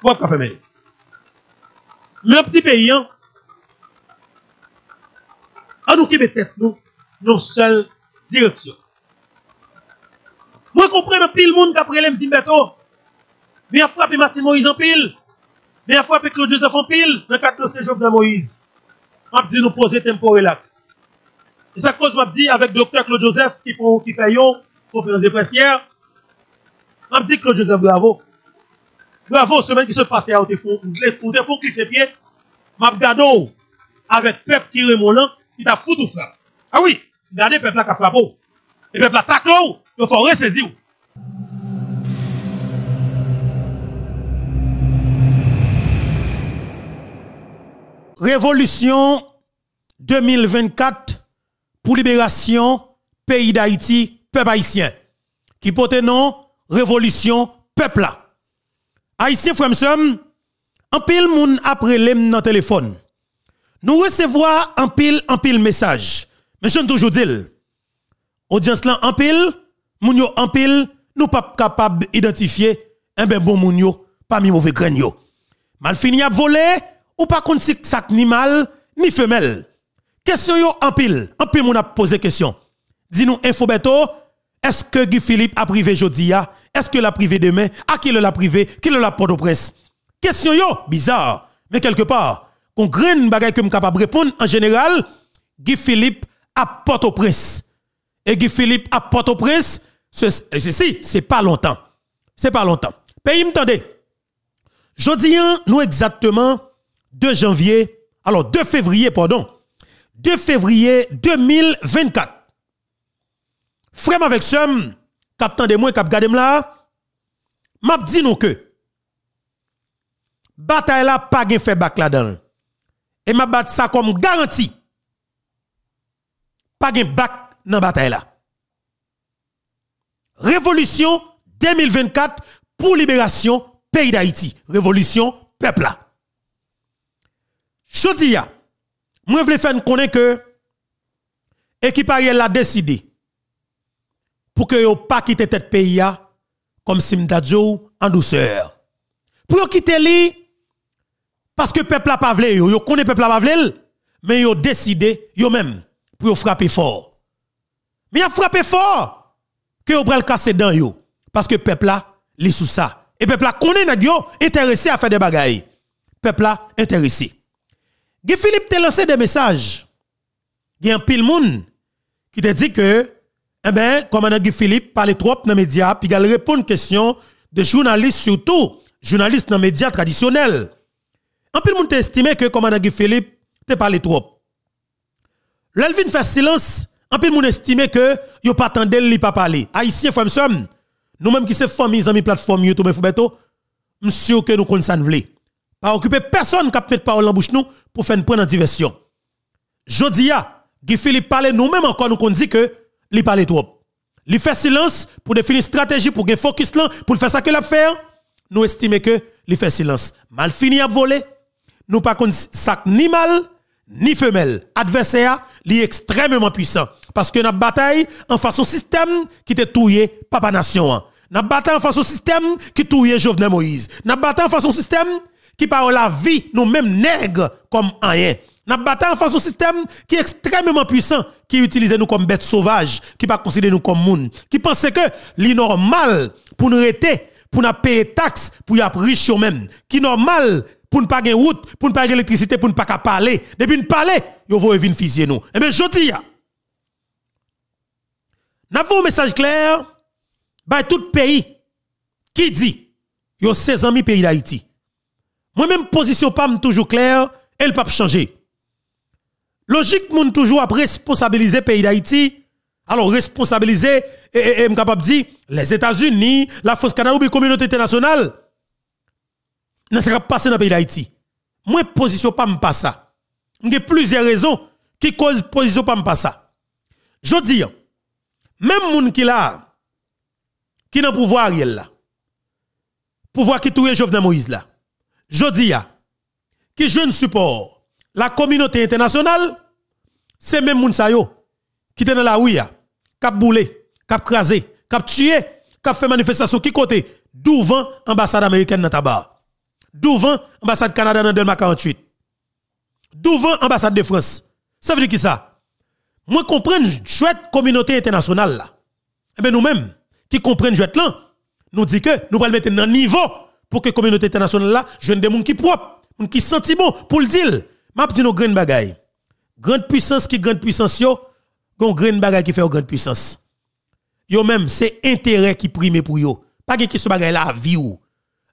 Bon, Pou ap ka fèmè? Mè pti peyi an, an nou kebe tèt nou, nou sel direksyon. Mwen kompren an pil moun kapre lèm timbeto, mè a frape Martin Moïse an pil, mè a frape Claude Joseph an pil, mè kat nou sejop nan Moïse. Mè ap di nou pose tempo relax. E sa koz mè ap di avèk Dr. Claude Joseph ki fè yon konferans de presier, mè ap di Claude Joseph bravo. Bravo, semaine qui se passait, ou te font, ou te font glisser pied. M'a gado, avec peuple qui remolent, qui t'a foutu frappe. Ah oui, regardez peuple là qui a frappé. Et peuple là, tacle là, il faut ressaisir. Révolution 2024 pour libération pays d'Haïti, peuple haïtien. Qui porte nom, révolution peuple là. Haïtien frère en pile moun après l'aime dans téléphone. Nous recevons en pile en pile message. Mais je toujours dire audience là en pile, moun yo en pile, nous pas capable d'identifier un ben bon moun yo parmi mauvais grain. Mal fini à voler ou pas contre si ni mâle ni femelle. Question yo en pile, en pile moun a posé question. Dis-nous Infobeto, est-ce que Guy Philippe a privé Jodia? Est-ce que l'a privé demain? À qui l'a privé? Qui l'a porte au presse? Question yo, bizarre. Mais quelque part, qu'on graine bagay que capable de répondre en général, Guy Philippe a porte au presse. Et Guy Philippe a porte au presse, ceci, c'est pas longtemps. C'est pas longtemps. Pays m'tendez. Jodi nous exactement 2 janvier, alors 2 février, pardon. 2 février 2024. Frère avec somme, captain de moi, cap gade là, m'a dit nous que bataille là pas gen fait bac là-dedans. Et m'a bat ça comme garantie. Pas gen bac dans bataille. Révolution 2024 pour libération pays d'Haïti. Révolution peuple là. Chodia, moi je veux faire que l'équipe l'a décidé pour que yo pas quitter tête pays comme si en douceur. Pour quitter li parce que peuple a pas vle yo, yo connaît peuple a pas vle mais yo décidé yo même pour frapper fort. Mais a frappé fort que yo pral casser dans yo parce que peuple a sous ça. Et peuple a connaît nèg yo intéressé à faire des bagailles. Peuple a intéressé. Guy Philippe t'a lancé des messages. Il y a un pile monde qui te dit que eh bien, commandant Guy Philippe parle trop dans les médias, puis il répond une question de journalistes, surtout journalistes dans les médias traditionnels. En plus, monde estimé que commandant Guy Philippe te parlé trop. L'Elvin fait silence, en plus, monde estimé que yo pas attendé li pas parler. Haïtien, frère, somme, nous même qui sommes famille, amis, plateforme YouTube, Infobeto, monsieur que nous connaissons. Pas occuper personne qui a mettre parole en bouche nous pour faire une point de diversion. Jodia, Guy Philippe parle nous-mêmes encore nous dit que li parle trop. Li fait silence pour définir stratégie pour gagner focus là pour faire ça que l'a faire. Nous estimons que li fait silence. Mal fini à voler. Nous pas contre sac ni mal ni femelle. Adversaire li extrêmement puissant parce que notre bataille en face au système qui te touye papa nation. N'a bataille en face au système qui touye Jovenel Moïse. N'a bataille en face au système qui parle la vie nous mêmes nègres comme rien. Bataille en face au système qui est extrêmement puissant, qui utilise nous comme bêtes sauvages, qui pas considérer nous comme monde, qui pense que li normal pour nous arrêter, pour nous payer taxes, pour avoir riche même, qui normal pour ne pas gagner route, pour ne pas gagner électricité, pour ne pas parler. Depuis ne parler, yo vont venir nous. Eh bien, je dis, n'a un message clair, bah tout pays qui dit, yo 16 amis pays d'Haïti. Moi-même, position pas toujours claire, elle pas changer. Logique, moun toujours à responsabiliser le pays d'Haïti. Alors, responsabiliser, et, et, capable de dire, les États-Unis, la France Canada ou la communauté internationale, ne sera pas passé dans le pays d'Haïti. Moi, position pas pas ça. Il y a plusieurs raisons qui causent position pas pas ça. Je dis, même moun qui là, qui n'a pouvoir là, pouvoir qui touye Jovenel Moïse là, je dis, qui jeune support la communauté internationale, c'est même moun qui était dans la rue, cap boulé, cap crasé, cap tué, cap fait manifestation qui côté, devant ambassade américaine dans tabac. devant l'ambassade Canada dans Delma 48. Devant l'ambassade de France? Ça veut dire qui ça? Moi, comprendre chouette communauté internationale là. Eh bien, nous-mêmes, qui comprennent chouette là, nous dit que nous allons mettre dans niveau pour que communauté internationale là, jeune des gens qui propre, qui senti bon pour le dire. M'a dit nos grandes bagailles. Grande puissance qui grande puissance yo, gon grande bagaille qui fait grande puissance. Yo même c'est intérêt qui prime pour yo. Pas que question bagaille la vie ou.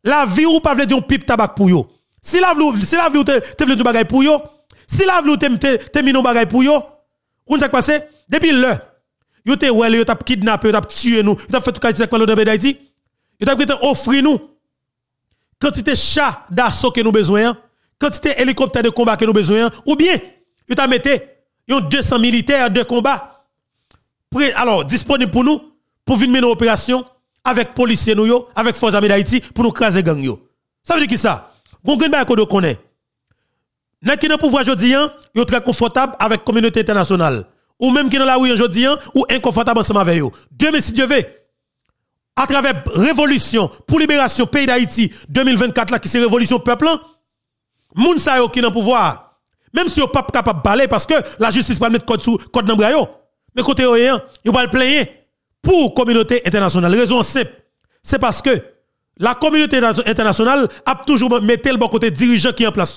La vie ou pas veut dire un pipe tabac pour yo. Si la vie si la vie te te veut bagaille pour yo, si la vie te te mino bagaille pour yo, on ça passé depuis le yo te ouais yo t'a kidnappé, yo t'a tué nous, yo t'a fait tout qualité dans le d'Haïti. Yo t'a offrir nous quantité chat d'assaut que nous besoin, quantité hélicoptère de combat que nous besoin ou bien yo t'a yon 200 militaires de combat alors disponible pour nous pour venir mener opération avec policiers nous avec forces armées d'Haïti pour nous craser gang yo. Ça veut dire qui ça? Gon gen ba ko connaît. N'a qui dans pouvoir jodi an, yo très confortable avec communauté internationale ou même qui dans la rue jodi an ou inconfortable ensemble avec yo. Dieu merci Dieu veut à travers révolution pour libération pays d'Haïti 2024 là qui c'est révolution peuple là moun sa yo qui dans pouvoir même si yo pas capable parler parce que la justice pas mettre code sous code dans mais côté rien yo pas le plaigner. Pour communauté internationale. Raison simple. C'est parce que la communauté internationale a toujours mis le bon côté dirigeant qui en place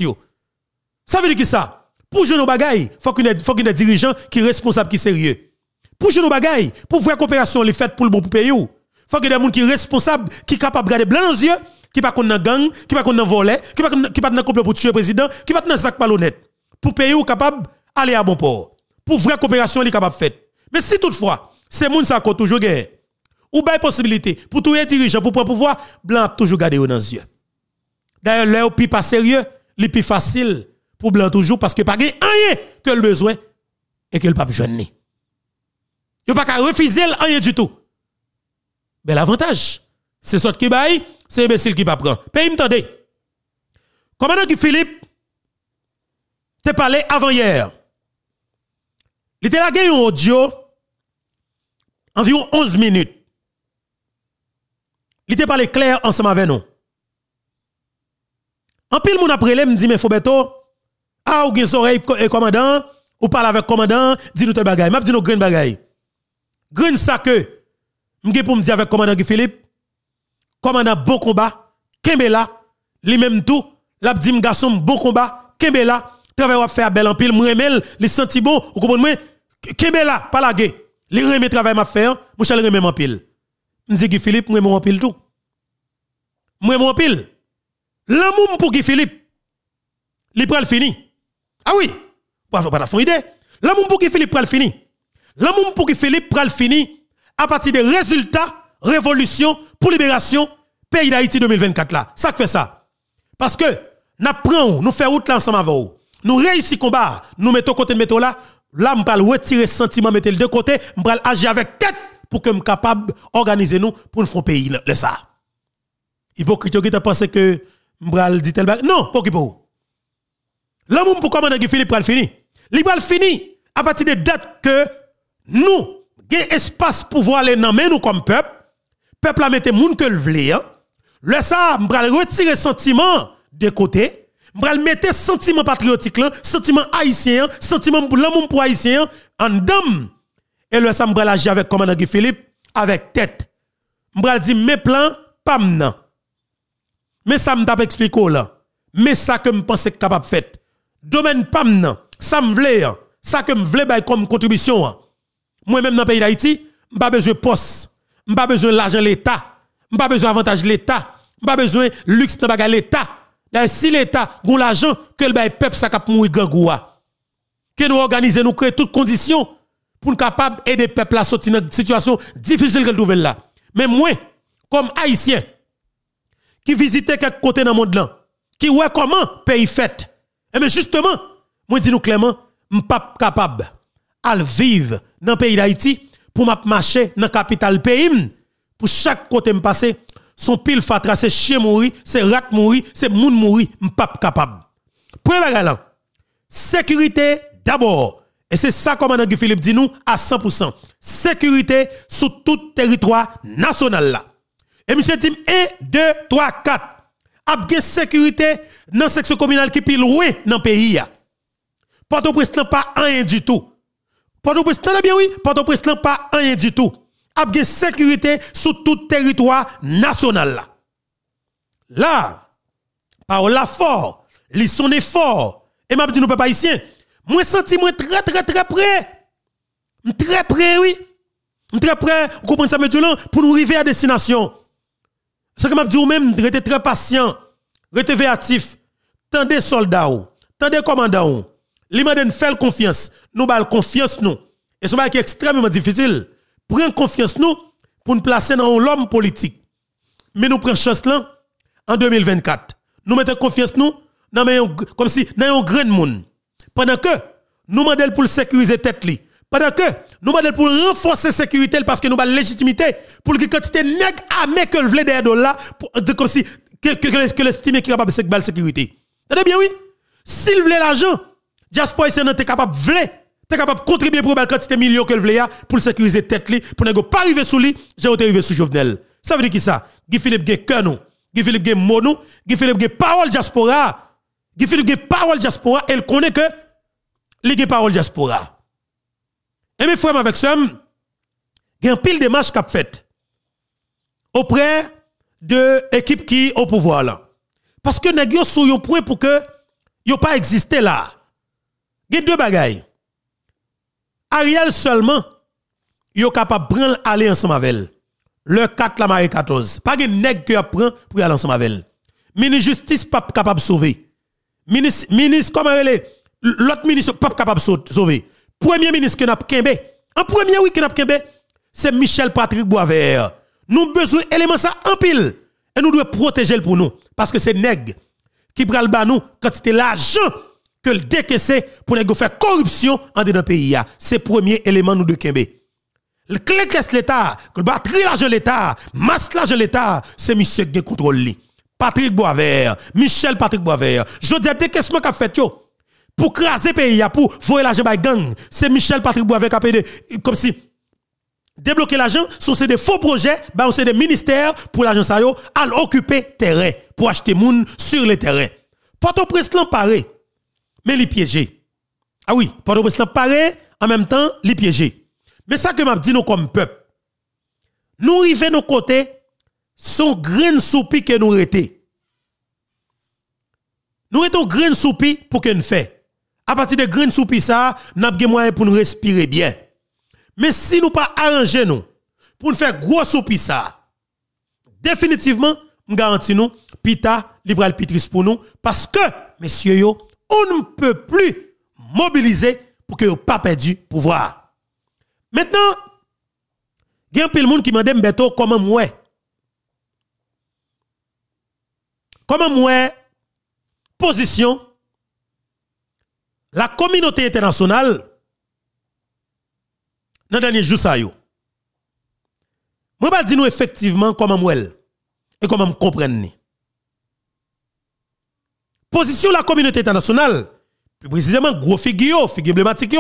ça veut dire que ça? Pour jouer nos bagailles faut qu'il y ait des dirigeants qui responsables qui sérieux. Pour jouer nos bagailles pour voir coopération les faites pour le bon pays faut que des gens qui sont responsables, qui sont capables de regarder blanc dans yeux, qui pas dans gang, qui pas dans volet, qui pas qui pas pour tuer le président, qui pas dans sac malhonnête. Pour payer ou capable aller à bon port. Pour vraie coopération, est capable de faire. Mais si toutefois, c'est moun ça ko toujours gagné. Ou bien possibilité pour tous les dirigeants pour prendre pouvoir, blanc toujours garder dans les yeux. D'ailleurs, là plus pas sérieux, le plus facile pour blanc toujours parce que pas rien que le besoin et que le pas jeune. Il pas refuser rien du tout. Bel avantage. C'est ce qui baille, c'est imbécile qui pas prend. Pays m'tendez. Commandant Philippe, t'es parlé avant hier. Il était là un audio environ 11 minutes. Il était parlé clair ensemble avec nous. En pile mon après me dit mais Fobeto, ah ou gen oreille commandant, ou parle avec commandant, dis nous tel bagay. M'a dit nous grain bagay. Grain ça que m'gé pour me dire avec commandant Guy Philippe, commandant bon combat, Kembela, lui même tout, l'a dit garçon bon combat, Kembela, travail va faire bel en pile, m'remel, li senti bon, vous comprenez Kembela, pas la gué. Li remet travail m'a fait, mon chal remet en pile. M'di Guy Philippe, m'remet en pile tout. M'remet en pile. L'amour pour Guy Philippe, li pral fini. Ah oui, pas la idée. L'amour pour Guy Philippe pral fini. L'amour pour Guy Philippe pral fini à partir des résultats révolution pour libération pays d'Haïti 2024 là. Ça fait ça. Parce que nous prenons, nous faisons route ensemble avec vous. Nous réussissons combat, nous mettons côté de métro là, là nous allons retirer sentiment mettre le de côté, nous allons agir avec tête pour que nous capable organiser nous pour nous faire pays le ça. Hypocrite qui pensé que allons dire tel Non, pas pour? L'homme pour commander Philippe pral fini? Il pral fini à partir des dates que nous gen espace pour voir les noms nous comme peuple, peuple a mette moun que le vle, hein. Le ça, m'bral retirer sentiment de côté, m'bral mettre sentiment patriotique sentiment haïtien, sentiment pour pour haïtien en dame. Et le ça m'bral agir avec commandant Guy Philippe avec tête. M'bral dit mes plans pas m'nan. Mais ça m't'a expliqué là. Mais ça que me pense capable fait. Domaine pas m'nan. Ça m'vle, hein. ça que m'vle comme contribution. Hein. Moi-même dans le pays d'Haïti, je pas besoin de poste, je pas besoin de l'argent de l'État, je pas besoin d'avantage de l'État, je pas besoin de luxe dans l'État. Si l'État a l'argent, que le peuple ça cap mourir gangoua. Que nous organisons, nous créons toutes conditions pour nous capables aider le peuple à sortir dans une situation difficile que trouve là. Mais moi, comme haïtien, qui visite quelques côtés dans le monde là, qui voit comment pays fait, et eh bien justement, moi dis nous clairement, je suis pas capable à vivre dans le pays d'Haïti pour marcher dans la capitale pays. Pour chaque côté me passer, son pile fatra, c'est chien mourir, c'est rat mourir, c'est moun mourir, pas capable. Premier là, sécurité d'abord. Et c'est ça comme Guy Philippe dit nous à 100%. Sécurité sur tout territoire national. Et monsieur dit 1, 2, 3, 4. a une sécurité dans la section communale qui est loin dans le pays. Port-au-Prince n'a pas rien du tout. Port-au-Prince, bien oui, n'a pas rien du tout. A une sécurité sur tout territoire national. Là, par la fort, li son effort. Et m'a dit nous pas ici. Moi senti moi très très très près. Très près oui. Très près, vous comprenez ça maintenant pour nous arriver à destination. Ce que m'a dit ou même rester très patient, rester véatif. Tendez soldats ou, tendez commandants ou. Li m'a confiance. Nous bal confiance nous. Et ce qui est extrêmement difficile. Prendre confiance nous pour nous placer dans l'homme politique. Mais nous prenons chance là en 2024 nous mettons confiance nous dans comme si dans un grand monde. Pendant que nous demandons pour sécuriser tête. Pendant que nous demandons pour renforcer sécurité parce que nous avons légitimité pour que quantité nègre armé que le vle derrière là comme si que que, que l'estime est capable de sécurité. Entendez bien oui S'il voulait l'argent, ici est capable de tu capable de contribuer pour la quantité de millions que le voulait pour sécuriser tête li pour ne pas arriver sous lui, j'ai arrivé sous Jovenel. Ça veut dire qui ça? Guy Philippe Guy cœur nous. Guy Philippe gen monou, Guy Philippe gen parole diaspora. Guy Philippe gen parole diaspora, elle connaît que les gen parole diaspora. Et mes frères avec ça, gen pile de marches qu'a fait auprès de l'équipe qui au pouvoir là. Parce que nèg yo sou yon point pour que yo pas existé là. Gen deux bagailles. Ariel seulement yo capable prendre aller ensemble avec elle le 4 la marée 14. Pas de nèg que prend pour aller ensemble avec elle. Ministre justice pas capable de sauver. Ministre ministre comment elle l'autre ministre pas capable de sauver. Premier ministre que n'a kembe. En premier oui que n'a kembe, c'est Michel Patrick Boisvert. Nous besoin élément ça en pile et nous devons protéger pour nous parce que c'est nèg qui pral ba nous quand c'était l'argent que le décaissé pour nèg faire corruption en dedans pays C'est premier élément nous de kembe. Le clé de l'État, le batterie l'argent l'État, masse l'argent l'État, c'est monsieur qui contrôle Patrick Boisvert, Michel Patrick Boisvert. Je dis décaissement qu'a fait yo? Pour craser pays, pour voyer l'argent by gang, c'est Michel Patrick Boisvert qui a payé comme si débloquer l'argent, sont des faux projets, ben c'est des ministères pour l'argent ça yo, à occuper terrain pour acheter moun sur le terrain. Port-au-Prince paré, mais les piégé. Ah oui, Port-au-Prince paré, en même temps, les piégé. Mais ça que m'a dit nous comme peuple, nous arrivons nos côtés, son grain soupi que nous été. Nous étions grain soupi pour que nous fait. À partir de grain soupi ça, nous avons moyen pour nous respirer bien. Mais si nous pas arranger nous pour nous faire gros soupi ça, définitivement, nous garantis nous pita libéral pitris pour nous parce que messieurs on ne peut plus mobiliser pour que vous pas perdu pouvoir. Maintenant, il y a un peu de monde qui m'a dit comment moi? Comment moi position la communauté internationale dans le dernier jour ça yo. Moi pas dire effectivement comment moi et comment me comprendre. Position la communauté internationale, plus précisément gros figure, figure emblématique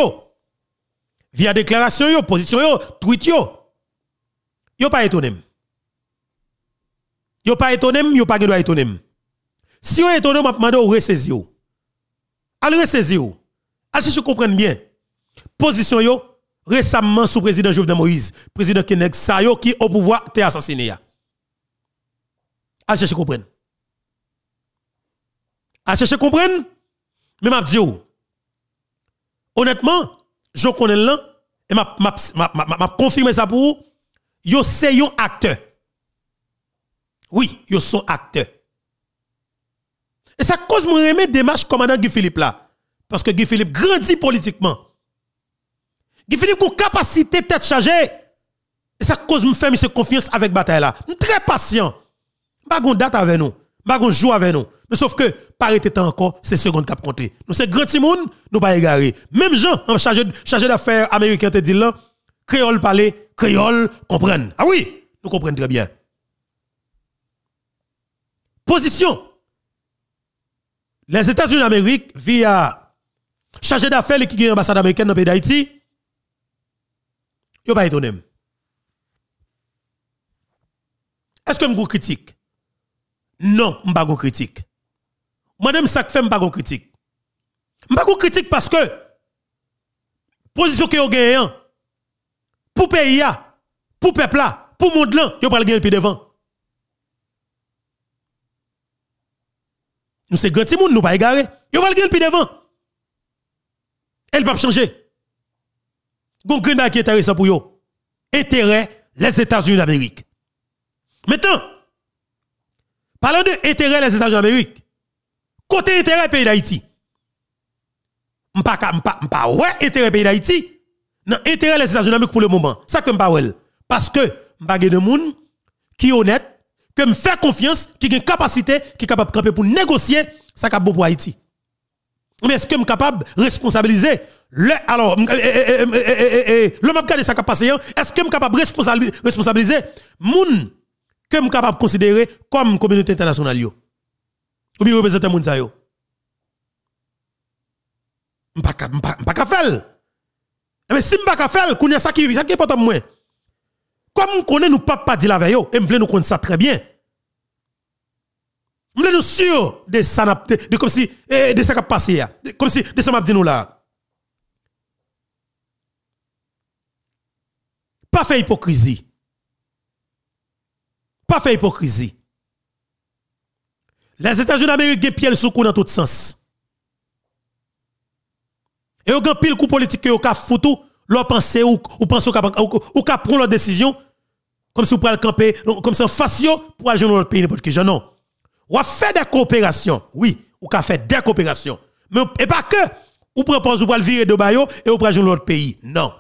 via déclaration yo, position yo, tweet yo. Yo pas étonné. Yo pas étonné, yo pas doit étonné. Si yo étonné, m'a demandé ou ressaisir. Al ressaisir. Al chercher comprendre bien. Position yo récemment sous président Jovenel Moïse, président Kenneth Sayo qui au pouvoir t'es assassiné. Al chercher comprendre. Chercher comprendre. Mais m'a dit honnêtement je connais là et m'a m'a confirmé ça pour vous. Yo c'est un acteur. Oui yo sont acteurs et ça cause mon remet démarche commandant Guy Philippe là. Parce que Guy Philippe grandit politiquement. Guy Philippe a capacité tête chargée. Et ça cause me faire confiance avec bataille là. Très patient. Pas date avec nous. Pas jour avec nous mais sauf que, par temps encore, c'est seconde cap compté. Nous, c'est grand timoun, nous pas égaré. Même gens, en chargé, d'affaires américains te dit là, créole parler, créole comprenne. Ah oui, nous comprenons très bien. Position. Les États-Unis d'Amérique, via chargé d'affaires qui est l'ambassade américaine dans le pays d'Haïti, yo pas étonné. Est-ce que vous critique? Non, m'pa gon critique. Moi-même, ça fait m'pa gon critique. Gon critique parce que, position que vous gagnez, hein, pour pays, pour peuple, pour monde là, vous pas gagner le devant. Nous c'est grand monde, nous pas égaré. Vous pas gagner le devant. Elle va changer. Gon qui est intéressant pour vous. Intérêt les États-Unis d'Amérique. Maintenant, parlons de intérêt les États-Unis d'Amérique. Côté intérêt pays d'Haïti. M'pa m'pa m'pa ouais intérêt pays d'Haïti. Non, intérêt les États-Unis pour le moment. Ça que m'pa ouais. Parce que m'pa de monde qui honnête, que me fait confiance, qui a une capacité, qui est capable de camper pour négocier, ça qu'a beau pour Haïti. Mais est-ce que je suis capable de responsabiliser le, alors, le m'a regardé ça qui passé, est-ce que je suis capable de responsabiliser moun que je suis capable de considérer comme communauté internationale? Ou bien représenter moun sa yo? M'pa ka faire. Mais si m'pa ka faire, kounya ça qui ça qui important moi. Comme connaît nous pas pas dire la veille et m'vle nous connaître ça très bien. Nous sommes sûrs de ça, de, comme si, eh, de ça qui passé, comme si, de ça m'a dit nous là. Pas fait hypocrisie. Pas fait hypocrisie. Les États-Unis d'Amérique ont pied sous dans tout sens. Et au pile coup politique que ka foutu, leur penser ou ou ou ou ka prendre leur décision comme si vous pouvez le camper comme ça facio pour aller dans notre pays n'importe quel non. Ou fait des coopérations. Oui, ou a fait des coopérations. Mais et pas que ou propose ou le virer de bayo et ou pour dans l'autre pays. Non.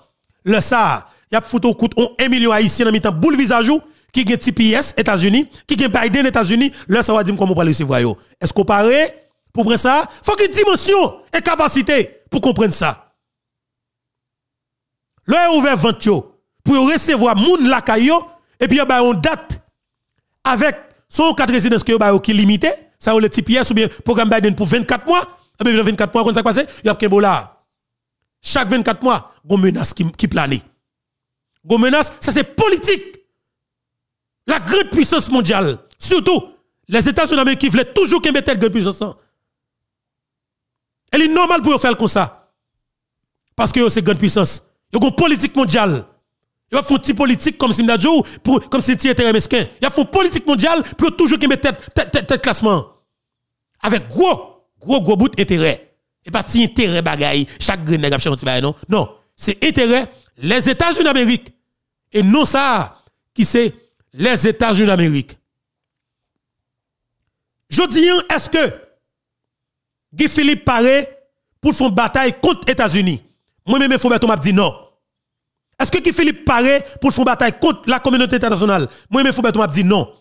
Le ça, y a foutu coûte 1 million haïtien dans mitan boule visage qui gagne TPS États-Unis, qui gagne Biden États-Unis, le ça va dire comment pour le recevoir. Est-ce qu'on paraît pour prendre ça Faut qu'il dimension et capacité pour comprendre ça. Là ouvert vente pour recevoir moun la kayo et puis y a une date avec son quatre résidences que ba qui limité ça le TPS ou bien programme Biden pour 24 mois. Et bien 24 mois quand ça passe il y a un là chaque 24 mois gon menace qui qui plane. Gon menace ça c'est politique la grande puissance mondiale surtout les États-Unis d'Amérique qui veulent toujours qu'il telle grande puissance elle est normale pour faire comme ça parce que c'est grande puissance il y a une politique mondiale ils font une politique comme si pour comme si c'était mesquin. Ils font politique mondiale pour toujours qu'ils mettent tête, tête, classement. Avec gros, gros, gros bout d'intérêt. Et pas si intérêt bagaille, chaque grain non? Non, c'est intérêt les États-Unis d'Amérique. Et non ça, qui c'est les États-Unis d'Amérique. Je dis, est-ce que Guy Philippe paraît pour faire une bataille contre les États-Unis? Moi-même, il faut m'a dit non. Est-ce que Guy Philippe paraît pour faire bataille contre la communauté internationale? Moi, il faut m'a dit non.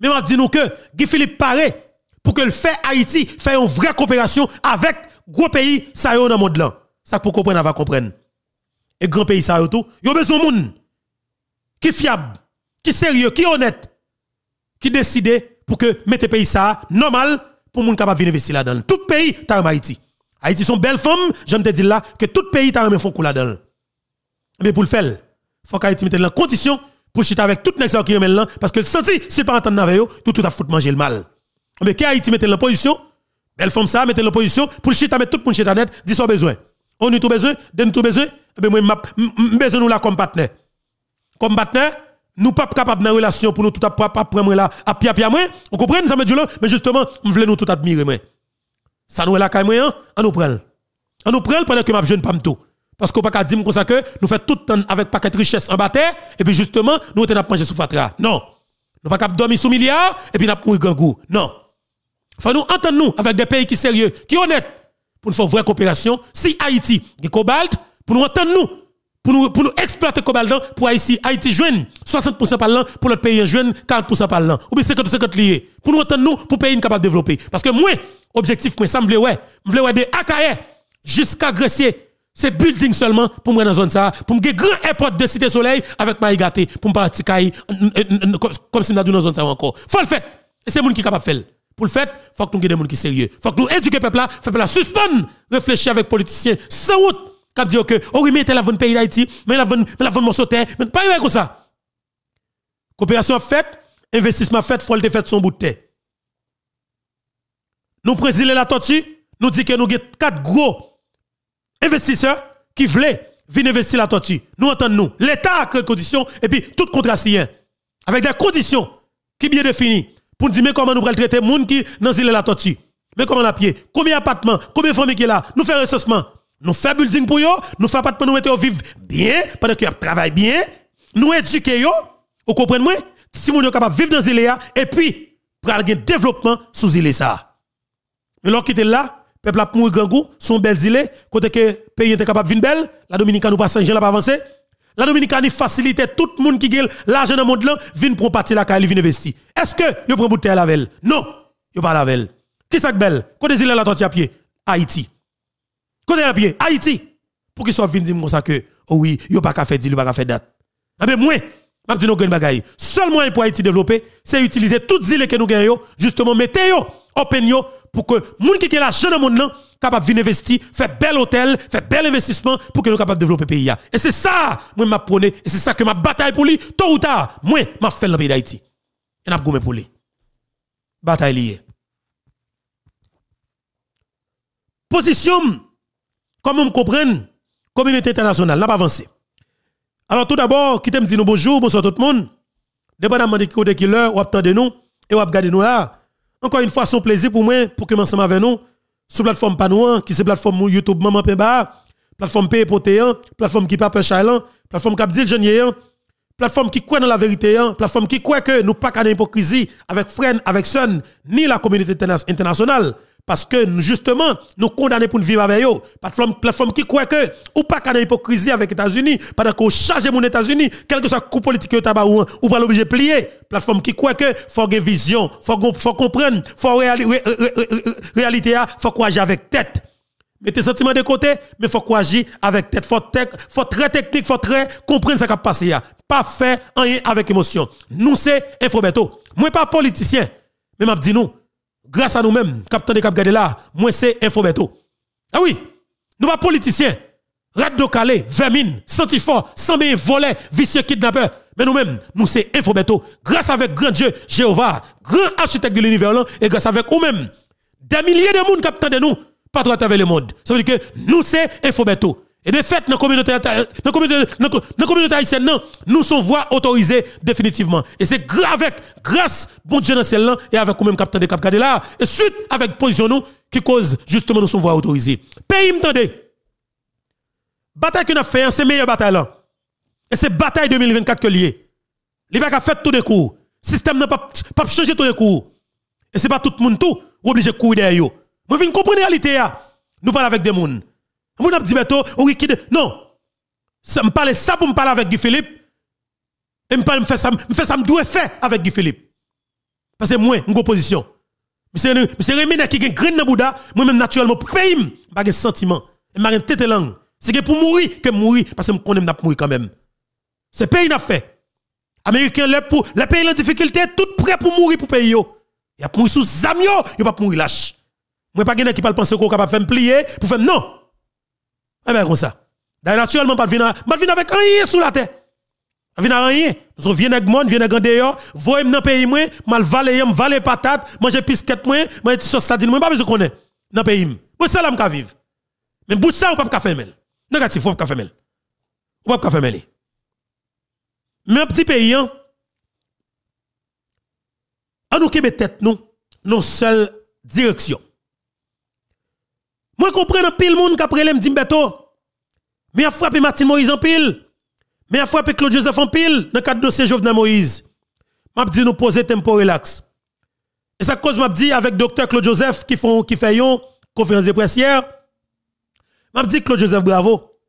Mais m'a dit nous que Guy Philippe paraît pour que le fait Haïti fait une vraie coopération avec gros pays ça dans le monde là. Ça pour comprendre va comprendre. Et grand pays ça tout, yo besoin de monde qui fiable, qui sérieux, qui honnête, qui décide pour que mettre pays ça normal pour monde capable venir investir là-dedans. Tout pays t'a Haïti. Haïti sont belles femmes, j'aime te dire là que tout pays t'a un fond là-dedans. Mais pour le faire, faut qu'Haïti mette en condition pour chiter avec tout les qui là parce que le senti, si pas entendre avec eux, tout tout a foutu manger le mal. Mais qu'Haïti mette en position, belle femme ça, mette en position pour chiter avec tout monde chiter net, dit son besoin. On a tout besoin, donne tout besoin, ben moi besoin nous là comme partenaire. Comme partenaire, nous pas capable dans relation pour nous tout à prendre là à pia pia moi. On comprend ça me dit là, mais justement, on veut nous tout admirer moi. Ça nous est là quand même, on nous prend. On nous prend pendant que m'a jeune pas tout. Parce qu'on pas dire comme ça que nous faisons tout temps avec paquet de richesse en bataille et puis justement nous avons mangé sous fatra. Non. Nous pas dormir sous milliards et puis nous avons gangou. Non. Faut nous entendre nous avec des pays qui sérieux, qui honnêtes pour nous faire vraie coopération. Si Haïti a cobalt, pour nous entendre nous pour nous, pour nous exploiter cobalt pour Haïti, Haïti joigne 60% par l'an, pour l'autre pays joigne 40% par l'an. Ou bien 50-50 liés. Pour nous entendre nous, pour pays capable de développer. Parce que moi, objectif, moi, ça me ouais, me ouais des AKR jusqu'à Grecier c'est building seulement pour moi dans zone ça, pour me grand airport de Cité Soleil avec ma gâté pour me partir comme si nous dans zone ça encore. Faut le faire. Et c'est monde qui capable de faire. Pour le faire, faut que nous des gens qui sérieux. Faut que nous éduquions le peuple là, peuple là suspendre, réfléchir avec politiciens sans route cap dire que oh oui mais la vente pays d'Haïti, mais la vente la vente morceau mais pas comme ça. Coopération faite, investissement fait, faut le faire son bout de terre. nous président la tortue, nous dit que nous avons quatre gros investisseurs qui voulaient venir investir la tortue. Nous entendons nous. L'État a créé conditions et puis tout contrat avec des conditions qui bien définies pour nous dire comment nous allons traiter les gens qui dans la tortue? Mais comment la pied? Combien d'appartements? Combien de familles qui là? Nous faisons recensement. Nous faisons building pour eux, nous faisons appartements, nous mettons vivre bien, pendant qu'ils travaillent bien, nous éduquons, vous comprenez moi Si nous sommes capables de vivre dans l'île et puis, pour avoir un développement sous l'île ça. Mais lorsqu'il était là, peuple a mouru grand goût, son belles îles, côté que pays était capable de venir belle, la Dominicaine nous pas Saint-Jean pas avancé. La Dominicaine facilite tout le monde qui a l'argent dans le monde vient pour partir la caille, vient investir. Est-ce que vous prenez bouteille à la velle? Non, vous pas la velle. Qui ça belle? Côté île la tortue à pied Haïti. Côté pied Haïti. Pour qu'ils soient venus dire que oh oui, yo pas qu'à faire deal, pas qu'à faire date. Ah ben moi, m'a dit nous bagaille. Seul moyen pour Haïti développer, c'est utiliser toutes les îles que nous gagnons, justement mettez yo open yo pour que moun qui est là jeune monde là capable venir investir, faire bel hôtel, faire bel investissement pour que nous capable développer pays Et c'est ça moi m'a prôné et c'est ça que ma bataille pour lui tôt ou tard, moi fait dans le pays d'Haïti. Et n'a gommé pour lui. Bataille liée. Position comme on comprend communauté internationale n'a pas avancé. Alors tout d'abord, qui t'aime dire nous bonjour, bonsoir tout le monde. Dépendamment de côté qui l'heure, ou attendez nous et ou regarder nous là. Encore une fois, c'est un plaisir pour moi pour que ensemble avec nous sur plateforme Panouan, qui c'est plateforme YouTube Maman Pemba, plateforme P Potéan, plateforme qui Papa Chailan, plateforme Capdil Jeunier, plateforme qui croit dans la vérité, plateforme qui croit que nous pas qu'à hypocrisie avec frères, avec son, ni la communauté internationale. Parce que justement, nous condamnons pour vivre avec eux. Plateforme, plateforme qui croit que, ou pas y hypocrisie avec les États-Unis, pendant qu'on charge mon États-Unis, quel que soit le coup politique ou, ou pas l'obligé de plier. Plateforme qui croit que, faut avoir vision, faut, faut comprendre, faut réalité, réalité, faut qu'on agisse avec tête. Mettez sentiments de côté, mais faut agisse avec tête. Faut, faut très technique, faut très comprendre ce qui a passé. Pas faire rien avec émotion. Nous, c'est Infobeto. Moi, pas politicien, mais m'a dit nous grâce à nous-mêmes, capitaine de cap là, moi c'est Infobeto. Ah oui, nous pas politiciens. Radio Calais, vermine, fort, sans bien voler, vicieux kidnappeur. Mais nous-mêmes, nous c'est Infobeto. Grâce avec grand Dieu, Jéhovah, grand architecte de l'univers, et grâce avec nous-mêmes, des milliers de monde qui de nous, trop à travers le monde. Ça veut dire que nous c'est Infobeto. Et de fait, dans la communauté, haïtienne, nous sommes voix autorisées définitivement. Et c'est avec grâce, bon Dieu dans ciel et avec nous même capitaine de Cap là, et suite avec position nous, qui cause justement nous sommes voix autorisées. Pays m'tendez. Bataille que nous avons fait, c'est meilleure bataille. Et c'est bataille 2024 que lié. Les a fait tout les coups. Système n'a pas, pas changé tous les coups. Et c'est pas tout le monde tout, obligé de courir derrière. Moi, je comprendre la réalité. Nous parlons avec des gens. Mon ap dit beto, non. Ça me parle ça pour me parler avec Guy Philippe. Et me parle me fait ça, me fait ça me doit faire avec Guy Philippe. Parce que moi, une position. Monsieur Remine qui gagne grain dans Bouddha, moi même naturellement pour payer, pas de sentiment. Et m'a tête langue. C'est pour mourir que mourir parce que me connais m'a mourir quand même. C'est pays n'a fait. Américain les pour les pays en difficulté tout prêt pour mourir pour payer yo. Y a pour sous zamio, yo pas mourir lâche. Moi pas quelqu'un qui parle penser qu'on capable faire plier pour faire non. Eh bien, comme ça. D'ailleurs, naturellement, pas de venir, avec rien sous la tête. Pas venir rien. Parce que vient avec monde, vient avec dehors, voyez dans pays moi, mal valer, valer patate, manger pisquette moi, manger sauce sardine moi, pas besoin connaître dans pays. Moi ça m'ka vivre. Mais bouche ça ou pas faire faire Négatif, ou pas faire Ou pas faire Mais un petit pays hein. On nous tête nous, nos seule direction. Moi, je comprends pile monde qui après me dit Beto. Mais a frappé Martin Moïse en pile. Mais a frappé Claude Joseph en pile dans le cadre de dossier Jovenel Moïse. M'a dit nous poser tempo relax. Et ça cause m'a dit avec docteur Claude Joseph qui qui fait une conférence de presse hier. M'a dit Claude Joseph bravo.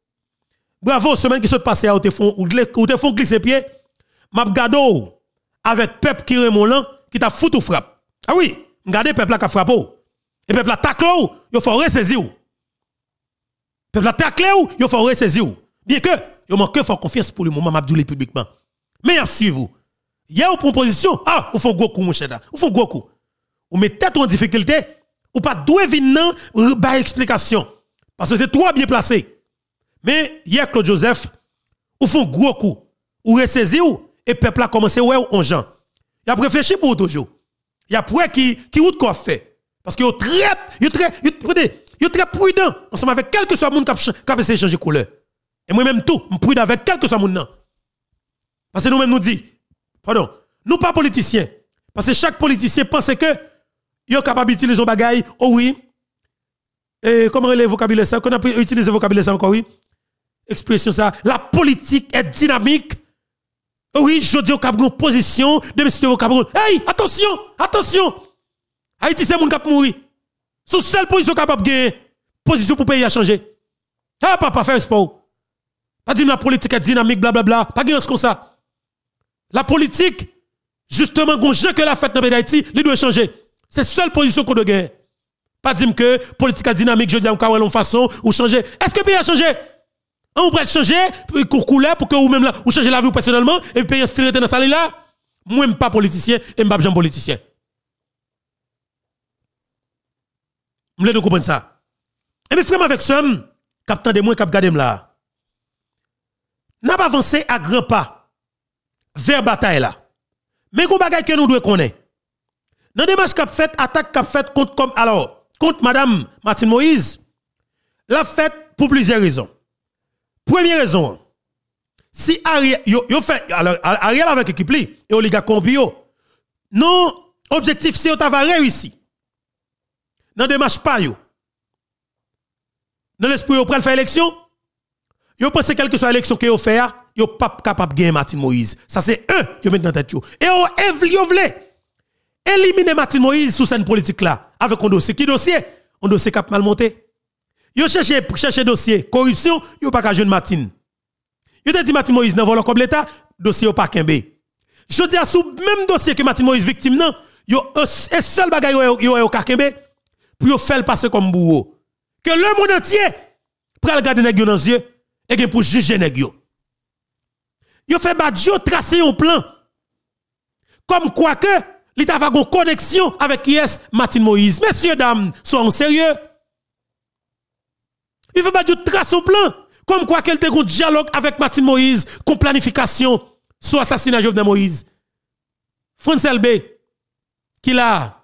Bravo semaine qui se passe à te font ou te font glisser pied. M'a gado avec peuple qui remonte qui t'a foutu frappe. Ah oui, regardez peuple là qui frappe. Et peuple attaque ou, il faut ressaisir. Peuple attaque ou, il faut ressaisir. Bien que, il manque fort confiance pour le moment, m'a dit publiquement. Mais à suivre Il y a une proposition, ah, il faut coup, mon cher, il faut coup. Ou mettez en difficulté, ou pas doué venir par explication. Parce que c'est toi bien placé. Mais hier, Claude Joseph, ou font gros coup, ou ressaisir et peuple a commencé ouais en gens. Il a réfléchi pour toujours. Il a pour qui, qui route quoi fait. Parce que yo très, yo très, yo très prudent ensemble avec quel que soit monde qui a essayé de changer couleur. Et moi-même tout, je prudent avec quel que soit monde. Parce que nous-mêmes nous dit, pardon, nous pas politiciens. Parce que chaque politicien pense que il est capable d'utiliser un bagage, oh oui. Et comment le vocabulaire ça? Qu'on a utilisé le vocabulaire ça encore, oui? Expression ça. La politique est dynamique. Oh oui, je dis au une position de monsieur au Hey, attention, attention. Haïti c'est mon cap mourir. Sous seule position capable de gagner. Position pour pays à changer. Ah, papa, faire sport. Pas dire la politique est dynamique, blablabla. Pas de comme ça. La politique, justement, jeu que la fête dans le pays d'Haïti, il doit changer. C'est la seule position qu'on doit gagner. Pas dire que politique dynamique, je dis en une façon, ou changer. Est-ce que le pays a changé? On peut changer, pour couler, pour que vous même là, changez la vie personnellement, et puis pays dans salle là. Moi, je pas politicien, et je pas politicien. Je voulais comprendre ça. Et bien, frère, avec ça, capitaine de moi, cap gardem là. N'a pas avancé à grands pas vers bataille là. Mais qu'on que nous devons connaître. Dans des matchs qu'a fait, attaque qu'a fait contre comme alors, contre madame Martine Moïse, l'a fait pour plusieurs raisons. Première raison, si Ariel, yo, yo fait, alors, Ariel avec équipe li, et Oliga Compio, non, objectif c'est d'avoir réussi. Dans des matchs pas yo. Dans l'esprit yo pral faire élection, yo pense quelle que soit l'élection que yo fait, yo pas capable gagner Martine Moïse. Ça c'est eux qui mettent dans tête yo. Et yo vle éliminer Martine Moïse sous scène politique là avec un dossier qui dossier un dossier cap mal monté. Yo cherche chercher dossier corruption, yo pas ka jeune Martine. Yo te dit Martine Moïse nan volant comme l'état, dossier yo pas kembe. Je dis à sous même dossier que Martine Moïse victime nan, yo un seul bagay yo yo yo ka kembe pour faire passer comme bourreau. Que le monde entier pral garder nèg yo dans yeux et pour juger nèg yo. Yo fait badjo tracer un plan. Comme quoi que l'État va une connexion avec yes Martin Moïse. Messieurs, dames, soyons sérieux. Il fait badjo tracer un plan. Comme quoi qu'elle un dialogue avec Martin Moïse, con planification sur l'assassinat de Jovenel Moïse. François LB, qui a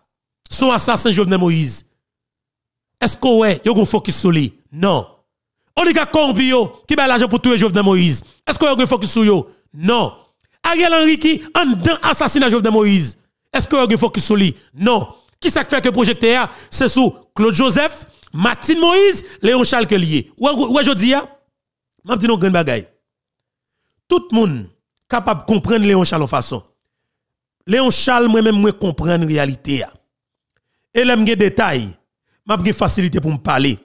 son assassin Jovenel Moïse. Est-ce que ouais, yo focus sur lui? Non. Oligarque corrompu qui ba l'argent pour tuer Jovenel Moïse. Est-ce que yo focus sur yo? Non. Ariel Henry qui en dedans assassinat Jovenel Moïse. Est-ce que yo focus sur lui? Non. Qui ça fait que projecteur c'est sous Claude Joseph, Martine Moïse, Léon Charles Kellier. Ou je dis m'a dit non grand bagay. Tout le monde capable de comprendre Léon Charles en façon. Léon Charles moi-même moi comprendre réalité Et l'aime des détails m'a une facilité pour me parler.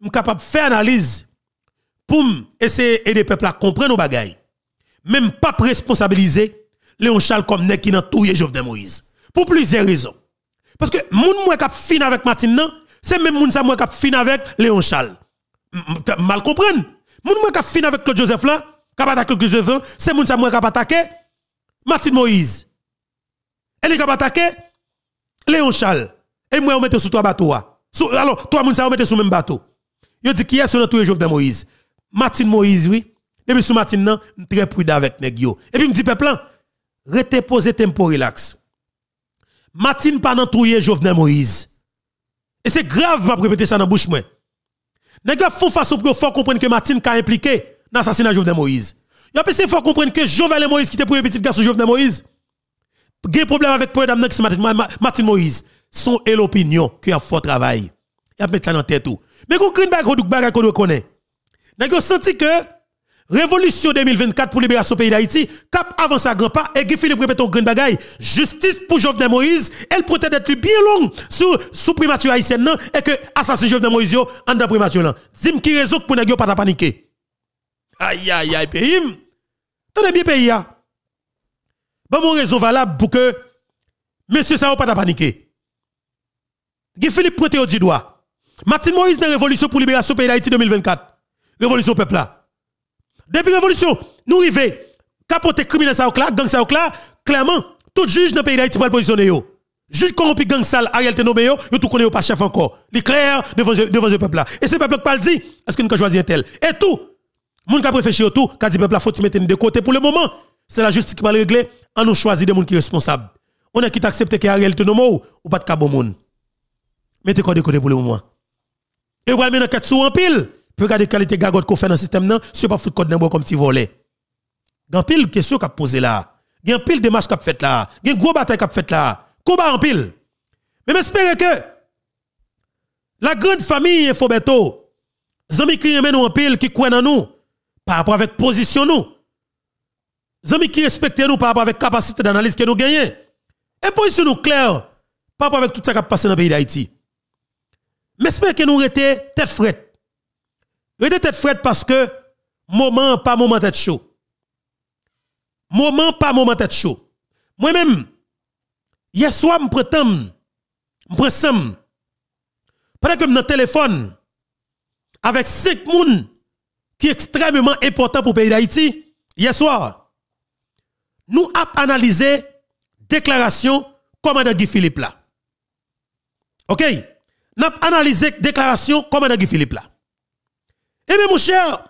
Je suis capable de faire analyse pour essayer d'aider le peuple à comprendre nos bagailles. Même pas responsabiliser Léon Charles comme qui n'a tout Jovenel Moïse. Pour plusieurs raisons. Parce que moun moi qui fin avec Martine c'est même moun moi qui fin avec Léon Charles. Mal comprendre. Moun moi qui fin avec Claude Joseph là, qui attaqué Claude Joseph, c'est moun sa moi qui attaqué Martine Moïse. Elle est attaquer Léon Charles. Et moi on mette sous trois alors, toi, moun sa mette sous même bateau. Yo dit qui est sur notre Jovenel Moïse? Martine Moïse, oui. Depuis sous Martine, nan, très prudent avec nèg. Et puis, me dit peuple, rete posé tempo relax. Martine pas nan touye Jovenel Moïse. Et c'est grave, m'a répéter ça dans bouche moi. Nèg font façon pour faut comprendre que Martine ka impliqué dans l'assassinat de Jovenel Moïse. Yo pensé faut comprendre que Jovenel Moïse qui était pour petit garçon Jovenel Moïse. Gen problème avec qui Martine Moïse son et l'opinion qui a fort travail. Il a mis ça dans tête tout. Mais qu'on green bag bag qu'on connaît. N'a senti que révolution 2024 pour libération pays d'Haïti, cap avance à grand pas et Guy Philippe répète grand bagaille, justice pour Jovenel Moïse, elle peut être bien longue sous sous primature haïtienne et que assassin Jovenel Moïse yo en dans primature là. Qui raison pour nèg pas paniquer. Aïe aïe aïe pays. Tenez bien pays ya. Bon mon raison valable pour que monsieur ça pas paniquer. Philippe pointe au doigt. Martin Moïse dans révolution pour libération pays d'Haïti 2024. Révolution peuple là. Depuis révolution, nous arrivons capoter criminel ça là, gang ça là, clairement, tout juge dans le pays d'Haïti pour positionner yo. Juge corrompu gang sale Ariel Tenobe yo, yo tout connaît pas chef encore. Les clair devant devant ce peuple là. Et ce peuple qui parle dit, est-ce que nous choisir un tel Et tout Moun qui réfléchir tout, qui dit peuple là faut mettre de côté? Pour le moment. C'est la justice qui va le régler, on nous choisit des gens qui sont responsables. On est qui t'accepte que Ariel Tenobe ou pas de bon monde. Mettez quoi de côté pour le moment. Et vous allez mettre sous en pile, pour regarder qualité gagote qu'on fait dans le système, non, si pas foutre code dans comme petit volet. Gan pile question qu'a posé là? Gan pile démarche qu'a fait là. Gan gros bataille qu'a fait là. Combat en pile. Mais j'espère que la grande famille Fobeto, zami qui aiment nous en pile, qui croient en nous, par rapport avec position nous. Zami qui respectent nous par rapport avec capacité d'analyse que nous gagnons. Et position nous claire par rapport avec tout ça qui a passé dans le pays d'Haïti. Mais j'espère que nous restions tête frette. Rete tête frette parce que moment pas moment tête chaud. Moment pas moment tête chaud. Moi-même, hier soir, je prétends, je pendant que je téléphone, avec cinq personnes qui est extrêmement important pour le pays d'Haïti, hier soir, nous avons analysé déclaration commandant Guy Philippe là. OK? Avons analysé déclaration commandant Guy Philippe là. Et eh bien, mon cher,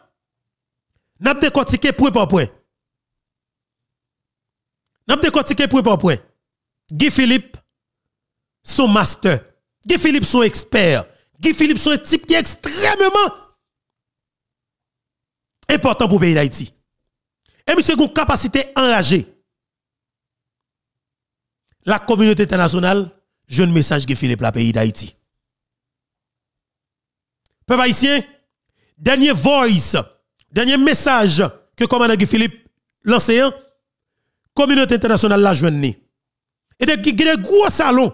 avons décortiqué point par point. Avons décortiqué point par point. Guy Philippe, son master. Guy Philippe, son expert. Guy Philippe, son type qui est extrêmement important pour le pays d'Haïti. Et monsieur a une capacité enragée. La communauté internationale, jeune message Guy Philippe, la pays d'Haïti. Peuple haïtien, dernier voice, dernier message que commandant Guy Philippe lancé, hein, communauté internationale la journée. Et des, gros salons,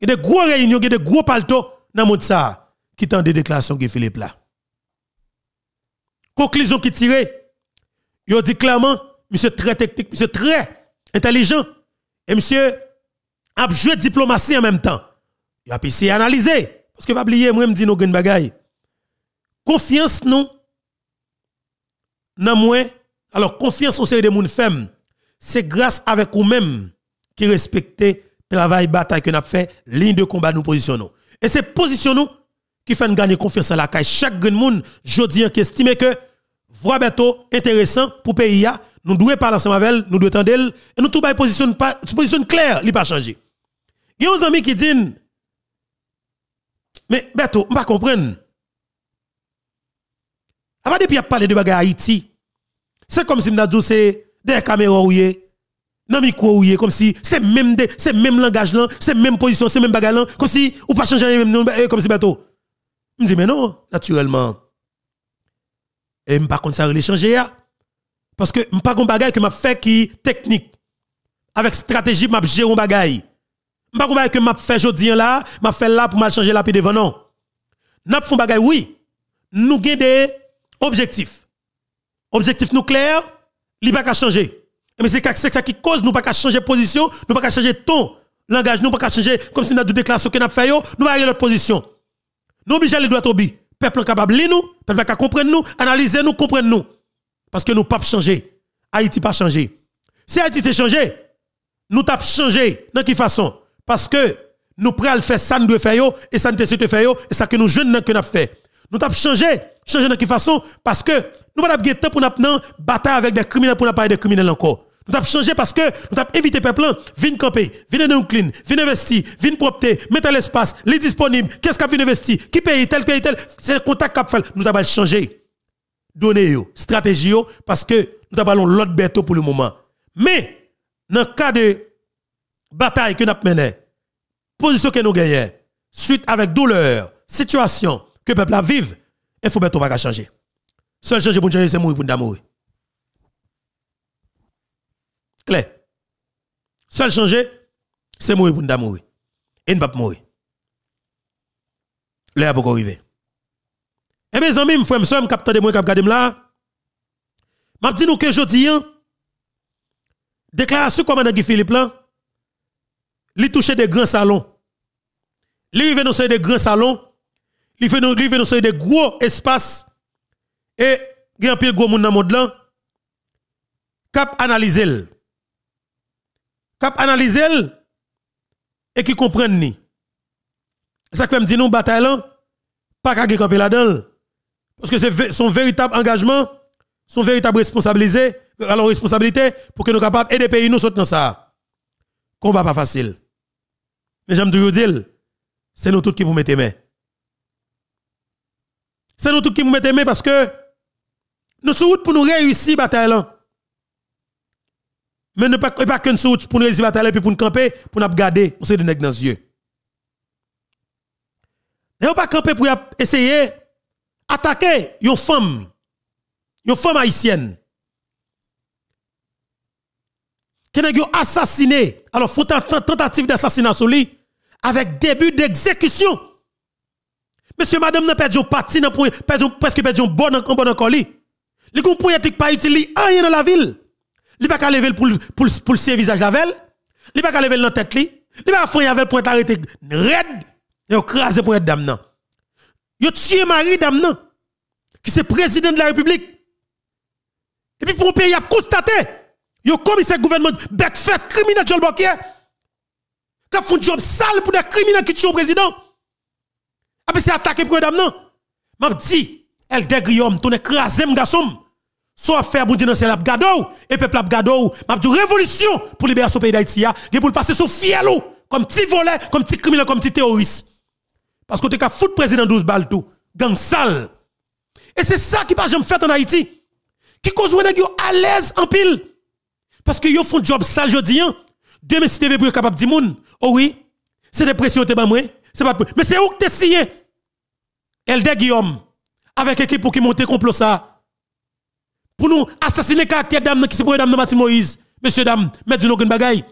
et des gros réunions, des gros paltos dans le monde ça qui tendent des déclarations de Philippe là. Conclusion qui tire, il dit clairement, monsieur très technique, monsieur très intelligent, et monsieur a joué diplomatie en même temps. Il a essayé d'analyser. Parce que pas oublier, moi, je dis nos bagaille. Confiance nous, dans moi, alors confiance au série de moun femme c'est grâce avec vous-même qui respectez travail bataille que nous avons fait, ligne de combat nous positionnons. Et c'est position qui fait gagner confiance à la caille. Chaque grand monde, je dis qui estime que voix bientôt intéressant pour le pays, nous devons parler ensemble avec nous devons attendre et nous tout position position claire, il pas changer. Il y a des amis qui disent mais Beto, on pas comprendre. Avant depuis parler de bagaille Haïti, c'est comme si nous c'est des caméras ouillées, dans micro ouillé comme si c'est même c'est même langage là, c'est même position, c'est même bagarre là, comme si ou pas changer même eh, comme si bateau. Me dit mais non, naturellement. Et me pas contre ça les changer parce que me pas gon bagaille que m'a fait qui technique. Avec stratégie m'a gérer un bagaille. M'pas gon bagaille que m'a fait jodi là, m'a fait là pour m'a changer la puis devant non. N'a font bagaille oui. Nous avons des objectifs. Objectif nucléaire il pas qu'à changer. Mais c'est ça qui cause nous pas qu'à changer position, nous pas qu'à changer ton langage, nous pas qu'à changer comme si nous avons déclaration que nous fait, nous avons notre position. Nous obligés les droits au Peuple capable de nous, peuple capable comprendre nous, analyser nous, comprendre nous. Parce que nous pas changer. Haïti pas changer. Si Haïti t'est changé, nous t'avons changé. Dans quelle façon? Parce que nous à faire ça nous devons faire et ça nous devons faire et ça que nous jeunes que nous fait. Nous t'avons changé. Changer de quelle façon? Parce que nous pas temps pour nous bataille avec des criminels pour nous parler des criminels encore. Nous avons changé parce que nous avons évité peuple, viens camper, viens nous clean, viens investir, viens propter, mettre l'espace, les disponibles, qu'est-ce qu'a vient investir, qui paye tel paye tel, c'est le contact qu'a fait. Nous avons changé. Donner stratégie parce que nous avons l'autre bête pour le moment. Mais dans le cas de bataille que nous avons menée, position que nous gagnons, suite avec douleur, situation que le peuple a vive, il faut pas changer. Seul changer pour changer, c'est mourir pour mourir. Claire. Seul changer, c'est mourir pour mourir. Et ne pas mourir. Là, pour arriver. Et mes amis, mes frères, soeurs, capteur de moi, cap gardem là. M'a dit nous que jodi hein, déclaration comme Guy Philippe là, li touche des grands salons. Li vient dans des grands salons, li fait nous des gros espaces et il gros monde dans le monde là, cap analyser cap analyser et qui comprennent ni. Ça que me dit nous bataille là, pas qu'à camper là-dedans. Parce que c'est son véritable engagement, son véritable responsabilité, alors responsabilité pour que nous capables aider pays nous sortir dans ça. Combat pas facile. Mais j'aime toujours dire, c'est nous tous qui vous mettez main. C'est nous tous qui vous mettez main parce que nous sommes route pour nous réussir bataille. Mais ne pas pas que nous pour nous réussir bataille puis pour nous camper, pour nous garder, on de nèg dans les yeux. Et on pas camper pour essayer attaquer une femme, une femme haïtienne. Qui a assassiné, alors font tentative d'assassinat sur lui avec début d'exécution. Monsieur, madame, n'a perdu un parti, presque perdu un bon en bon encore li. Les gens politique pas utile rien dans la ville. Il pas qu'à lever pour pour pour le visage la veille. Il pas qu'à lever dans tête li. Il pas faire avec pour arrêter red et craser pour être dame nan. Yo tué Marie dame qui c'est président de la République. Et puis pour un pays a constaté yo commissaire gouvernement bec fait criminel Joel Bokier qui font un job sale pour des criminels qui tuent le président. Après c'est attaqué pour dame nan. M'a dit elle dégriom ton écrasé m'garçon. Soit faire bon dans ciel gado et peuple ap gado. M'a dit révolution pour libérer ce pays d'Haïti et pour le passer sous fiel comme petit volet, comme petit criminel, comme petit terroriste. Parce que tu as foutu président 12 balles tout, gang sale. Et c'est ça qui pas jamais fait en Haïti. Qui cause que yo à l'aise en pile. Parce que yo font job sale jodi hein. Demain si tu pour capable di moun, oh oui, c'est des pressions te ba moi, c'est pas mais c'est où que t'es signé? Elder Guillaume avec équipe pour qui monter complot ça. Pour nous assassiner caractère dame qui se pour dame Martin Moïse. Monsieur dame, mettre du bagaille.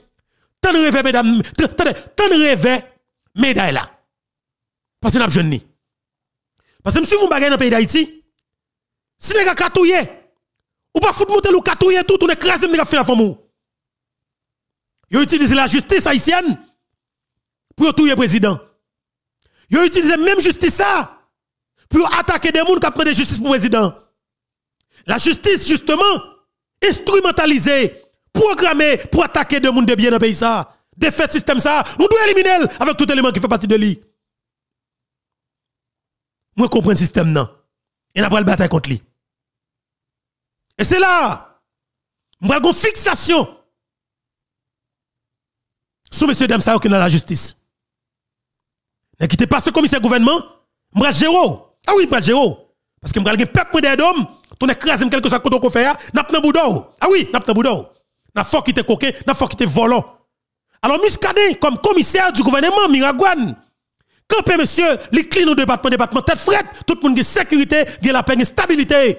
Tant rêve mesdames, tant rêve médaille là. Parce que n'a jeune ni. Parce que monsieur mon bagaille dans le pays d'Haïti. Si les gars katouye, ou pas foutre monter ou katouye tout, on écrase les gars fait la femme. Yo utilise la justice haïtienne pour tuer le président. Yo utilise même justice ça pour attaquer des gens qui prennent justice pour le président. La justice, justement, instrumentalisée, programmée pour attaquer des gens de bien dans le pays. Ça. De fait, système ça, nous devons éliminer avec tout élément qui fait partie de lui. Moi, je comprends le système, non. Et après, le bataille contre lui. Et c'est là, moi, une fixation sur M. Demsa qui dans la justice. Et qui te passe le commissaire gouvernement, moi, Géro. Ah oui, Géro. Parce que moi, je peuple des d'hommes, ton écrase quelque chose qu'on fait, n'a pas boudou. Ah oui, n'a pas boudou. N'a pas qui te coquin, n'a pas qui te volant. Alors, Muscadet, comme commissaire du gouvernement, Miragouane, quand monsieur, les au département, département, tête frette, tout le monde a sécurité, a la paix, stabilité.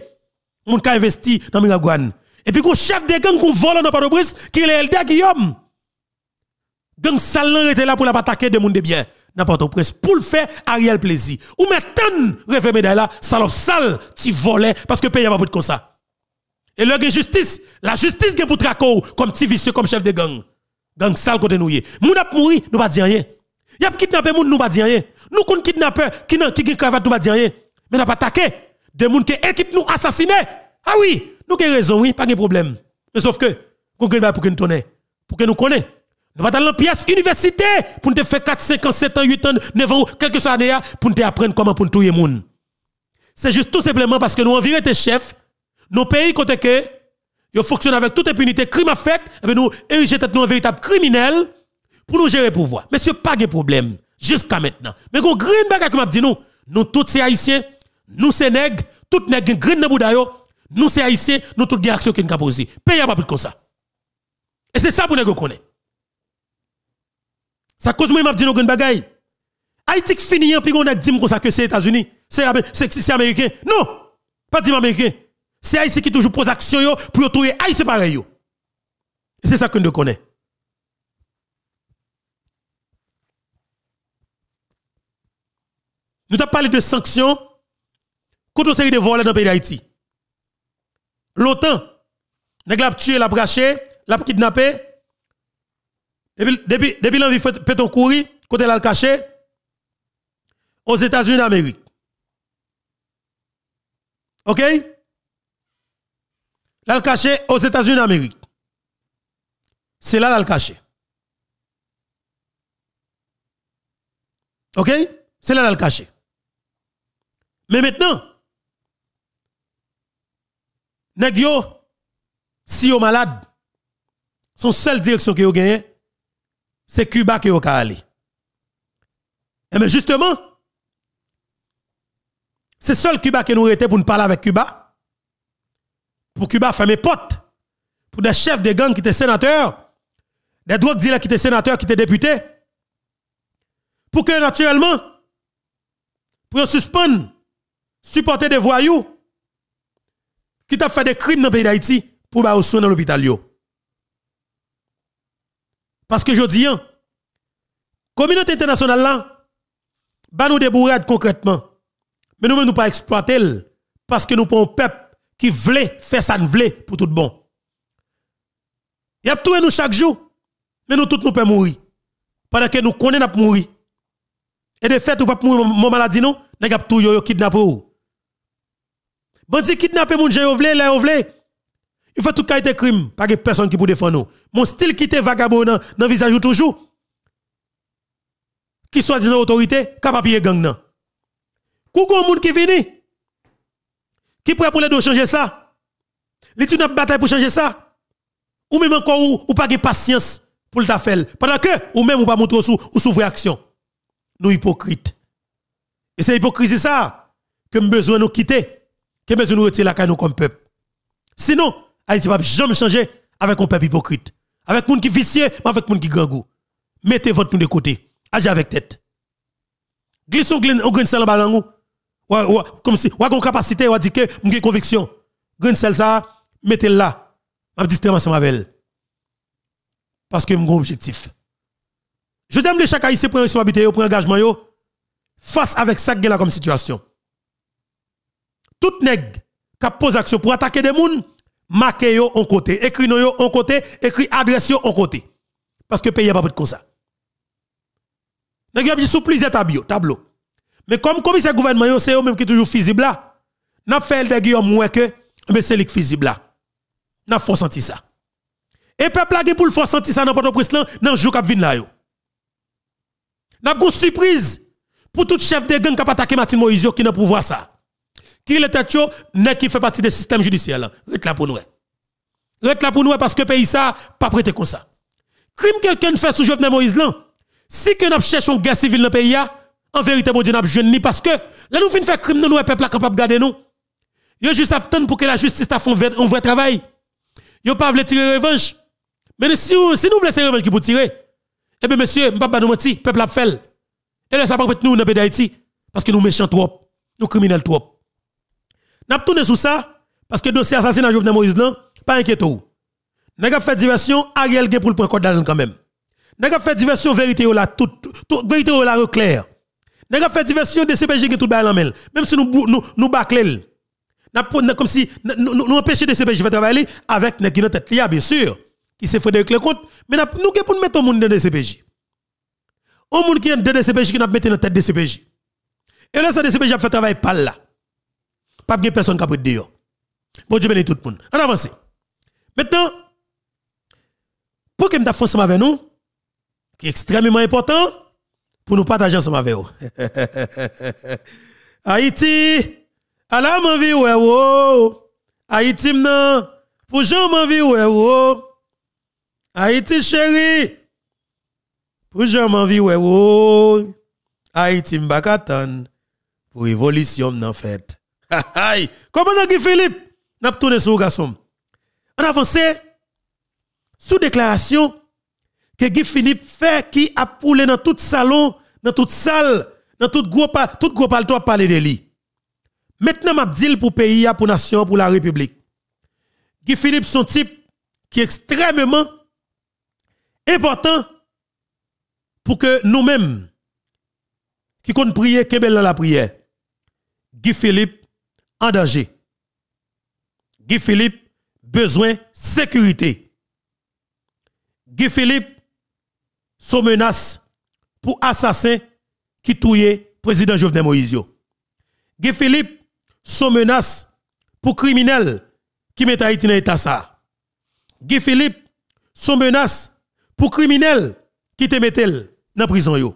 Moun ka investi dans Miragouane. Et puis, le chef de gang qui vole dans Port-au-Prince, qui est Elder Guillaume. Gang sale était là pour la attaquer des monde de bien. N'importe prince pour le faire Ariel plaisir. Ou maintenant rêve médaille là, salope sale, ti volé parce que pays pas comme ça. Et le justice, la justice qui pour traco comme petit vicieux comme chef de gang. Gang sale côté nous Moun a mouri, nous pas dire rien. Y a kidnappé moun, nous pas dire rien. Nous kon kidnappeur qui qui qui cravate nous pas dire rien. Mais n'a pas attaqué des moun qui équipe nous assassiner. Ah oui, nous avons raison oui, pas de problème. Mais sauf que pour que nous pour pour que nous connaissons nous allons dans la pièce université pour nous faire 4, 5 ans, 7 ans, 8 ans, 9 ans, quelques années pour nous apprendre comment pour nous tuer monde. C'est juste tout simplement parce que nous environ des chefs, nos pays côté que ils fonctionnent avec toute impunité, crime à fait, et eh nous ériger tête nous un véritable criminel pour nous gérer le pouvoir. Mais ce pas de problème jusqu'à maintenant. Mais qu'on green bagage comme dit nous, nous tous ces haïtiens, nous ces nègres, tous nègres green dans nous ces haïtiens, nous toutes des actions qui nous poser. Pays pas plus comme ça. Et c'est ça pour nous connaître. Ça cause moi m'a dit nous bagay. Haïti fini puis on a dit comme ça que c'est États-Unis, c'est c'est américain. Non, pas dit américain. C'est Haïti qui toujours pose action yo pour tuer Haïti pareil yo. C'est ça que nous connaissons. Nous avons parlé de sanctions contre une série de voleurs dans le pays d'Haïti. L'OTAN, nous avons tué, l'a braché, l'a kidnappé, depuis, depuis, l'envie fait ton courir, côté là caché, aux États-Unis d'Amérique. OK? Là le caché aux États-Unis d'Amérique. C'est là le caché. OK? C'est là le caché. Mais maintenant, nèg si yo malade, son seule direction que yo gagné, c'est Cuba qui est allé. Et mais justement, c'est seul Cuba qui nous était pour nous parler avec Cuba. Pour Cuba fermer porte. Pour des chefs de gang qui étaient sénateurs, des drogues dealers qui étaient sénateurs, qui étaient députés. Pour que naturellement, pour suspendre, supporter des voyous qui t'a fait des crimes dans le pays d'Haïti pour soin dans l'hôpital. Parce que je dis, la hein, communauté internationale là, bah nous des bourrades concrètement. Mais nous ne nous pas exploiter parce que nous sommes un peuple qui voulait faire ça, pour tout bon. Il y a tout nous chaque jour, mais nous tous nous pouvons mourir. Pendant que nous connaissons nous mourir. Et de fait, nous pas mourir mon maladie nous, nous avons tout yo kidnappé ou. Bandi kidnappé moun jè vle, là vle. Il faut tout qualité crime, pas que personne qui peut défendre nous. Mon style qui était vagabond dans le visage toujours. Qui soit disant autorité, capable de gang nan. Koukou moun qui vini? Qui prêt pour les deux changer ça? Li tu bataille pour changer ça? Ou même encore ou, ou pas de patience pour le faire. Pendant que ou même ou pas montrer sous ou sous action. Nous hypocrites. Et c'est hypocrisie ça que nous besoin nous quitter. Que besoin nous retirer la nous comme peuple. Sinon, Haïti va jamais changer avec un peuple hypocrite. Avec monde qui vicieux, mais avec monde qui grand goût. Mettez votre nous de côté. Agissez avec tête. Glissons au grain sel en comme si, ou une capacité, ou dit que, une conviction. Grain sel ça, mettez-le là. Je dis ensemble avec elle. Parce que un objectif. Je t'aime de chaque haïtien prendre responsabilité, prendre engagement face avec ça là comme situation. Tout nèg qui pose action pour attaquer des gens, marquez yo en côté, écrit yo en côté, écrit adresse yo en côté. Parce que pays pas de comme ça. Nèg y a sous plusieurs tableaux, tableau. Mais comme commissaire gouvernement c'est eux même qui toujours visible là. N'a fait de Guillaume moins que mais c'est lui visible là. N'a faut sentir ça. Et peuple là pour le faire sentir ça dans Port-au-Prince là dans là. N'a une surprise pour tout chef de gang qui attaqué Martin qui n'a pouvoir ça. Qui est tête n'est qui fait partie du système judiciaire là. Rete là pour nous. Rete là pour nous parce que pays ça pas prêté comme ça. Crime quelqu'un fait sous Jovenel Moïse là. Si que nous cherchons guerre civile dans le pays en vérité bon Dieu n'a jeune parce que là nous venons faire crime nous nous peuple capable garder nous. Yo juste attendre pour que la justice fasse un vrai travail. Yo pas veut tirer revanche. Mais si, nous voulons tirer revanche qui pour tirer, eh bien monsieur, pas nous mentir, peuple a fait. Et là ça pas nous dans le pays d'Haïti parce que nous méchants trop, nous criminels trop. N'a tourné sous ça parce que dossier assassinat Jovenel Moïse là, pas inquiétez-vous. N'a fait diversion Ariel Gay pour le point code quand même. N'a fait diversion vérité là tout, tout vérité là clair. N'a fait diversion de CPJ qui tout bail Même si nous nous nous bâcler. Comme si nous nous empêcher de CPJ travailler avec nèg qui tête là bien sûr qui fait de compte mais nous pour mettre au monde dans CPJ. Au monde qui est dans CPJ qui n'a mettre dans tête de CPJ. Et là ça CPJ a fait travail par là. Pas de personne qui a pris de Bon Dieu bénisse tout le monde. On avance. Maintenant, pour que nous ensemble avec nous, qui est extrêmement important, pour nous partager ensemble avec vous. Haïti, à la vie ouais wo. Haïti non, pour Jean vie ouais wo. Haïti chéri, pour Jean vie ouais wo. Haïti m'bakatan, pour évolution nan fait. Comment Guy Philippe? N'a tourné sur garçon. On avance sous déclaration que Guy Philippe fait qui a poulé dans tout salon, dans toute salle, dans tout groupe, tout groupe a parler de lui. Maintenant, m'a dit pour pays, pour nation, pour la République. Guy Philippe son type qui est extrêmement important pour que nous-mêmes, qui compte prier, que dans la prière, Guy Philippe en danger. Guy Philippe, besoin sécurité. Guy Philippe, son menace pour assassin qui touye président Jovenel Moïse. Guy Philippe, son menace pour criminel qui met Haïti dans l'état ça. Guy Philippe, son menace pour criminel qui te met dans prison yo.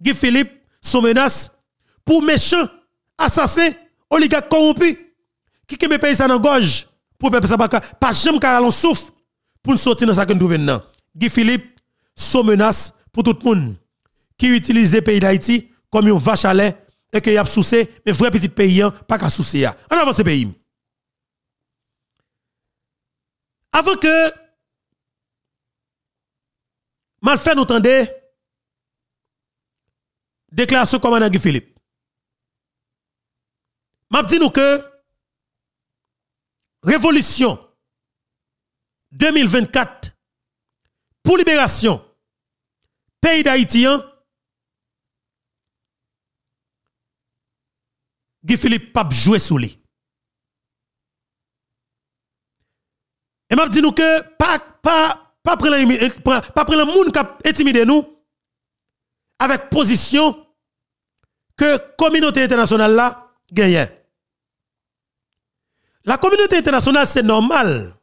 Guy Philippe, son menace pour méchant assassin oligarque corrompu qui me paye ça dans gorge pour peuple ça pas pas jamais on souffle pour sortir dans ça que nous Guy Philippe son menace pour tout le monde qui utilise le pays d'Haïti comme une vache à lait et qu'il y a soucé, mais vrai petit pays, hein, pas qu'à soucer. En avant ce pays. Avant que mal fait nous tendez déclaration commandant Guy Philippe. M'a dit nous que révolution 2024 pour libération pays d'Haïti Guy Philippe pas jouer sous lui. Et m'a dit nous que pas pas pas prendre prendre monde qui intimider nous avec position que communauté internationale là gagne. La communauté internationale c'est normal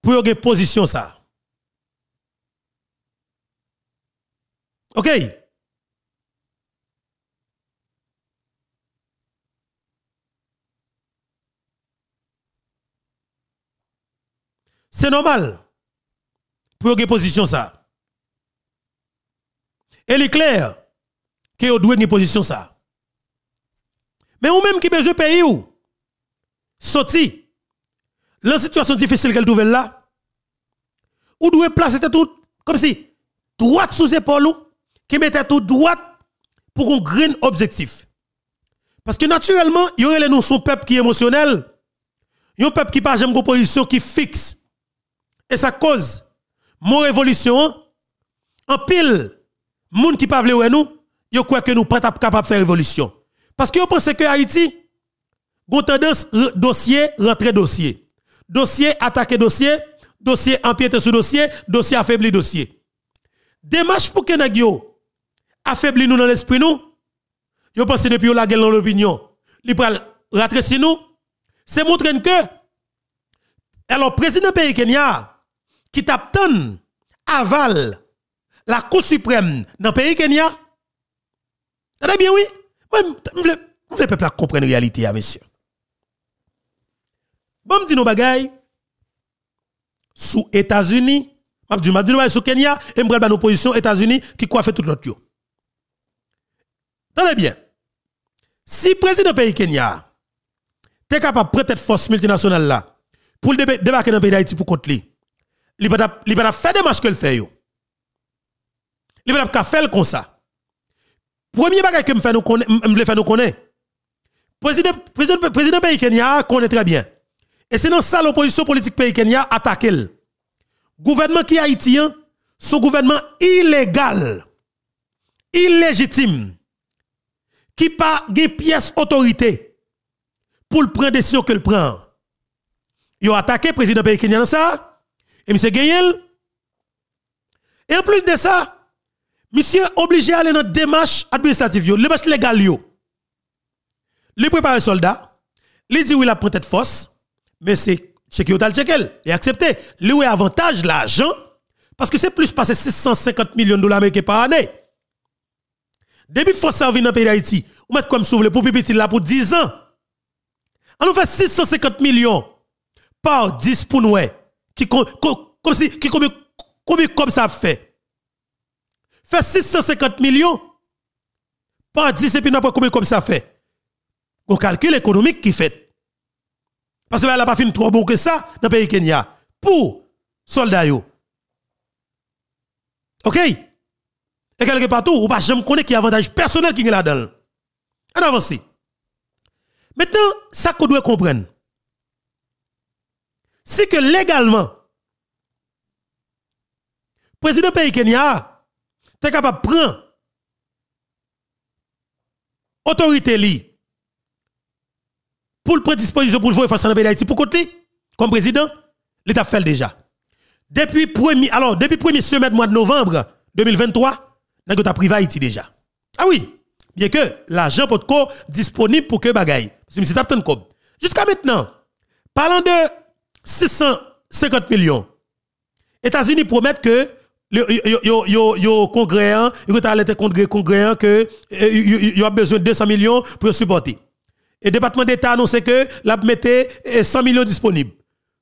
pour avoir position ça. OK? C'est normal pour une position ça. Et il est clair que vous doit une position ça. Mais ou même qui besoin pays ou sorti. La situation difficile qu'elle trouve là ou doit placer tout comme si droite sous épaule qui mettait tout droite pour un grand objectif. Parce que naturellement, il y aurait nous son peuple qui est émotionnel, un peuple qui pas une position qui fixe. Et ça cause mon révolution. En pile moun qui pas vle nous yo croit que nous pas capable faire révolution. Parce que yo pense que Haïti gon tendance dossier rentrer dossier. Dossier attaquer dossier. Dossier empiéter sur dossier. Dossier affaibli dossier. Démarche pour que nèg yo affaibli nous dans l'esprit nous. Yo pense depuis la gueule dans l'opinion. Li pral ratressi nous. C'est montrer que alors président pays Kenya qui t'attend aval la Cour suprême dans le pays Kenya. Très bien, oui. Je veux le peuple comprendre la réalité, hein, monsieur. Bon, je dis nos. Sous États-Unis, je dis nos sous Kenya, et vais nos positions États-Unis qui coiffe tout l'autre. Très bien. Si le président pays Kenya est capable de prêter force multinationale là pour débarquer dans le pays d'Haïti pour contre lui, il va faire des marches que fait yo. Il va faire comme ça. Premier bagage que me fait nous me. Président président président pays Kenya connaît très bien. Et c'est dans ça l'opposition politique pays Kenya attaque le gouvernement qui est haïtien, ce gouvernement illégal, illégitime, qui pas de pièce autorité pour le prendre décision que le prend. Il a attaqué président pays Kenya dans ça. Et monsieur Gagnel. Et en plus de ça, monsieur obligé à aller dans démarche administrative, le démarche légale. Il prépare le soldat, il dit oui, la peut-être force, mais c'est ce qui est checké, il accepté. Lui avantage l'argent, parce que c'est plus passé 650 millions de dollars par année. Depuis force servir dans le pays d'Haïti, on met comme souffle pour pipi là pour 10 ans. On nous fait 650 millions par 10 pour nous qui comme si qui combien comme ça fait? Fait 650 millions par 10 et puis n'importe combien comme ça fait. On calcul économique qui fait parce que là pas fini trop bon que ça dans le pays Kenya. Pour soldats OK? Et quelque part ou pas jamais connaît qui avantage personnel qui est là-dedans. On avance. Maintenant ça qu'on doit comprendre. Si que légalement, président pays Kenya, est capable de prendre autorité li pour le prendre pour le voir face à pays d'Haïti pour côté comme président, l'État fait déjà. Depuis premier alors depuis premier semaine mois de novembre 2023, n'a pas privé Haïti déjà. Ah oui, bien que l'argent être disponible pour que bagaille. C'est comme. Jusqu'à maintenant, parlant de 650 millions. États-Unis promettent que yo yo congrès yo congrès que y a besoin de 200 millions pour supporter. Et le département d'État annonce que la mettait 100 millions disponibles.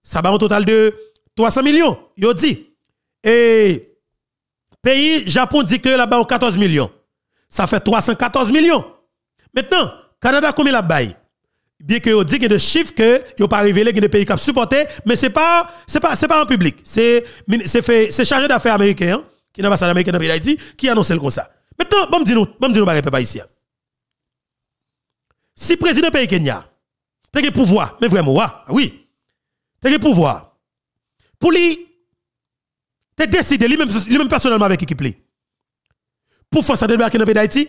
Ça va un total de 300 millions, yo dit. Et Pays, Japon dit que là-bas, 14 millions. Ça fait 314 millions. Maintenant, Canada, combien la bail? Bien que vous dit que de chiffres que vous pas révélé que des pays qui supporté, mais c'est pas c'est pas c'est pas en public. C'est c'est fait c'est chargé d'affaires américain hein, qui n'a pas ça américain dans le pays d'Haïti qui annonce comme ça. Maintenant, bon dis nous, bon dis nous pas ici. Si président pays Kenya, t'as le pouvoir, mais vraiment oui. T'as le pouvoir. Pour lui t'as décidé lui-même personnellement avec équipe Pour faire ça débarquer dans le pays d'Haïti,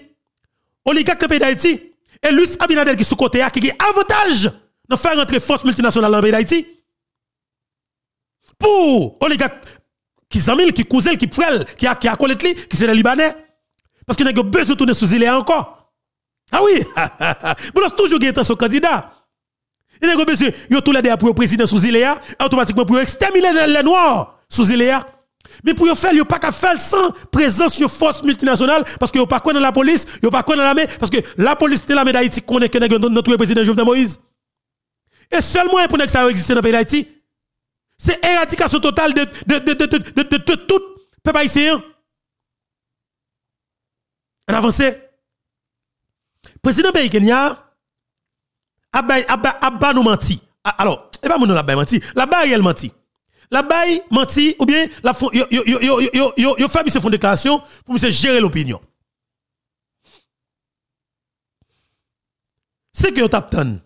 oligarque le pays d'Haïti et Luis Abinadel qui sous côté qui a avantage de faire rentrer force multinationale dans le pays d'Haïti. Pour oligarque qui zamil, qui cousin, qui frère, qui a qui a qui c'est les Libanais. Parce qu'il a besoin de tourner sous île encore. Ah oui, avez toujours gagné son candidat. Il a besoin, de tous les deux pour le président sous île automatiquement pour exterminer les noirs sous île mais pour faire, a pas qu'à faire sans présence de force multinationale parce que a pas quoi dans la police, a pas quoi dans l'armée parce que la police de l'armée d'Haïti connaît que notre président Jovenel Moïse. Et seulement pour que ça existe dans le pays d'Haïti, c'est éradication totale de, de, de, de, tout peuple haïtien. On avance. Président pays Kenya, Abba nous menti. Alors, et pas mon la menti. Là-bas, Ariel menti la baille menti ou bien la yo yo yo yo yo yo fait font déclaration pour monsieur gérer l'opinion. C'est que tapton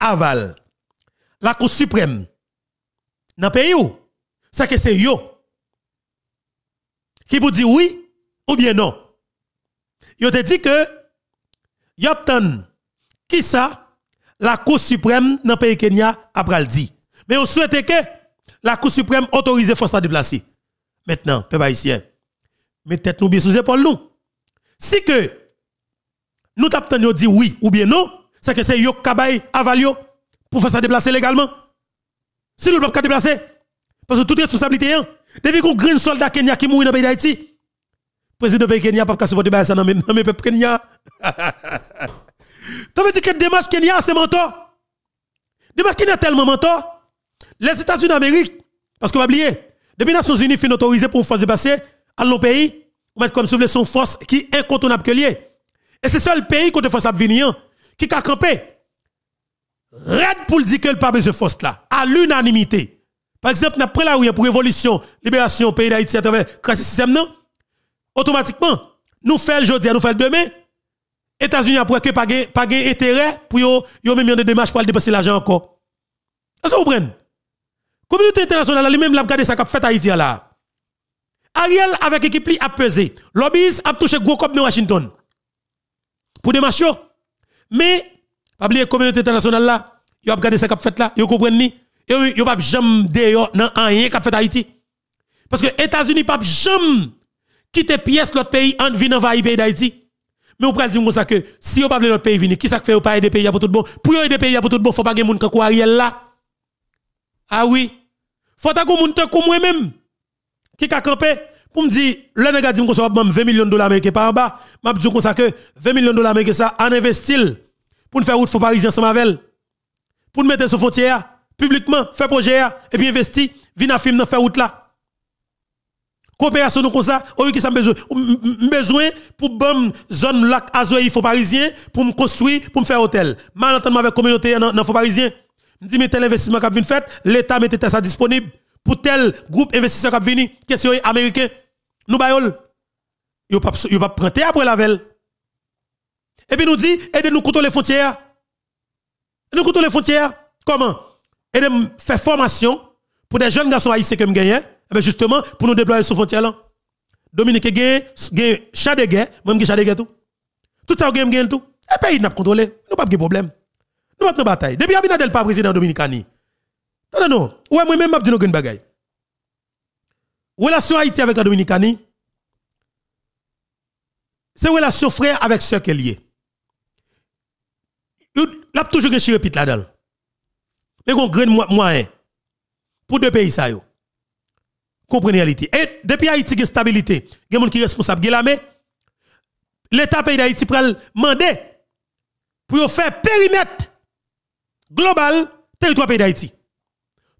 aval la Cour suprême dans pays où c'est que c'est yo qui vous dit oui ou bien non. Yo te dit que yo qui ça la Cour suprême dans pays Kenya le dit. Mais on souhaite que la Cour suprême autorise force à déplacer. Maintenant, peuple haïtien, mettez nous bien sous épaule nous. Si que nous t'attendons dit oui ou bien non, c'est que c'est yo kabay avalio pour faire ça déplacer légalement. Si nous ne pouvons pas déplacer, parce que toute responsabilité, hein, depuis qu'on grand soldat Kenya qui mourit dans le pays d'Haïti, président pays Kenya pas supporter ça dans mes peuple Kenya. Tu veux dire que démarche Kenya c'est mentor. Démarche Kenya tellement mentor les États-Unis d'Amérique, parce que vous oubliez, depuis les Nations Unies fin autorisé pour faire dépasser à nos pays, on mettre comme si son force qui est incontournable que lié. Et c'est seul pays qui force à venir qui a campé. Red pour dire que le pas besoin de force là, à l'unanimité. Par exemple, après la pour révolution, libération, pays d'Haïti à travers le système, non? Automatiquement, nous faisons aujourd'hui, nous faisons demain. États-Unis après que pas pas intérêt pour yo yo même des démarches pour dépenser l'argent encore. Vous comprenez? Communauté internationale, lui-même, l'a regardé ça qu'a fait Haïti là. Ariel, avec équipe, a pesé. Lobbyist a touché gros de Washington. Pour machos. Mais, pas communauté internationale là, il a regardé ça qu'a fait là, vous comprenez ni? Yo pas jamais d'ailleurs dans rien qu'a fait Haïti. Parce que États-Unis pas jamais quitter pièce l'autre pays en venant envahir pays d'Haïti. Mais on peut dire comme ça que si vous pas l'autre pays venir, qui ça fait pas aider pays pour tout bon Pour aider pays pour tout bon, faut pas que moun kan Ariel là. Ah oui. Faut que moun te comme moi-même. Qui a campé? Pour me dire le nèg dit que 20 millions de dollars américains par en bas. M'a dit comme ça que 20 millions de dollars américains ça en investir. Pour faire route faux parisien ensemble avec pour mettre sur frontière publiquement faire projet et puis investir. Venir film faire route là coopération nous comme ça au qui ça besoin pour bon zone lac il faux parisien pour me construire pour me faire hôtel malentendement avec communauté dans faux parisien dit mais tel investissement qui a fait, l'État mettait ça disponible pour tel groupe investisseur qui venu, question américain? Nous bayol. Yo pas yo pas prendre après la velle. Et puis nous dit aidez nous contrôler les frontières. Nous contrôler les frontières. Comment? Aidez faire formation pour des jeunes garçons haïtiens que me gagne, eh justement pour nous déployer sur frontière là. Dominique gagne gagne chat de guerre, moi me chat de guerre tout. Tout ça gagne gagne tout. Et pays n'a pas contrôlé, nous pas de problème. Nous avons bataille. Depuis Abinadel pas président Dominicani. Non, non, non. Ouais, moi-même, je dis une bagaille. Relation Haïti avec la Dominicani, c'est relation frère avec sœur qui est. Il a toujours un répète là-dedans. Mais on grain moyen pour deux pays ça yo. Comprenez la réalité. Et depuis Haïti a stabilité, il y a des gens qui sont responsables de l'armée. L'État pays d'Haïti pral demander pour faire périmètre global territoire pays d'Haïti.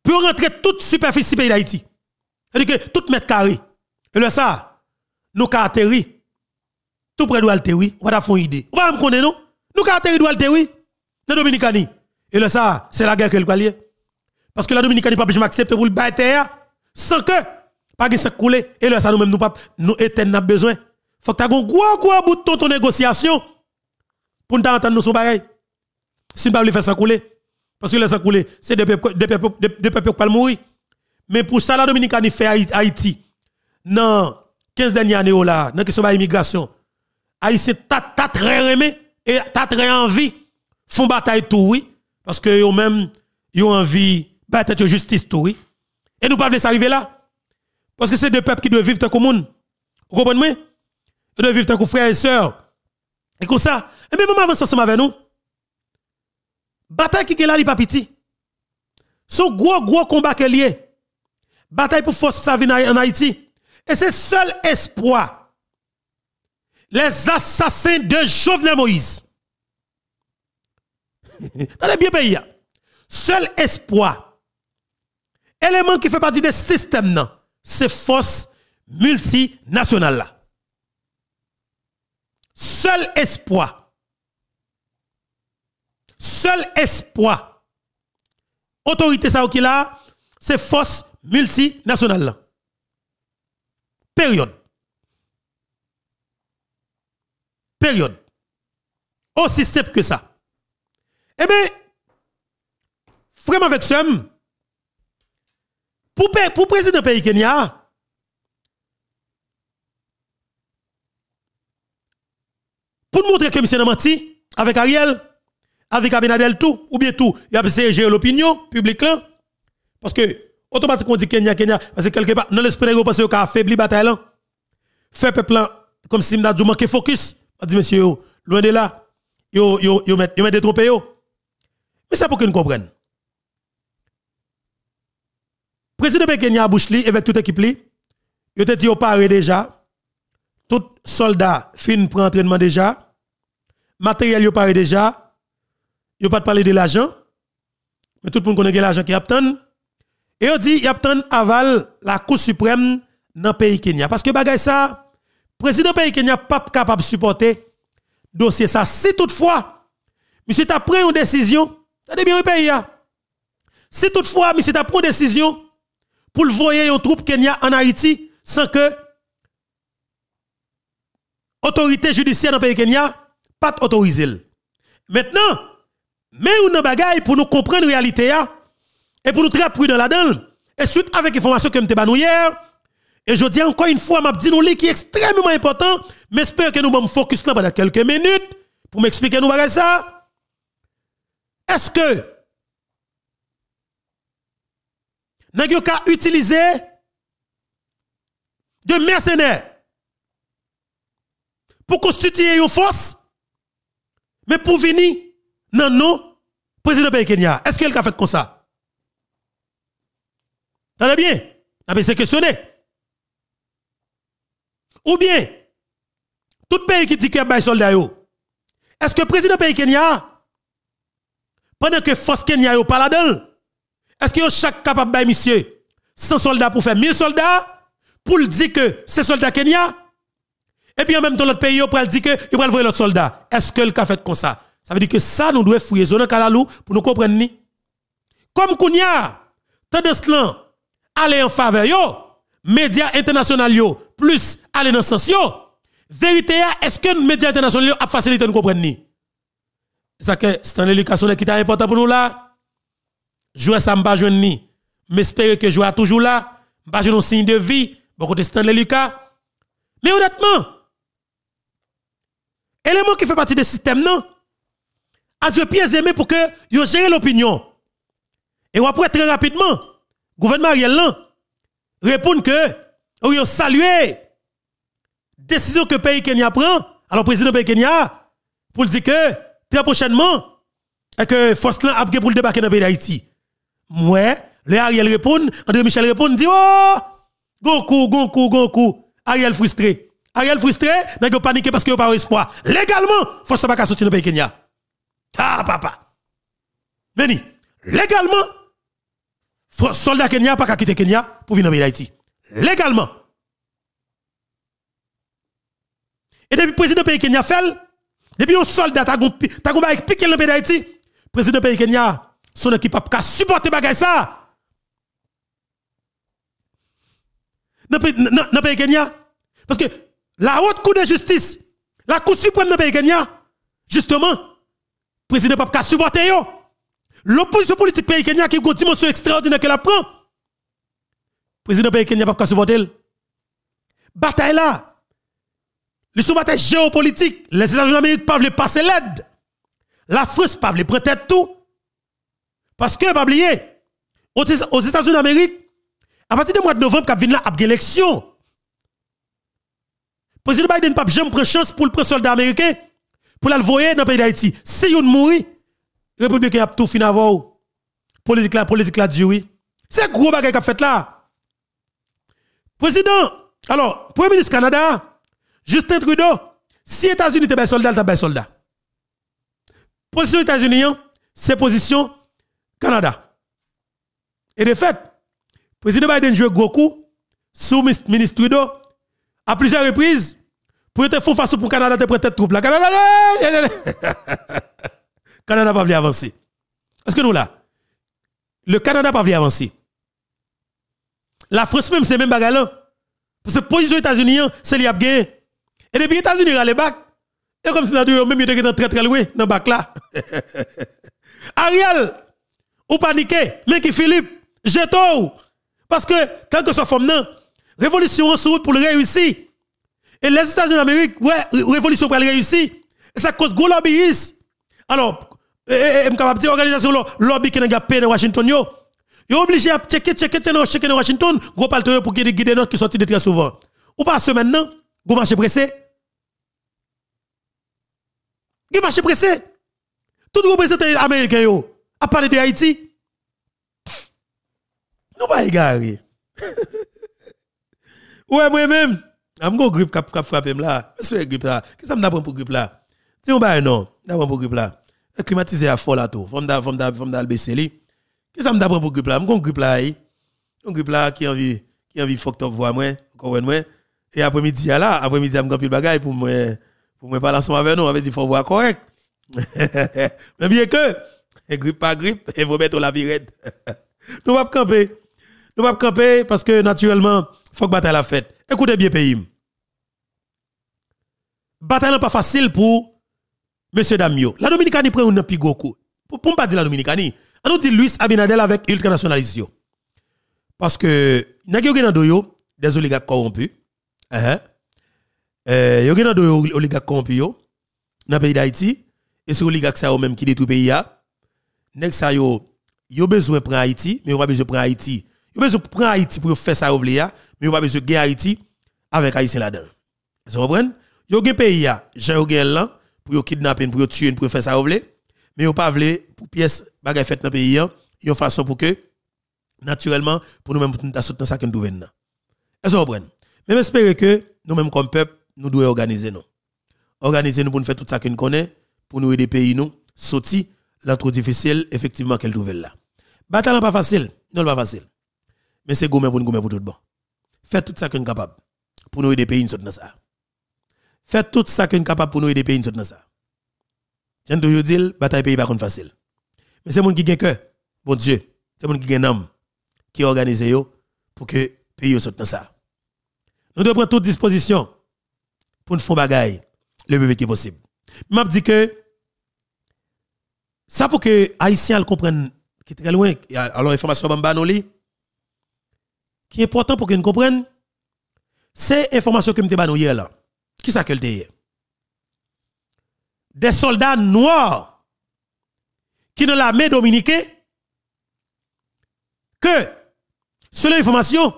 Pour rentrer toute superficie pays d'Haïti. C'est-à-dire que tout mètre carré. Et là ça, nous atterri. Tout près de Altéri, on va faire une idée. On va me connaître nous. Nous atterri de Altéri dans Dominicani. Et là ça, c'est la guerre que le palier. Parce que la Dominicani pas besoin accepter pour le terre sans que pas que ça et là ça nous même nous pas nous éternel n'a besoin. Faut que tu un gros bout de ton négociation pour nous entendre nous sur pareil. Si ne faire ça couler parce que là ça couler, c'est des peuples des peuples des peuples qui mourir. Mais pour ça la Dominicani fait Haïti dans 15 dernières années là, dans question de l'immigration. Haïti t'as très aimé et t'as très envie font bataille tout oui parce que eux même ils ont envie de justice tout oui. Et nous pas arriver là. Parce que c'est des peuples qui doivent vivre dans le monde. Vous comprenez? Ils doivent vivre tant que frères et sœurs. Et comme ça, et même avant ça, avec nous. Bataille qui est là, il pas petit. Son gros, gros combat qui est lié. Bataille pour force sa vie en Haïti. Et c'est seul espoir. Les assassins de Jovenel Moïse. Dans bien pays. Seul espoir. Élément qui fait partie des systèmes, c'est force multinationale. Seul espoir. Seul espoir. Autorité ça là, c'est force multinationale. Période. Période. Aussi simple que ça. Eh bien, vraiment avec ce pour, pour président pays Kenya, pour montrer que M. n'a menti avec Ariel, avec Abinadel tout, ou bien tout, il a essayé l'opinion publique. Parce que, automatiquement, on dit Kenya, Kenya, parce que quelque part, dans l'esprit, parce qu'il a affaibli la bataille là. Fait peuple comme si m'a manqué focus. On dit, monsieur, loin de là, yo, yo, yo, met, yo. Mais c'est pour que nous comprenions. Président Kenya Bouchli, avec toute équipe li, il a dit, yo paré déjà tout soldat fin pour entraînement déjà. Matériel yo paré déjà. Yo pas parler de l'argent. Mais tout le monde connaît l'argent qui obtenu. Et on dit y obtenu aval la Cour suprême dans le pays Kenya parce que bagay ça président pays Kenya pas capable de supporter dossier ça si toutefois monsieur t'a pris une décision, ça bien pays Si toutefois monsieur t'a pris une décision pour le voyer une troupe Kenya en Haïti sans que autorité judiciaire dans le pays Kenya, pas autorisé. Maintenant, mais on bagaille pour nous comprendre la réalité et pour nous très prudent là-dedans. Et suite avec l'information que je nous hier, et je dis encore une fois, je dis nous qui est extrêmement important, mais j'espère que nous allons focus là pendant quelques minutes pour m'expliquer nous ça. Est-ce que nous avons utiliser de mercenaires pour constituer une force, mais pour venir, non, non, président pays Kenya, est-ce qu'il a fait comme ça? T'as bien? T'as c'est questionné. Ou bien, tout pays qui dit qu'il y a soldats, est-ce que le président pays Kenya, pendant que force Kenya n'est pas là-dedans, est-ce que chaque capable de monsieur 100 soldats pour faire 1000 soldats, pour dire que c'est soldat Kenya? Et puis en même temps, l'autre pays, il dire que il va voir l'autre soldat. Est-ce que le cas fait comme ça? Ça veut dire que ça, nous devons fouiller zone Kalalou pour nous comprendre. Ni. Comme Kounia, tant de en faveur, yo, médias internationaux, plus aller dans sens, yo, vérité, est-ce que les médias internationaux a facilité nous comprendre? Ni? Ça que c'est une éducation qui est important pour nous là. Jouer ça, m'pas jouer ni. Mais espérer que jouer toujours là. M'pas jouer un signe de vie. Bon côté Stanley Lucas. Mais honnêtement, élément qui fait partie du système, non? A Dieu aimé pour que vous gérez l'opinion. Et après, très rapidement, gouvernement Ariel répond que vous avez salué décision que le pays Kenya prend. Alors, président pays Kenya, pour dire que très prochainement, et que force a pour le débarquer dans le pays d'Haïti. Moi, le Ariel répond, André Michel répond, dit Oh, go coup, go coup, go coup. Ariel frustré. Ariel frustré, n'a pas paniqué parce qu'il n'y a pas espoir. Légalement, faut pas sortir le pays Kenya. Ah, papa. Veni, légalement, soldat Kenya pas quitter Kenya pour venir pays d'Haïti. Légalement. Et depuis le président pays Kenya fait, depuis un soldat t'a piqué dans le pays d'Haïti, président pays Kenya, son équipe a supporté bagay ça. Dans Kenya. Parce que la haute cour de justice, la cour suprême dans le pays Kenya, justement, le président n'a pas supporter. L'opposition politique pays Kenya qui a une dimension extraordinaire qu'elle prend. Le président pays Kenya n'a pas supporter. Bataille là. Les sous bataille géopolitique. Les États-Unis d'Amérique ne peuvent passer l'aide. La France ne peut prêter tout. Parce que, pas oublier, aux États-Unis d'Amérique, à partir du mois de novembre, il y a une élection. Le président Biden n'a pas jamais pris chance pour le soldat américain pour l'envoyer dans le pays d'Haïti. Si il mourit, le républicain a tout fini avant. Politique là, politique là, dit oui. C'est gros bagage qu'a fait là. Président, alors, Premier ministre Canada, Justin Trudeau, si les États-Unis étaient soldats, ils étaient soldats. Position États-Unis, hein, c'est position Canada. Et de fait, le président Biden joue gros coup sous le ministre Trudeau à plusieurs reprises pour te faire face pour Canada te prêter troupe là. Canada, Canada pas voulu avancer. Est-ce que nous là? Le Canada pas voulu avancer? La France même c'est même bagarre là. Parce que position États-Unis, hein, c'est a gagné. Et depuis les États-Unis les bac, et comme si nous même été très très loin dans bac là. Ariel, ou paniqué, mais qui Philippe, jeto. Parce que, quand que soit femme non, révolution en pour le réussir. Et les États-Unis d'Amérique, ouais, révolution pour le réussir. Et ça cause gros lobbyistes. Alors, je suis capable de dire organisation lobby qui n'a pas dans Washington yo. Yo obligé à checker checker checker checker Washington, gros palto pour qu'il guide notes qui sortent de très souvent. Ou pas ce maintenant, go marché pressé. Gros marché pressé. Tout gros président américain yo a parlé de Haïti? Nous pas égaré. ouais moi-même, am go grippe cap cap frapper là. C'est grippe là. Qu'est-ce que ça m'apprend pour grippe là? C'est un bail non, d'abord pour grippe là. Climatisé à fort là tout. Femme da femme da femme da baisser li. Qu'est-ce que ça m'apprend pour grippe là? M'gon grippe là. Un grippe là qui envie qui envie fuck top voir moi, comprendre moi. Et après-midi là, après-midi m'gon pile bagaille pour moi pour moi parler ensemble avec nous, on va dire faut voir correct. Mais bien que grippe pas grippe, il faut mettre la virette. nous va camper. Nous va camper parce que naturellement, faut que bataille la fête. Écoutez bien pays. Bataille n'est pas facile pour monsieur Damio. La Dominicanie prend un plus Pour pour pas dire la Dominicanie, on nous dit Luis Abinadel avec ultranationalistes Parce que n'a pas doyo des oligarques corrompus. Euh, euh, yo gen doyo oligarques corrompus yo dans pays d'Haïti et c'est oligarques ça même qui détruit pays. Nek ça yo yo besoin prendre Haïti, mais yo pas besoin prendre Haïti. Yo besoin prendre Haïti pour faire ça mais yo pas besoin de Haïti avec Haïtien là-dedans. Vous comprenez? Yo gen pays ya, j'ai gen là pour yo kidnapper pour yo tuer pour faire ça mais yo pas vle pour pièce bagay fait dans pays yo façon pour que naturellement pour nous même nous soutenir ça que nous devons. Est-ce que vous comprenez? Même espérer que nous même comme peuple nous devons organiser nous. Organiser nous pour nous faire tout ça que nous pour nous aider pays nous sortir l'entre difficile effectivement qu'elle nouvelle là. Bataille n'est pas facile, non pas facile. Mais c'est gourmet pour nous gourmet pour tout bon. Faites tout ça que nous capable pour nous aider pays nous dans ça. Faites tout ça que nous capable pour nous aider pays nous dans ça. J'aime toujours dire bataille pays pas facile. Mais c'est monde qui gagne cœur. Bon Dieu, c'est monde qui gagne âme qui organise pour que pays soit dans ça. Nous devons prendre toute disposition pour nous faire bagaille le plus vite possible. M'a dit que ça pour que haïtiens comprennent qui est très loin alors information bamba li qui est important pour nous comprennent c'est information que ba hier là. Qui ça qu'elle hier? Des soldats noirs qui dans l'armée dominicaine que selon l'information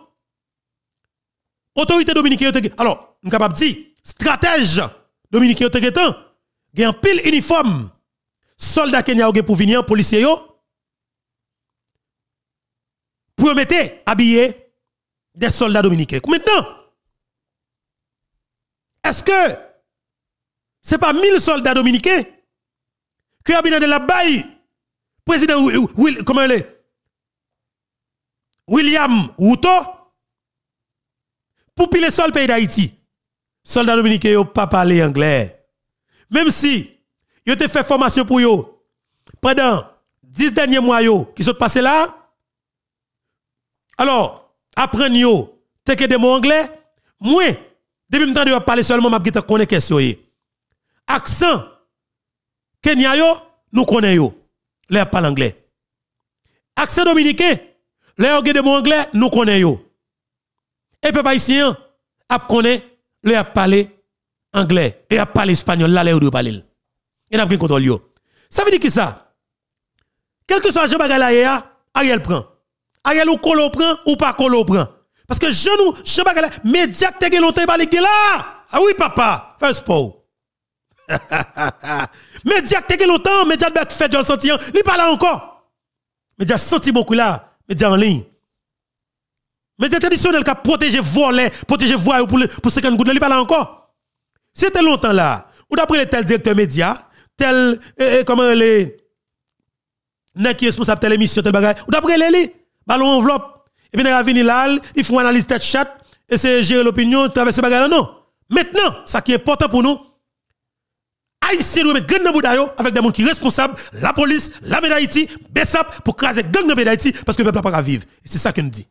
autorité dominicaine alors, je suis capable de dire stratège dominicain il y a un pile uniforme soldat Kenya pour venir policier pour mettre habiller des soldats dominicains. Maintenant, est-ce que ce n'est pas 1000 soldats dominicains que de la baille président comment est? William Ruto pour piler sol pays d'Haïti soldats dominicains yo pas anglais. Même si yo te fait formation pour yo pendant 10 derniers mois yo qui sont passés là. Alors, apprendre yo te que des mots anglais, moi depuis me de parler seulement m'a gita connaît question Accent Kenya yo nous connaissons yo. Les parle anglais. Accent dominicain, les ont des mots anglais, nous connaissons yo. Et peuple haïtien a connaît a parlé anglais et a parlé espagnol là les de parler. Et n'a pas contrôle. Ça veut dire que ça? Quel que soit Jean Bagala Ariel prend. Ariel ou colo prend ou pas colo prend. Parce que Jean nous Jean Bagala média que te longtemps parler là. Ah oui papa, fais sport. média que te longtemps, média de fait de sentir, il pas là encore. Média senti beaucoup là, média en ligne. Média traditionnel qui a protégé voler, protégé voix pour pour 50 gouttes, il pas là encore. C'était longtemps là. Ou d'après les tel directeur média, tel eh, eh, comment les n'est qui responsable de l'émission tel bagage ou d'après les ballon enveloppe. Et puis il venir là ils font analyse tête chat et c'est gérer l'opinion travers ces bagages non. Maintenant ça qui est important pour nous Haïti doit mettre gang dans avec des gens qui sont responsables la police l'armée d'Haïti BESAP pour craser gang dans d'Haïti parce que le peuple n'a pas vivre. C'est ça nous dit.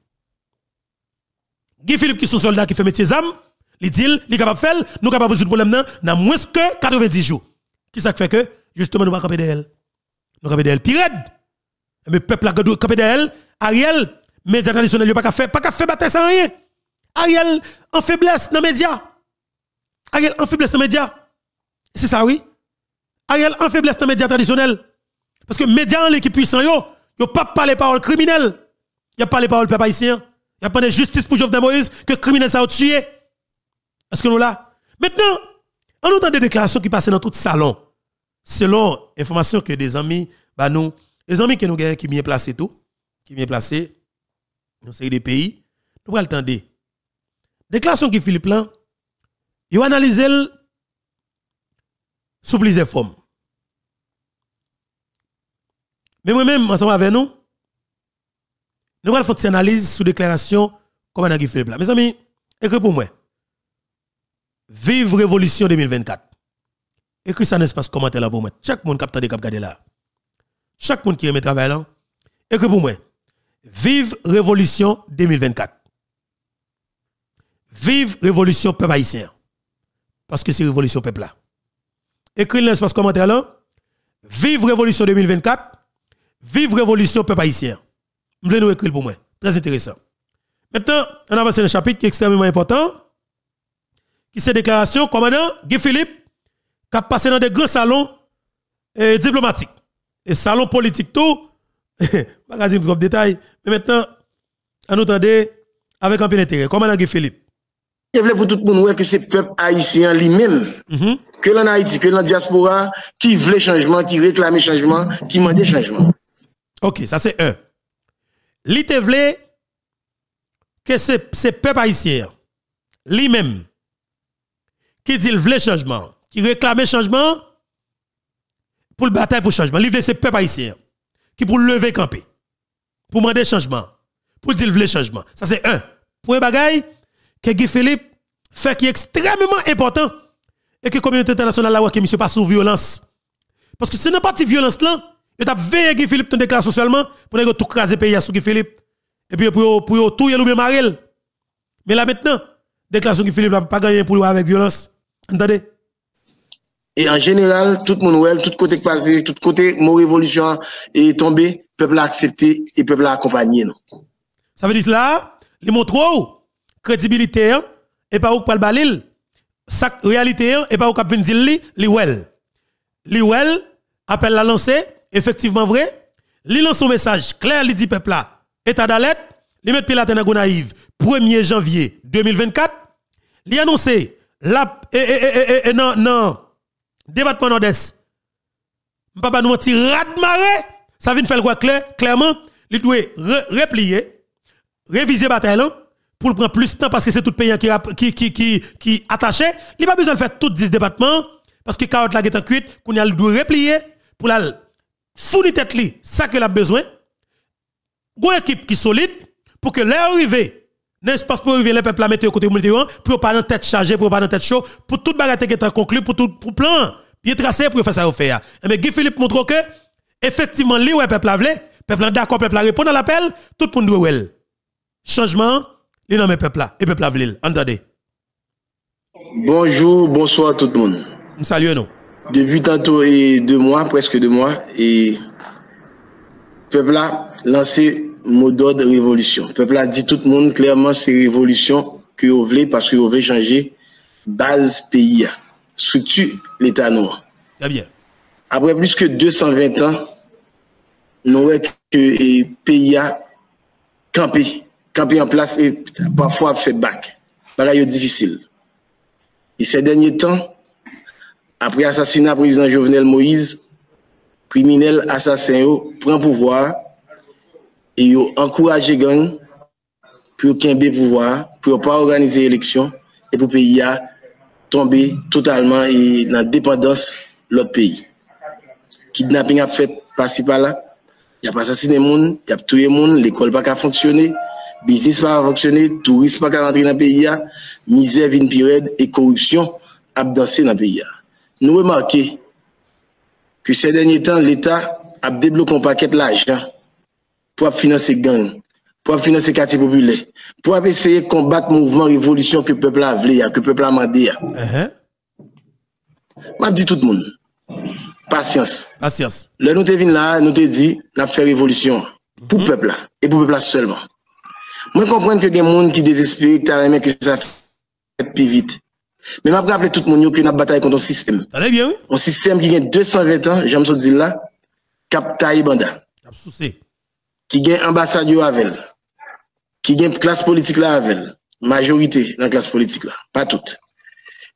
Guy Philippe qui sont soldats qui fait métier zam il dit il est capable de faire nous capable de résoudre le problème dans moins que 90 jours qui ça fait que justement nous pas camper d'elle? Nous camper d'elle pirate. Mais peuple a camper d'elle. Ariel médias traditionnels yo pas faire pas faire bataille sans rien. Ariel en faiblesse dans les médias. Ariel en faiblesse dans les médias. C'est ça oui. Ariel en faiblesse dans les médias traditionnels. Parce que médias l'équipe puissant yo yo pas parler paroles criminelles y a pas les paroles peuple haïtien. A pas de justice pour Jovenel Moïse que criminel ça a tué. Est-ce que nous là? Maintenant on entend des déclarations qui passent dans tout salon. Selon information que des amis, bah nous, les amis que nous avons qui bien placés tout, qui bien placés dans série des pays, nous allons entendre. Déclaration qui Philippe là, il a analysé sous plusieurs formes. Mais moi-même, ensemble avec nous, nous allons faire une analyse sous déclaration comme on a Philippe là. Mes amis, écoutez pour moi. Vive Révolution 2024. Écris ça dans l'espace commentaire là pour moi. Chaque monde qui a regarder là. Chaque monde qui aime travail là. Écris pour moi. Vive Révolution 2024. Vive Révolution peuple haïtien. Parce que c'est Révolution peuple là. Écris dans l'espace commentaire là. Vive Révolution 2024. Vive Révolution peuple haïtien. Voulais nous écrire pour moi. Très intéressant. Maintenant, on avance dans un chapitre qui est extrêmement important qui s'est déclaration, commandant Guy Philippe, qui a passé dans des grands salons eh, diplomatiques et salons politiques tout. Comme détail. Mais maintenant, on entendait avec un peu d'intérêt. Commandant Guy Philippe. Je voulais pour tout le monde que c'est le peuple haïtien lui-même, Mhm. que l'en Haïti, que l'en diaspora, qui voulait changement, qui réclamait changement, qui demandait changement. Ok, ça c'est un. L'ité voulait que c'est c'est peuple haïtien lui-même qui dit le changement, qui réclame changement pour le bataille pour changement. Livre c'est peuple haïtien qui pour lever camper, pour demander changement, pour dire le changement. Ça c'est un. Point bagaille que Guy Philippe fait qui est extrêmement important et que la communauté internationale là que monsieur pas sous violence. Parce que c'est partie violence là, il a veillé Guy Philippe ton déclaration seulement pour ne tout craser pays sous Guy Philippe et puis pour pour tout yelou marel. Mais là maintenant, déclaration Guy Philippe n'a pas gagné pour lui avec violence. Entendez? Et en général, tout le monde, ouais, tout côté passé, tout côté, mon révolution est tombé, peuple a accepté et peuple a accompagné. Ça veut dire là, il montre crédibilité hein, et pas où pas le balil. Sa réalité hein, et pas où cap dire li, li well. Li well appelle la lancer, effectivement vrai. Li lance son message clair, li dit peuple là, état d'alerte, li met pilote dans naïve 1er janvier 2024. Li annoncé la et, et, et non non département nord-est. Papa nous mentir rat maré, ça vient faire quoi clair clairement, il doit re- replier réviser bataille pour prendre plus de temps parce que c'est tout pays qui qui qui qui, qui attaché, il pas besoin de faire tout 10 départements parce que carotte la est cuite, qu'on a doit replier pour la fournir tête li, ça que a besoin. Une équipe qui solide pour que l'arrivée N'est-ce pas pour arriver les peuples à mettre côté militaire pour pas dans tête chargée, pour pas dans tête chaud, pour toute bagarre qui est conclue, pour tout pour plan bien tracé pour faire ça au faire. Mais Guy Philippe montre que effectivement li ouais peuple a vle, peuple d'accord, peuple a répondre à l'appel, tout le monde doit well. Changement, li nan peuple là et peuple a vle. Entendez. Bonjour, bonsoir tout le monde. Salut nous. Depuis tantôt et deux mois, presque deux mois, et peuple a lancé mot d'ordre révolution. Peuple a dit tout le monde clairement c'est révolution que vous voulez parce que vous voulez changer base pays, structure l'État noir. Très bien. Après plus que 220 ans, nous voyons que le pays a campé, campé en place et parfois fait bac. C'est difficile. Et ces derniers temps, après assassinat président Jovenel Moïse, criminel assassin prend pouvoir e yo ankouraje gang pou yo kenbe pouvoar, pou yo pa organize eleksyon, e pou peyi ya tombe totalman e nan dependans lot peyi. Kidnapping ap fet pasi pa la, yap asasine moun, yap touye moun, l'ekol pa ka fonksyone, biznis pa ka fonksyone, touris pa ka rentre nan peyi ya, mize vin pired, e korupsyon ap danse nan peyi ya. Nou remarke, ki se denye tan l'Etat ap deblokon paket l'ajan, pour financer gang, pour financer quartier populaire, pour essayer de combattre le mouvement révolution que le peuple a voulu, que le peuple a demandé. Uh-huh. Je dis tout le monde, patience. Patience. Le nous te là, nous te dit, nous fait révolution pour le peuple là, et pour le peuple seulement. Moi, je comprends que y a des gens qui désespèrent, que ça fait plus vite. Mais je rappelle tout le monde que nous bataille contre un système. Allez bien, oui? Un système qui a 220 ans, j'aime ça dire là, Cap Taïbanda. Qui a ambassade ki gen ambasade yo avel, ki gen klas politik la avel, majorite nan klas politik la, pa tout,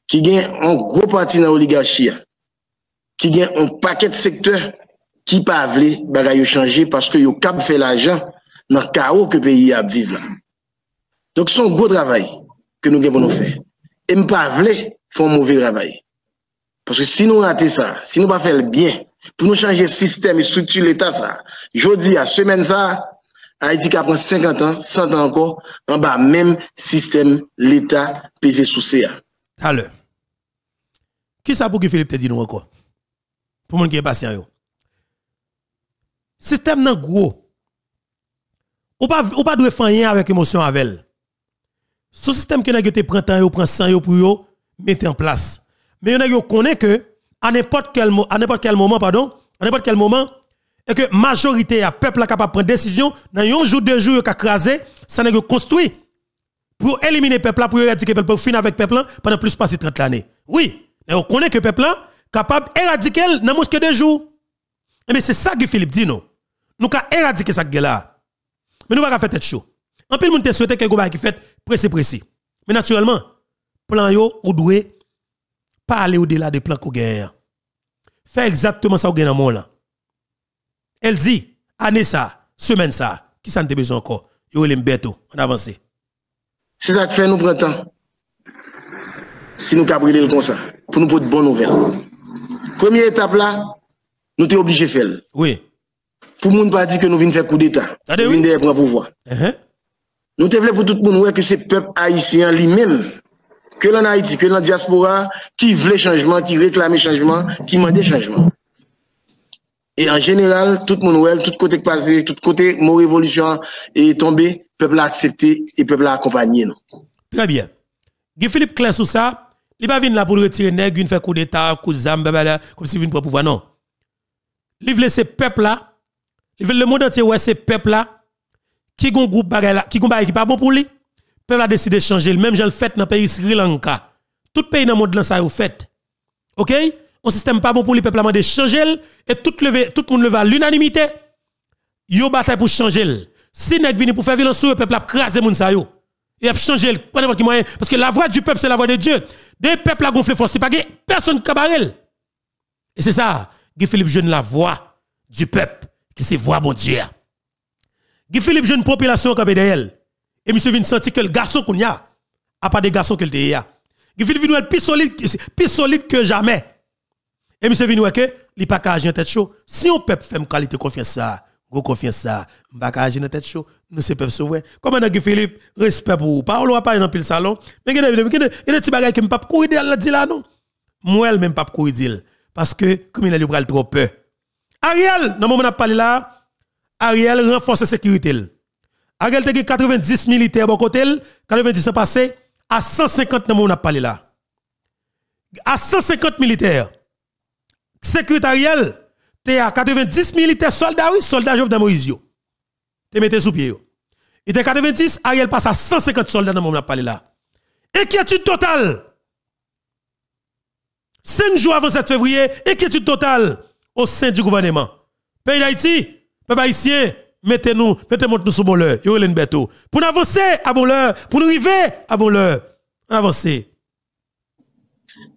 ki gen an gro pati nan oligarchia, ki gen an paket sektor ki pa avle bagay yo chanje paske yo kap fe la jan nan kao ke peyi ap vive la. Dok son gro travay ke nou gen pou nou fe. E mpa avle fon mouvi travay. Paske si nou rate sa, si nou pa fel bien, pour nous changer système et structure l'État, ça, je dis à semaine ça, Haïti qui prend 50 ans, 100 ans encore, en bas même système l'État pesé sous. Alors, qui ça pour que Philippe te dit nous encore? Pour mon qui est patient yo. Système nan gros. Ou pas ou pas faire rien avec émotion avec elle. Ce système que nèg te prend temps yo prend 100 yo pour yo mettre en place. Mais nèg yo connaît que à n'importe quel à quel moment pardon, à n'importe quel moment et que majorité a peuple a capable prendre décision dans un jour deux jours qu'a crasé, ça nèg construit pour éliminer peuple pour éradiquer peuple pour finir avec peuple pendant plus de 30 années. Oui, mais on connaît que peuple là capable éradiquer dans moins que deux jours. Mais c'est ça que Philippe dit non? Nous ka éradiquer ça là. Mais nous va faire tête chaud. En plus, nous te souhaité que go qui fait précis précis. Mais naturellement, plan yo ou doué pas aller au-delà des plans qu'on gagne. Fait exactement ça au gagne dans là. Elle dit année ça, semaine ça, qui ça te besoin encore? Yo les bientôt, on avance. C'est ça que fait nous printemps. Si nous cabriller comme ça, pour nous pour de bonnes nouvelles. Première étape là, nous sommes obligés de faire. Oui. Pour ne pas dire que nous venons faire coup d'état. Nous venons prendre pouvoir. Uh-huh. Nous te pour tout le monde que c'est peuple haïtien lui-même, que l'en Haïti, que la diaspora, qui veut changement, qui réclame changement, qui demande changement. Et en général, tout le monde, tout côté passé, tout côté, mon révolution est tombé, peuple a accepté et peuple a accompagné. Nous. Très bien. Guy Philippe clair sur ça, il va venir là pour retirer nèg, il fait coup d'état, coup zam, comme si il pour pouvoir non. Il veut ces peuple là, il veut le monde entier ouais ces peuple là qui gon groupe qui gon pas bon pour lui. Peuple a décidé de changer, le même genre le fait dans le pays Sri Lanka. Tout pays dans le monde ça yo fait. OK? Un système pas bon pour le peuple a demandé changer et tout le tout le monde à l'unanimité. Yo bataille pour changer. Si nèg vini pour faire violence le peuple a craser moun sa yo. Il a changé n'importe moyen parce que la voix du peuple c'est la voix de Dieu. Des peuples a gonflé force, c'est pas personne cabarel. Et c'est ça, Guy Philippe jeune la voix du peuple, qui c'est voix mon Dieu. Guy Philippe jeune population qui derrière et monsieur vient sentir que le garçon qu'on y a a pas de garçon qu'il y a. Philippe vient plus solide plus solide que jamais. Et monsieur vient que il pas qu'à tête chaud. Si on peuple fait qualité confiance ça, Gros confiance ça. Ka agir dans tête chaud. Nous c'est peuple sauveur. Comment Guy Philippe, respect pour vous. Parole ou pas dans pile salon. Mais il y a des petits bagages qui m'pa courir là là non. Moi elle même pas courir parce que criminel yo pral trop peur. Ariel, dans le moment où on a parlé là, Ariel renforce la sécurité. Ariel te 90 militaires bon côté, 90 passé à 150 dans on a parlé là. À 150 militaires. Sécurité tu à 90 militaires soldats, oui, soldats Jovenel Moïse. Tu mettez sous pied. Il était 90, Ariel passe à 150 soldats dans on a parlé là. Inquiétude totale. 5 jours avant 7 février, inquiétude totale au sein du gouvernement. Pays d'Haïti, peuple haïtien, mettez-nous, mettez-nous sous bon l'heure, Pour nous avancer à bon l'heure, pour nous arriver à bon l'heure, avancer.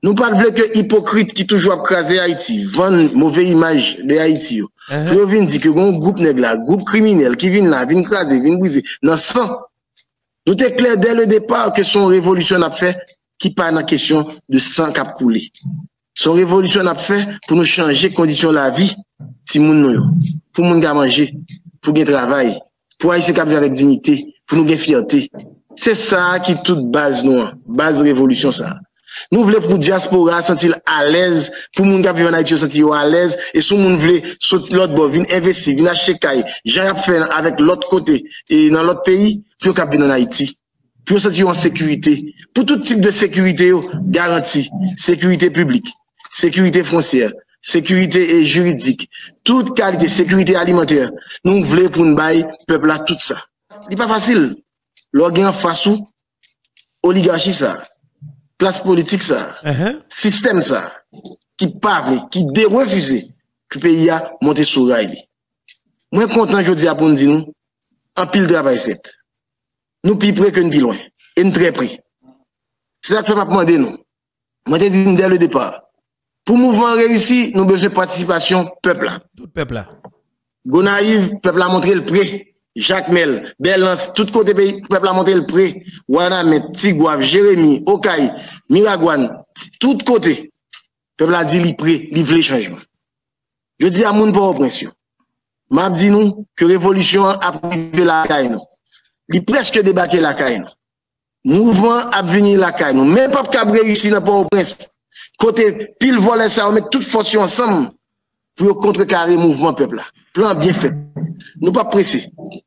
Nous parlons que hypocrite qui toujours crasé Haïti, vend mauvaise image de Haïti. Uh Puis on dit que un groupe là, groupe criminel qui vient là, vient craser, vient briser, dans sang. Nous sommes clair dès le départ que son révolution a fait qui pas dans question de sang qui a coulé. Son révolution a fait pour nous changer conditions de la vie, si moun nous, pour moun ga manger, pou gen travay, pou a yise kap jan lèk dignite, pou nou gen fiyate. Se sa ki tout baz nou an, baz revolusyon sa. Nou vle pou diaspora sentil alèz, pou moun kap yon Haiti yo sentil yo alèz, e sou moun vle sot lot bo, vin investi, vin ache kay, jan ap fè avèk lot kote, e nan lot peyi, pou yo kap vin an Haiti. Pou yo sentil yo an sekurite. Pou tout tip de sekurite yo, garanti. Sekurite publik, sekurite fronsyèr, sécurité et juridique, toute qualité, sécurité alimentaire. Nous voulons pour nous bailler, peuple là, tout ça. Ce n'est pas facile. L'organe face ou oligarchie ça, classe politique ça, uh -huh. système ça, qui parle, qui refuse que le pays a monté sur rail. Moi, content, je dis à pour nous, un pile travail fait. Nous plus près que nous plus loin. Et nous très près. C'est ça que je vais demander nous. Moi, Je dis dès le départ. Pour mouvement réussi, nous besoin de participation peuple. Tout peuple. Gonaïve, peuple a montré le prêt. Jacques Mel, Belance, tout côté pays, peuple a montré le prêt. Wanamet, Tigouave, Jérémy, Okaï, Miragouane, tout côté. Peuple a dit le prêt, le changement. Je dis à mon pauvre prince, m'a dit nous que révolution a privé la caille nous. Li presque débarqué la caille nous. Mouvement a venu la caille nous. Même pas cap réussi dans Port-au-Prince. Kote pil volet sa, ou met tout fosyon ansam pou yo kontrekare mouvment pepla. Plan bien fet. Nou pa prese,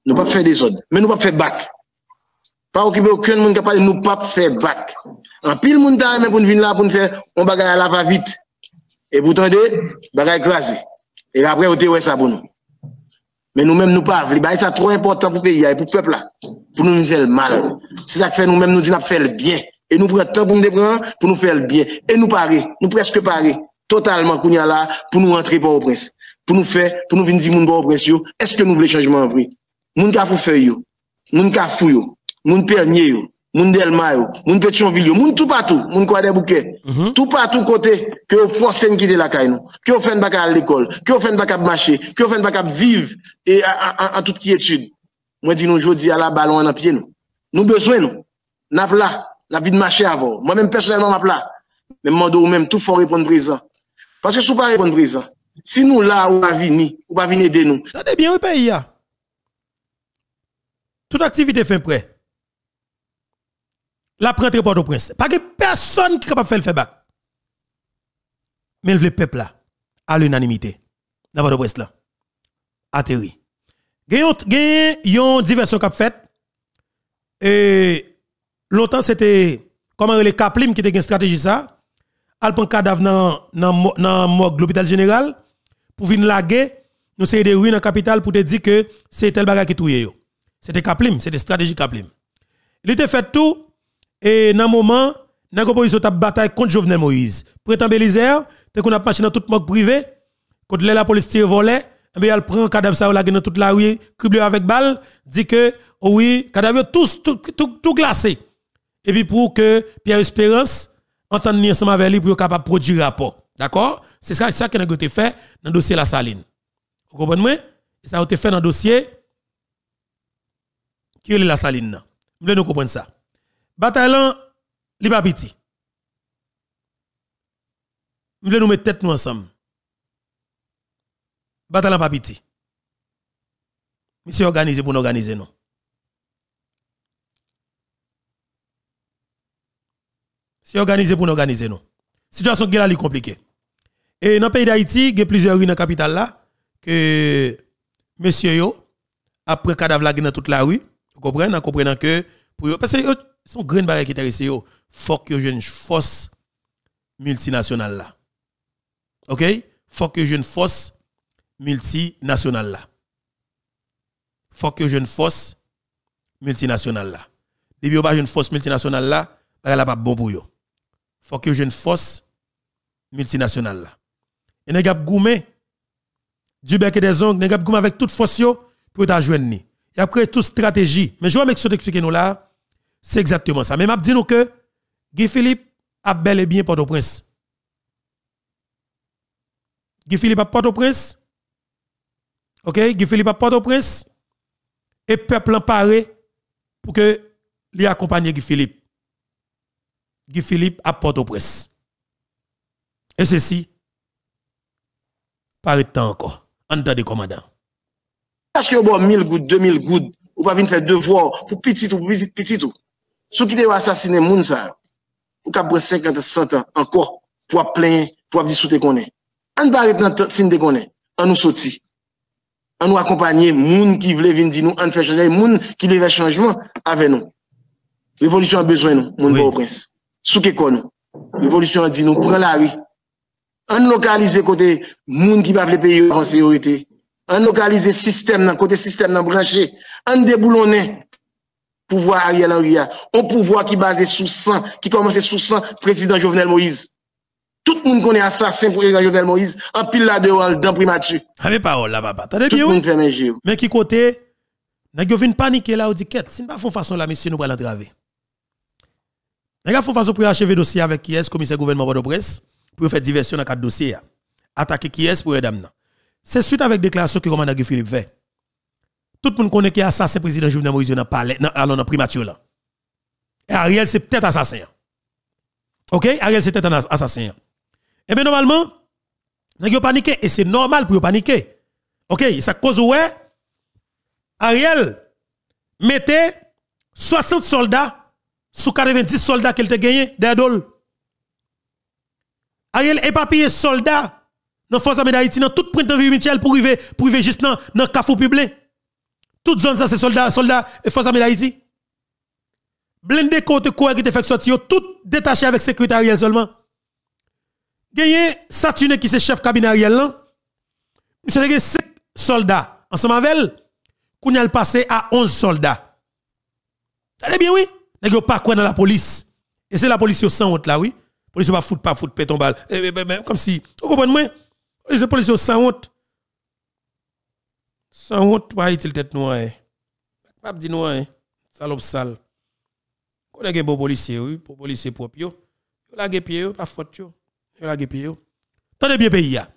nou pa fe desod, men nou pa fe bak. Pa okibe okyen moun kapal, nou pa fe bak. An pil moun ta men pou nou vin la pou nou fe, on bagay ala va vit. E pou tande, bagay krasi. E apre ou te wè sa pou nou. Men nou men nou pa avli. Bagay sa tro important pou peyi, pou pepla. Pou nou nou fel mal. Se sa ke fe nou men nou di na fel bien. Et nous prenons temps pour nous prendre, pour nous faire le bien. Et nous parer, nous presque parer, totalement, qu'on y a là, pour nous rentrer par au prince. Pour nous faire, pour nous venir dire, au prince, est-ce que nous voulons changement en vrai? Moun ka yo, moun ka yo, moun pernier yo, moun delma yo, moun pétionville yo, moun tout partout, moun quoi des bouquets. Tout partout côté, que vous forcez de quitter la caille nous, que vous faites pas à l'école, que vous faites pas marcher, que vous faites pas vivre et en, toute quiétude. Moi, dis nous, aujourd'hui, à la ballon en pied nous. Nous besoin nous. N'a là, la vie de marcher avant. Moi-même, personnellement, m'a là. Mais moi, même, tout faut répondre présent. Parce que si vous pas répondre présent, si nous là, ou pas venir, ou pas venir aider nous. Attendez bien, oui, pays. Toute activité fait prêt. La prendre port au prince. Pas que personne qui est capable de faire le feedback. Mais le peuple là, à l'unanimité. Dans votre prince là. Atterri. Gagne yon diversion qu'a fait. Et longtemps c'était comment les Kaplim qui était une stratégie ça? Al prend cadavre dans dans dans l'hôpital général pour venir laguer nous c'est des ruines dans capitale pour te dire que c'est tel bagage qui touye. C'était Kaplim, c'était stratégie Kaplim. Il était fait tout et dans moment dans l'opposition t'a bataille contre Jovenel Moïse. Prétend Belizer, t'es qu'on a marché dans toute morgue privée, quand la police tire volé, eh bien elle prend cadavre ça la dans toute la rue, criblé avec balle, dit que oh oui, cadavre tous tout, tout, tout glacé. Et puis pour que Pierre Espérance entende ensemble avec lui pour capable produire rapport. D'accord? C'est ça ça que a été fait dans le dossier la saline. Vous comprenez Ça a été fait dans le dossier qui est la saline. Vous voulez nous comprendre ça? Bataille li pas petit. Nous voulons nous mettre tête nous ensemble? Bataille pas petit. Monsieur organisé pour nous organiser non? C'est organisé pour nous organiser non. Situation qui est compliquée. Et dans le pays d'Haïti, il y a plusieurs rues dans la capitale là que monsieur yo après cadavre là dans toute la rue, vous comprenez, en comprenant que pour parce que son grain barrière qui intéressé yo, faut que une force multinationale là. OK? Faut que une force multinationale là. Faut que une force multinationale là. Depuis pas une force multinationale là, elle pas bon pour yo. Faut que une force multinationale là. Et n'a goumé du bec des ongles, n'a goumé avec toute force yo pour ta joindre. Et après toute stratégie, mais je vais m'expliquer expliquer nous là, c'est exactement ça. Mais m'a dit nous que Guy Philippe a bel et bien Port-au-Prince. Guy Philippe a Port-au-Prince. OK, Guy Philippe a Port-au-Prince et peuple en paré pour que lui accompagne Guy Philippe. Guy Philippe a Port-au-Prince. Et ceci paraît temps encore. En temps de commandant. Parce que bon 1000 gouttes, 2000 gouttes, ou pas venir faire devoir pour petit ou pour petit petit tout. Ceux qui ont assassiné moun ça, ou ka 50 100 ans encore pour plein pour dire sous qu'on est. On va arrêter dans de qu'on est. On nous sorti. On nous accompagner moun qui veut venir dire nous on fait changer moun qui veut faire changement avec nous. Révolution a besoin nous, moun oui. prince. Nous? Révolution a dit nous prend la rue. On localise côté moun qui va le pays en sécurité on localise système dans côté système dans branché, on déboulonne pouvoir Ariel Henry, un pouvoir qui basé sous sang, qui commence sous sang président Jovenel Moïse. Tout le monde connaît assassin président Jovenel Moïse, en pile là dehors dans primature. Avec ah, parole là papa. T'as bien oui. Mais qui côté? N'a yo vinn paniquer là ou dit quête, si pas font façon là monsieur nous va l'entraver. N'a font façon pour achever dossier avec qui est commissaire gouvernement de presse pour faire diversion dans quatre dossiers. Attaquer qui est pour dame c'est suite avec déclaration que commandant Philippe fait. Tout le monde connaît qu'il est assassin président Jovenel Moïse dans palais primature là. Et Ariel c'est peut-être assassin. OK, Ariel c'est peut-être un assassin. Et eh bien normalement, n'a paniqué et c'est normal pour paniquer. OK, ça cause ouais Ariel mettait 60 soldats sous 90 soldats qu'il a gagné d'Adol. Ariel éparpillé soldats dans force armée d'Haïti dans toute printemps Michel pour arriver pour arriver juste dans dans Cafou public. Toute zone ça c'est soldats soldats et force armée d'Haïti. Blindé côté quoi qui te fait sortir tout détaché avec secrétariat seulement. Gagné Saturne qui c'est chef cabinet Ariel là. Monsieur a 5 soldats ensemble avec elle. Kounya passé à 11 soldats. Allez bien oui? Nèg pas quoi dans la police. Et c'est la police sans honte là oui. Police pas fout pas fout péton balle. Eh, eh, eh, comme si vous comprenez moi? Les policiers sans honte. Sans honte, pas il tête noire. Pas dit noir, salope sale. Quand on a bon policier, oui, pour policier propre, yo. La pied, pas faute, yo. Yo la pied, yo. Tendez bien pays, ya.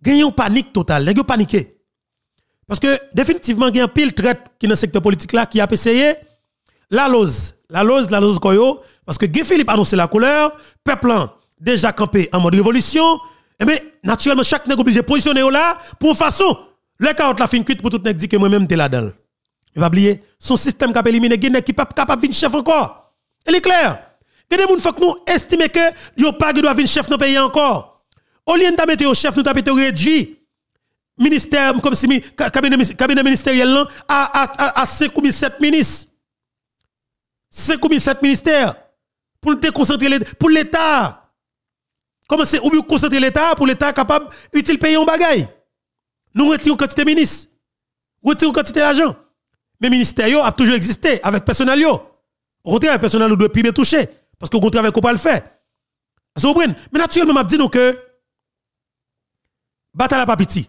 Gagnons panique totale, les paniqué. Parce que définitivement, il y a un pile traite qui dans le secteur politique là qui a essayé la lose, la lose, la lose koyo, parce que Guy Philippe a annoncé la couleur, peuple déjà campé en mode révolution, eh bien, naturellement, chaque nègre obligé de positionner là pour façon, le carotte la fin cuite pour tout nègre dit que moi-même t'es là-dedans. Mais pas oublier, son système qui a éliminé, il qui pas capable de chef encore. Il est clair. Il y a des qui nous que yo pas doit venir chef dans pays encore. Au lieu de mettre au chef, nous avons réduit ministère comme si cabinet, ministériel à, à, 5 ou 7 ministres. 5 ou 7 ministères? Pour nous déconcentrer pour l'État. Comment c'est ou concentrer l'État pour l'État capable utile payer en bagaille? Nous retirons quantité de ministres. Retirons quantité d'argent. Mais ministère a toujours existé avec personnel yo. Au le personnel doit plus bien toucher parce qu'au contraire avec on pas le faire. Vous comprenez? Mais naturellement m'a dit que bataille pas petit.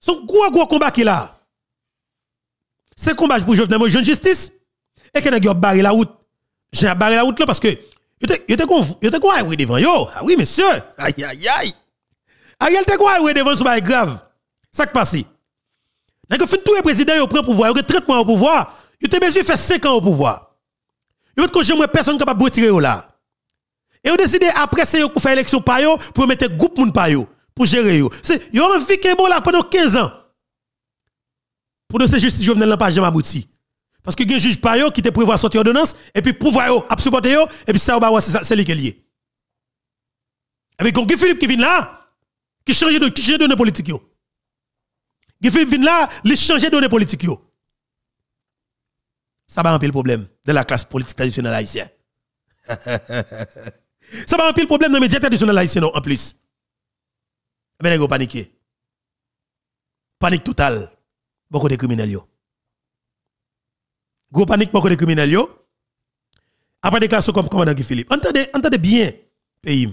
Son gros gros combat qui là. C'est combat pour Jovenel Moïse justice et que n'a barré la route. J'ai barré la route là parce que Yo te yo te ay devant yo. Ah oui, monsieur. Aïe aïe aïe. Ariel te ay devant sou bay grave. Ça qui passe. N'a que fin tout président yo prend pouvoir, yo traitement au pouvoir. Yo te besoin faire 5 ans au pouvoir. Yo te j'aimerais personne capable de retirer là. Et yo décidé après c'est yo pour faire élection par yo pour mettre groupe moun par yo pour gérer yo. C'est yo envie que bon là pendant 15 ans. pour dossier justice Jovenel n'a pas jamais abouti. Parce que un juge par qui te prévoit sortir ordonnance et puis pouvoir yo, supporter et puis ça va c'est lui qui est lié. Et puis Guy Philippe qui vient là qui change de qui change de données politiques yo. Guy Philippe vient là, il change de données politiques yo. Ça va un le problème de la classe politique traditionnelle haïtienne. ça va un le problème dans les médias traditionnels haïtiens en plus. Ben, vous paniquer. Panique totale. Beaucoup de criminels yo. Gros panique beaucoup de criminels yo. Après déclaration comme commandant Guy Philippe. Entendez, entendez bien, pays.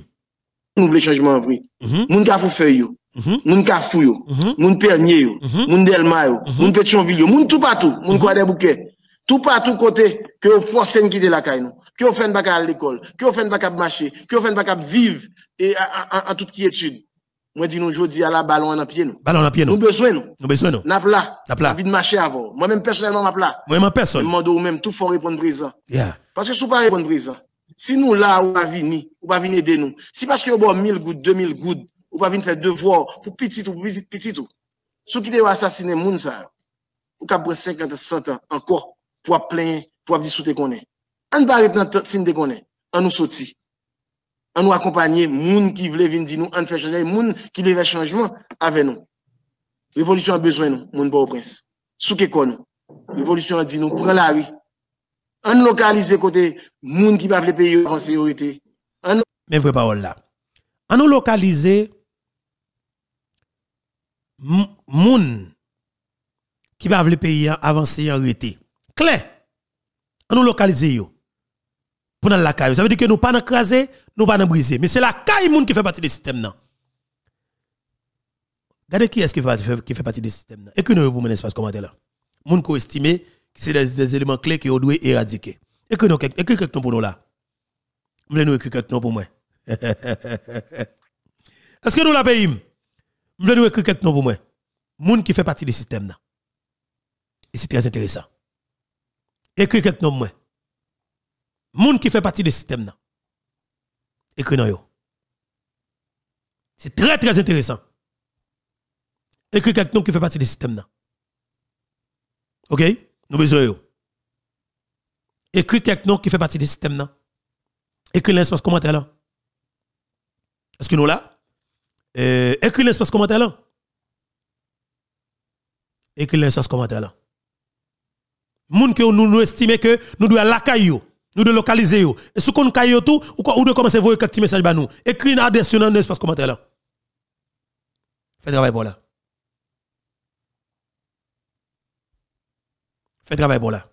Nous voulons changement en vrai. Mhm. Moun ka fou yo. Mhm. Moun ka fou yo. Mhm. Moun pernier yo. Moun delma yo. Moun pétionville yo. Moun tout partout. Moun quoi des bouquets. Tout partout côté que vous forcez de quitter la caille nous. Que vous faites pas à l'école. Que vous faites pas marcher. Que vous faites pas vivre et en toute quiétude. Moi dis nous aujourd'hui à la ballon en pied nous. Ballon en pied Nous nous. besoin nous. Nous besoin nous. N'a là. N'a plat. De marcher avant. Moi-même personnellement m'a plat. Moi même Je personne. demande ou même tout faut répondre présent. Yeah. Parce que si vous pas répondre présent, si nous là, ou pas venir, ou pas venir aider nous, si parce que vous avez 1000 gouttes, 2000 gouttes, ou pas venir faire devoir pour petit ou pour petit, petit tout, ceux qui ont assassiné moun ça, ou qui prendre 50, 100 ans encore pour plein, pour dire sous te connaît. On va arrêter dans signe de connaît, on nous sorti. On nous accompagner, moun qui veut venir dire nous, on changer, moun qui veut changement avec nous. Révolution a besoin nous, moun bon prince. Sous que nous? Révolution a dit nous, prends la rue. On localise côté moun qui va le pays en sécurité. Mais vraie parole là. On nous localiser moun qui va le pays avancer en. Clair. On nous localiser yo. Pour dans la caille. Ça veut dire que nous pas craser, nous pas briser. Mais c'est la caille qui fait partie du système nan. Regardez qui est-ce qui fait, qui fait partie du système nan. Et que nous pour mon espace commentaire là. Moun ko estimé que c'est des, éléments clés que nous doit éradiquer. Et que nous écrit quelque chose pour nous là. M'vle nous écrire quelque chose pour moi? Est-ce que nous la pays? M'vle nous écrire quelque chose pour moi? Moun qui fait partie du système là. Et c'est très intéressant. Écris quelque chose pour moi. Moun qui fait partie du système là. Écris non yo. C'est très très intéressant. Écris quelque chose qui fait partie du système là. OK? Nous besoin yo. Écris quelque chose qui fait partie du système là. Écris l'espace commentaire là. Est-ce que nous là? Euh, écris l'espace commentaire là. Écris l'espace commentaire là. Moun que nous nous estimons que nous devons la caillou, nous devons localiser. Et si qu'on caillou tout ou ou de commencer à voir quelques messages ba nous. Écris une adresse dans l'espace commentaire là. Fais travail pour là. Fais travail pour là.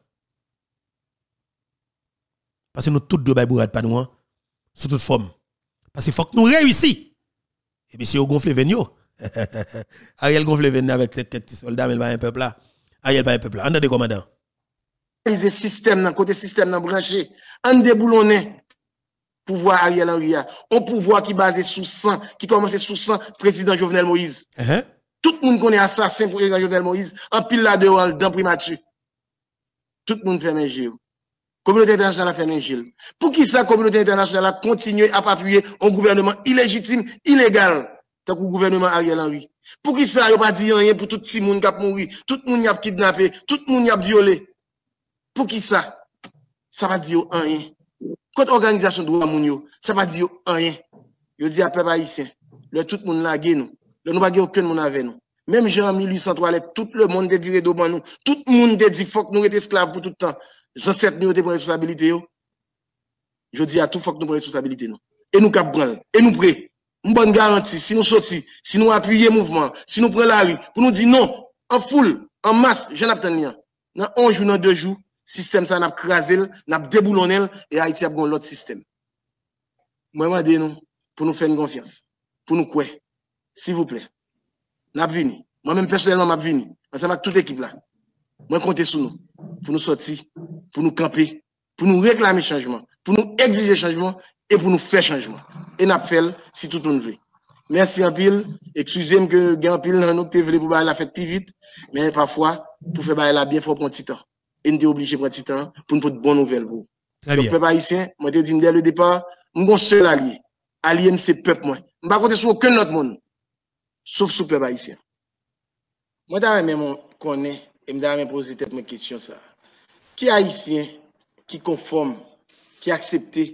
Parce que nous tous deux bails pas nous hein, sous toute forme. Parce qu'il faut que nous réussissions. Et puis si vous gonflez venio. Ariel gonfle venio avec tête tête soldat mais il va un peuple là. Ariel va un peuple là. Des localiser système nan, côté système nan branché. On déboulonner pouvoir Ariel Henry. Un pouvoir qui basé sous sang, qui commence sous sang, président Jovenel Moïse. Hein? Tout le monde connaît assassin président Jovenel Moïse, en pile là dehors, dans primature. Tout le monde fait un La Communauté internationale a fait un Pour qui ça, communauté internationale a continué à appuyer un gouvernement illégitime, illégal, tant que le gouvernement Ariel Henry? Pour qui ça, il a pas dit rien pour tout le monde qui a mouru, tout le monde qui a kidnappé, tout le monde qui a violé? Pou ki sa? Sa pa di yo anyen. Kote organizasyon dwa moun yo, sa pa di yo anyen. Yo di apè pa isyen, le tout moun lage nou, le nou bagye okun moun ave nou. Mem jan 1803 le, tout le moun de dire do ban nou, tout moun de di fok nou rete esklav pou toutan. Zanset nou rete pren responsabilite yo. Je di a tou fok nou pren responsabilite nou. E nou kap bran, e nou pre. Mbon garanti, si nou soti, si nou apuye mouvment, si nou pren la ri, pou nou di non, an foule, an mas, jen ap ten liyan. Nan 11 jou, nan 2 jou, système ça n'a crasé, n'a déboulonné et Haïti a l'autre système. Moi, je nous pour nous faire une confiance, pour nous quoi, s'il vous plaît. N'a vini. Moi-même, personnellement, m'a vini. Ensemble avec toute l'équipe là. Moi, comptez sur nous. Pour nous sortir, pour nous camper, pour nous réclamer changement, pour nous exiger changement et pour nous faire changement. Et n'a fait si tout le monde veut. Merci en pile. Excusez-moi que en pile nous voulu pour la fête plus vite. Mais parfois, pour faire la bien, il faut prendre petit temps. en te oblige prati tan pou nou pot bon nouvel pou. Fè pa isyen, mwen te di mdè le depa, mwen kon sel alye. Alye mse pep mwen. Mwen pa kote sou okun not moun. Souf sou pep pa isyen. Mwen ta remè mwen konen, mwen ta remè pose tèt mwen kesyon sa. Ki a isyen, ki konform, ki aksepte,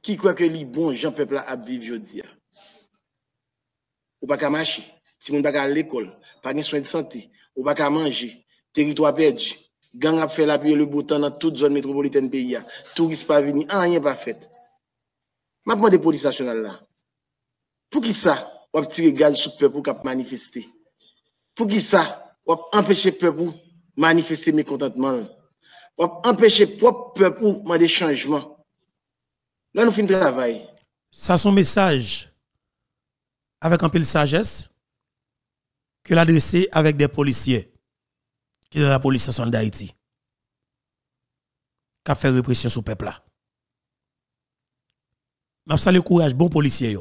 ki kwa ke li bon jan pep la ap viv jodi ya. Ou pa ka mache, si moun pa ka l'ekol, pa gen soin de sante, ou pa ka manje, teritwa perdi, gang a fait la pluie le temps dans toute zone métropolitaine pays, touristes pas venus, rien pas fait. Maintenant, des polices nationales là. Pour qui ça, on tirer gaz sur le peuple pour manifester? Pour qui ça, on empêcher le peuple manifester mécontentement? On empêcher propre peuple demander changement? Là, nous finissons le travail. Ça, son message avec un peu de sagesse que l'adresser avec des policiers qui est dans la police d'Haïti? Qui a fait répression sur le peuple là? Je le courage, bon policier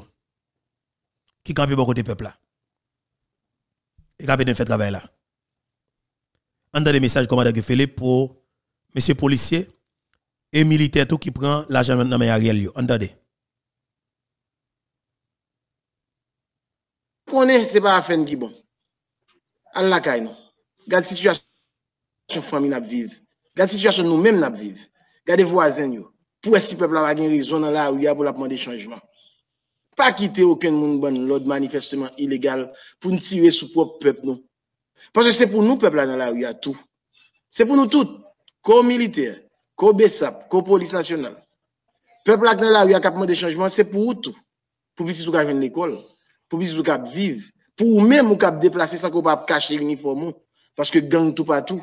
qui campent bon côté peuple là. Et qui a fait travail là. On a des messages commandant Philippe pour monsieur policier et militaire tout qui prend l'argent dans les Ariel. Entendez? Connaît, c'est pas affaire qui bon. Allah kay non. Gade situation fami nap viv. Gade situasyon nou menm nap viv. Gade voazen yo. Pou esti pepl ava gen rezon nan la ou ya pou la pman de chanjman. Pa kite oken moun ban lòd manifestman ilegal pou n'tire sou prop pep nou. Paske se pou nou pepl nan la ou ya tou. Se pou nou tout. Ko militer, ko besap, ko polis nasyonal. Pepl ak nan la ou ya kapman de chanjman se pou ou tou. Pou piti sou ka ven l'ekol. Pou piti sou ka viv. Pou ou menm ou ka deplase sa ko pa kache uniformou. Paske gang tout patou.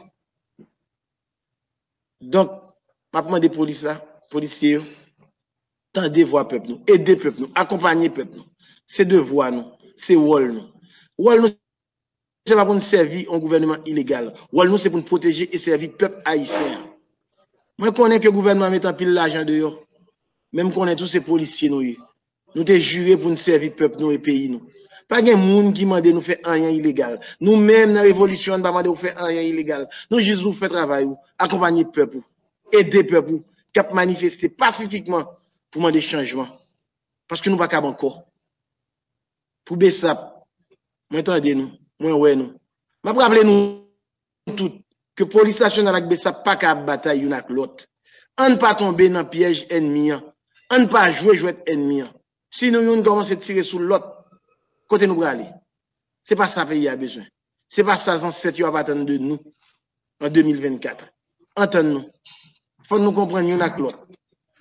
Donk, mapman de polis la, polisye yo, tan de vwa pep nou, ede pep nou, akompanyi pep nou. Se de vwa nou, se wol nou. Wol nou se pa pou nou servi an gouvernement ilegal. Wol nou se pou nou proteje e servi pep haisyen. Mwen konen ke gouvernement metan pil l'ajan de yo. Mwen konen tou se polisye nou yo. Nou te jure pou nou servi pep nou e peyi nou. Pa gen moun ki mande nou fe anyan ilegal. Nou menm nan revolisyon ba mande ou fe anyan ilegal. Nou jizou fe travay ou, akompanyi pep ou, ede pep ou, kap manifeste pasifikman pou mande chanjman. Paske nou baka banko. Pou besap, mwen tande nou, mwen wè nou. Mwen prable nou tout ke polisasyon nan ak besap pa ka batay yon ak lot. An pa tombe nan piyej enmiyan. An pa jwe jwet enmiyan. Si nou yon komanse tire sou lot, kote nou brale. Se pa sa peyi a bejwen. Se pa sa zan set yo ap atan de nou an 2024. Antan nou. Fon nou kompren yon ak lop.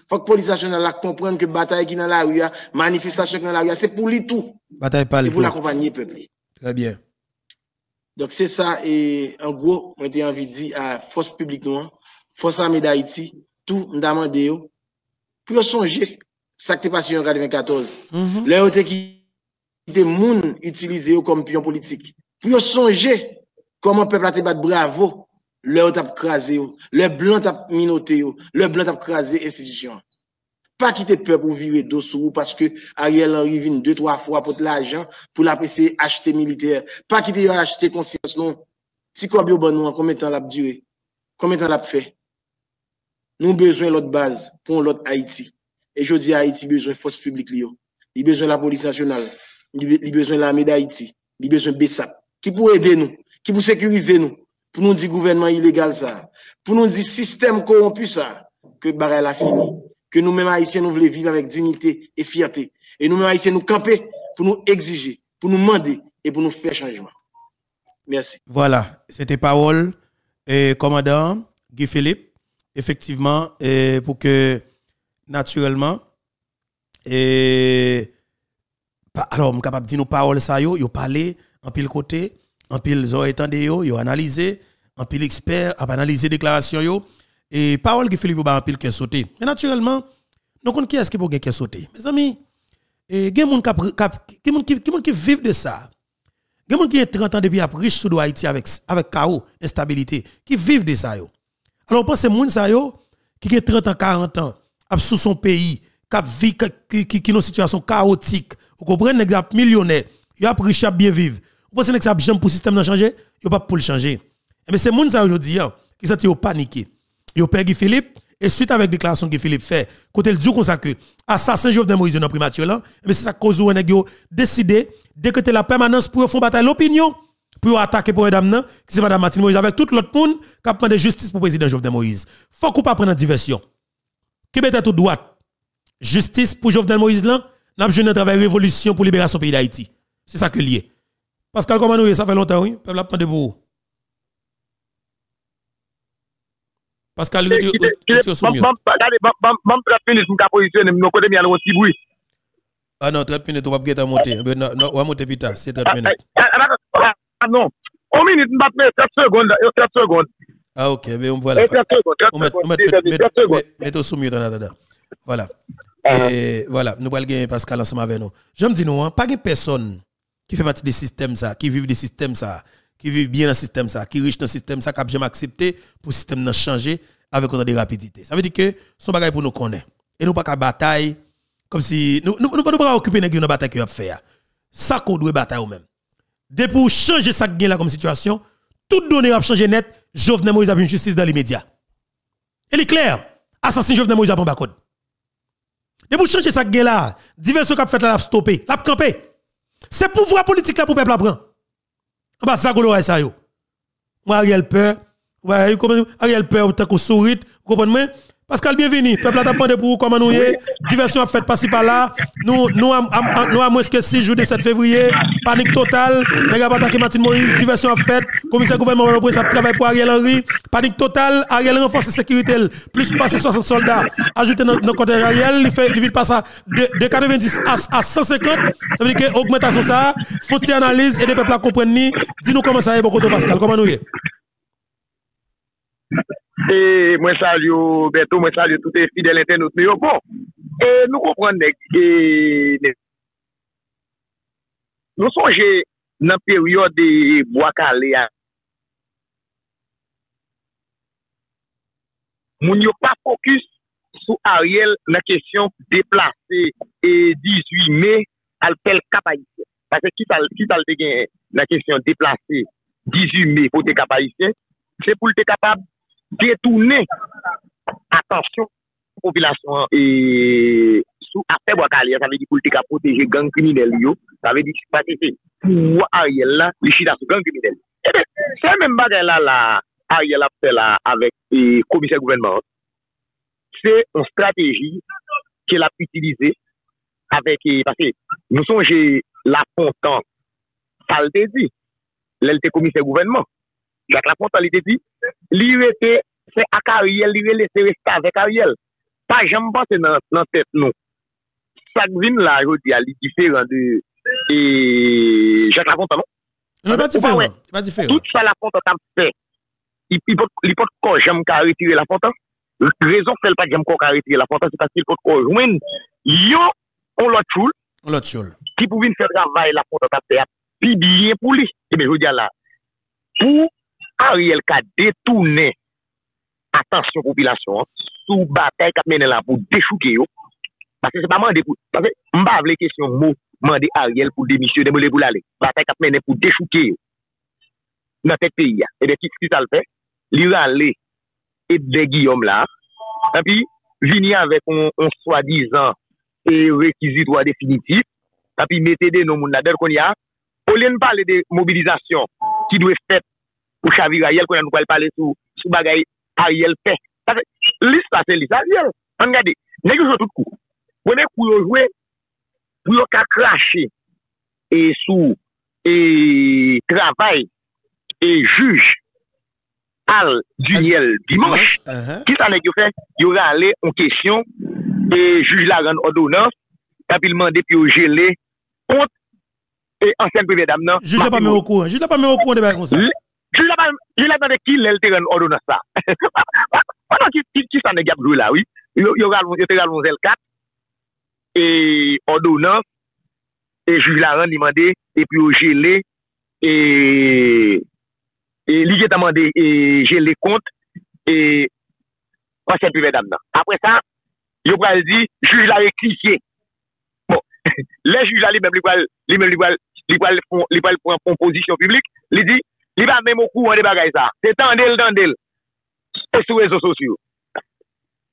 Fok polisasyon nan la kompren ke batay ki nan la ouya, manifestasyon ki nan la ouya, se pou li tou. Batay pa li tou. Se pou l'akompanyi pepli. Très bien. Donc c'est ça, et en gros, mwen te anvi di a fos publik nou an, fos ame da iti, tou mdaman de yo, pou yo sonje, sa ki te pasi yon 94. Mm -hmm. Le yo te ki de moun utilize yo kom piyon politik. Pou yo sonje koman pepl ate bat bravo le yo tap krasi yo, le blan tap minote yo, le blan tap krasi institisyon. Pa kite pep ou vire dosou paske Ariel Henry vin 2-3 fwa pot l'ajan pou la pese achete militer. Pa kite yo achete konsyans non. Si kwa biyo ban nou an, kome tan lap dure? Kome tan lap fe? Nou bezwen lot baz pou lot Haiti. E jodi Haiti bezwen fos publik li yo. Li bezwen la polis nasyonal. Il a besoin de l'armée d'Haïti, il a besoin de BESAP, qui pour aider nous, qui pour sécuriser nous, pour nous dire gouvernement illégal ça, pour nous dire système corrompu ça, que barrel a fini, que nous-mêmes Haïtiens nous voulons vivre avec dignité et fierté. Et nous-mêmes Haïtiens nous camper pour nous exiger, pour nous demander et pour nous faire changement. Merci. Voilà, c'était parole commandant Guy Philippe, effectivement, pour que naturellement, et alors, je suis capable de dire nos paroles, ça, yo, yo parlé en pile côté, en pile zo étendé yo, yo analysé, en pile expert, a analysé déclaration yo, et parole qui Philippe ba en pile qui sauté. Mais naturellement, nous connaissons qui est-ce qui peut qui sauté. Mes amis, et gen moun kap qui moun qui qui vivent de ça. Gen moun qui est 30 ans depuis a riche sous Haïti avec avec chaos, instabilité, qui vivent de ça yo. Alors pensez moun ça yo qui a 30 ans, 40 ans, sous son pays, qui vit qui qui situation chaotique vous comprenez, les gens millionnaires, ils ont riche bien vivre. Vous pensez que ça jamais pour le système de changer? Ils pas pour le changer. Mais c'est moun ça aujourd'hui hein, qui sont paniqué. Ils perdu Philippe et suite avec déclaration que Philippe fait, côté le dit comme ça que assassin Jovenel Moïse dans primature là, mais c'est ça cause où on a décidé décréter la permanence pour faire bataille l'opinion pour attaquer pour madame qui c'est madame Martine Moïse avec tout l'autre monde qui a demandé justice pour président Jovenel Moïse. Faut qu'on pas prendre diversion. Qui est tout droite? Justice pour Jovenel Moïse là, n'a pas travail révolution pour libération pays d'Haïti. C'est ça que lié. Pascal comment nous ça fait longtemps oui, peuple a demandé vous. Pascal, tu es soumis. Regardez, mam 30 minutes, je positionner, mon côté, mais alors aussi bruit. Ah non, 30 minutes, on va pas monter. On va monter vite, c'est 30 minutes. Ah non, 1 minute, on va mettre 30 secondes, 30 secondes. Ah ok, mais on voit là. 30 secondes, 30 secondes. Mettez au soumis dans la Voilà. Ah. Et voilà, nous allons gagner Pascal ensemble avec nous. Je me dis, non, pas de personne qui fait partie des systèmes, ça, qui vivent des systèmes, ça, qui vivent bien dans le système, ça, qui riche dans le système, ça, qui jamais accepté pour le système de changer avec des rapidités. Ça veut dire que son bagage pour nous connaître. Et nous pas qu'à bataille comme si nous nous, nous pas occuper une bataille que a fait. Ça qu'on doit bataille même. Depuis pour changer ça là comme situation, tout donné a changé net, Jovenel Moïse a une justice dans l'immédiat. Elle est claire. Assassin Jovenel Moïse a bon code. Depuis pour changer ça là, divers qui fait là l'a stopper, l'a camper. C'est pouvoir politique là pour peuple apprend. En bas ça golo ça yo. Moi Ariel peur, ouais, comme Ariel peur tant qu'on sourit, vous comprenez? Pascal, bienvenue. Peuple a demandé pour comment nous y Diversion a fait passer par là. Nous, nous, nous, à moins que 6 jours de 7 février. Panique totale. Les gars attaqué Martin Moïse. Diversion a fait. Commissaire gouvernement ça travaille pour Ariel Henry. Panique totale. Ariel renforce la sécurité. Plus passer 60 soldats. Ajouter notre côté Ariel. Il fait, il passe de, 90 à, 150. Ça veut dire que augmentation ça. Faut y analyse et les peuples à comprendre. Dis-nous comment ça est, beaucoup Pascal. Comment nous y E mwen salyo Beto, mwen salyo tout e fidel internet nou yo bon. E nou kompran nek e... Nou sonje nan peryode Boakale ya. Moun yo pa fokus sou Ariel nan kesyon deplase e 18 me al pel kapayisyen. Pase ki tal te gen nan kesyon deplase 18 me pou te kapayisyen, se pou te kapab detoune atensyon populasyon e sou apè wakalè, sa ve di pou lte ka proteje gang kriminel yo, sa ve di ki pati se pou wak a yel la, li chida sou gang kriminel. Ebe, se men bagay la la a yel apè la avèk e, komisè gouvernement, se an strategi ke la pou itilize avèk, e, parce nou sonje la fontan salte di, lèl te komisè gouvernement, jak la fontan li te di, li rete se akariel, li rele se restave akariel. Pa jem pa se nan, nan tet nou. Sak vin la jodi a li diferan de e, Jacques Lafontaine, non? Non, pa diferan. Pa diferan. Tout sa Lafontaine tap fe. Li pot ko jem ka retire Lafontaine. Rezon fel pa jem ko ka retire Lafontaine, se paske li pot ko jwen yo on lot choul. On lot choul. Ki pou vin se travay Lafontaine tap fe ap. Pi biye pou li. Ebe eh jodi a la. Pou Ariel ka detounen atensyon popilasyon sou batay kap menen la pou dechouke yo. Pase se pa mande pou, pase mba vle kesyon mou mande Ariel pou demisyon, demole pou lale. Batay kap menen pou dechouke yo. Nan tet peyi ya. Ebe ki skit alpe, li rale et de Guillaume la. Api, vini avek on swa dizan e rekizitwa definitif. Api, mette de nou moun la der kon ya. O len pale de mobilizasyon ki dwe fet ou chavir Ariel konen nou pal pale sou, sou bagay Ariel pe. Lis sa se lis Ariel. An gade, ne yo tout kou. Pwene kou yo jwe, pou yo ka krashe e sou e travay e juj al Duniel Dimanche. Uh -huh. Ki sa ne yo fe? Yo rale an kesyon e juj la ran odonans kapilman depi yo jele kont e ansen prive dam nan. Juj la pa me okou. Juj la pa me okou de bè kon sa. Le li la tande ki lèl te ren ordonans sa. Panan ki san de gap dwe la, oui. Yo te galvon zel kat, e ordonans, e juj la ren dimande, e pi yo jele, e li je tamande, e jele kont, e pasyen pive dam nan. Apre sa, yo pral di, juj la reklifiye. Bon, le juj la li mèm li pral, li mèm li pral, li pral pou an posisyon publik, li di, Li ba mèm ou kou an de bagay sa. Se tan del, tan del. Se sou rezo sosyo.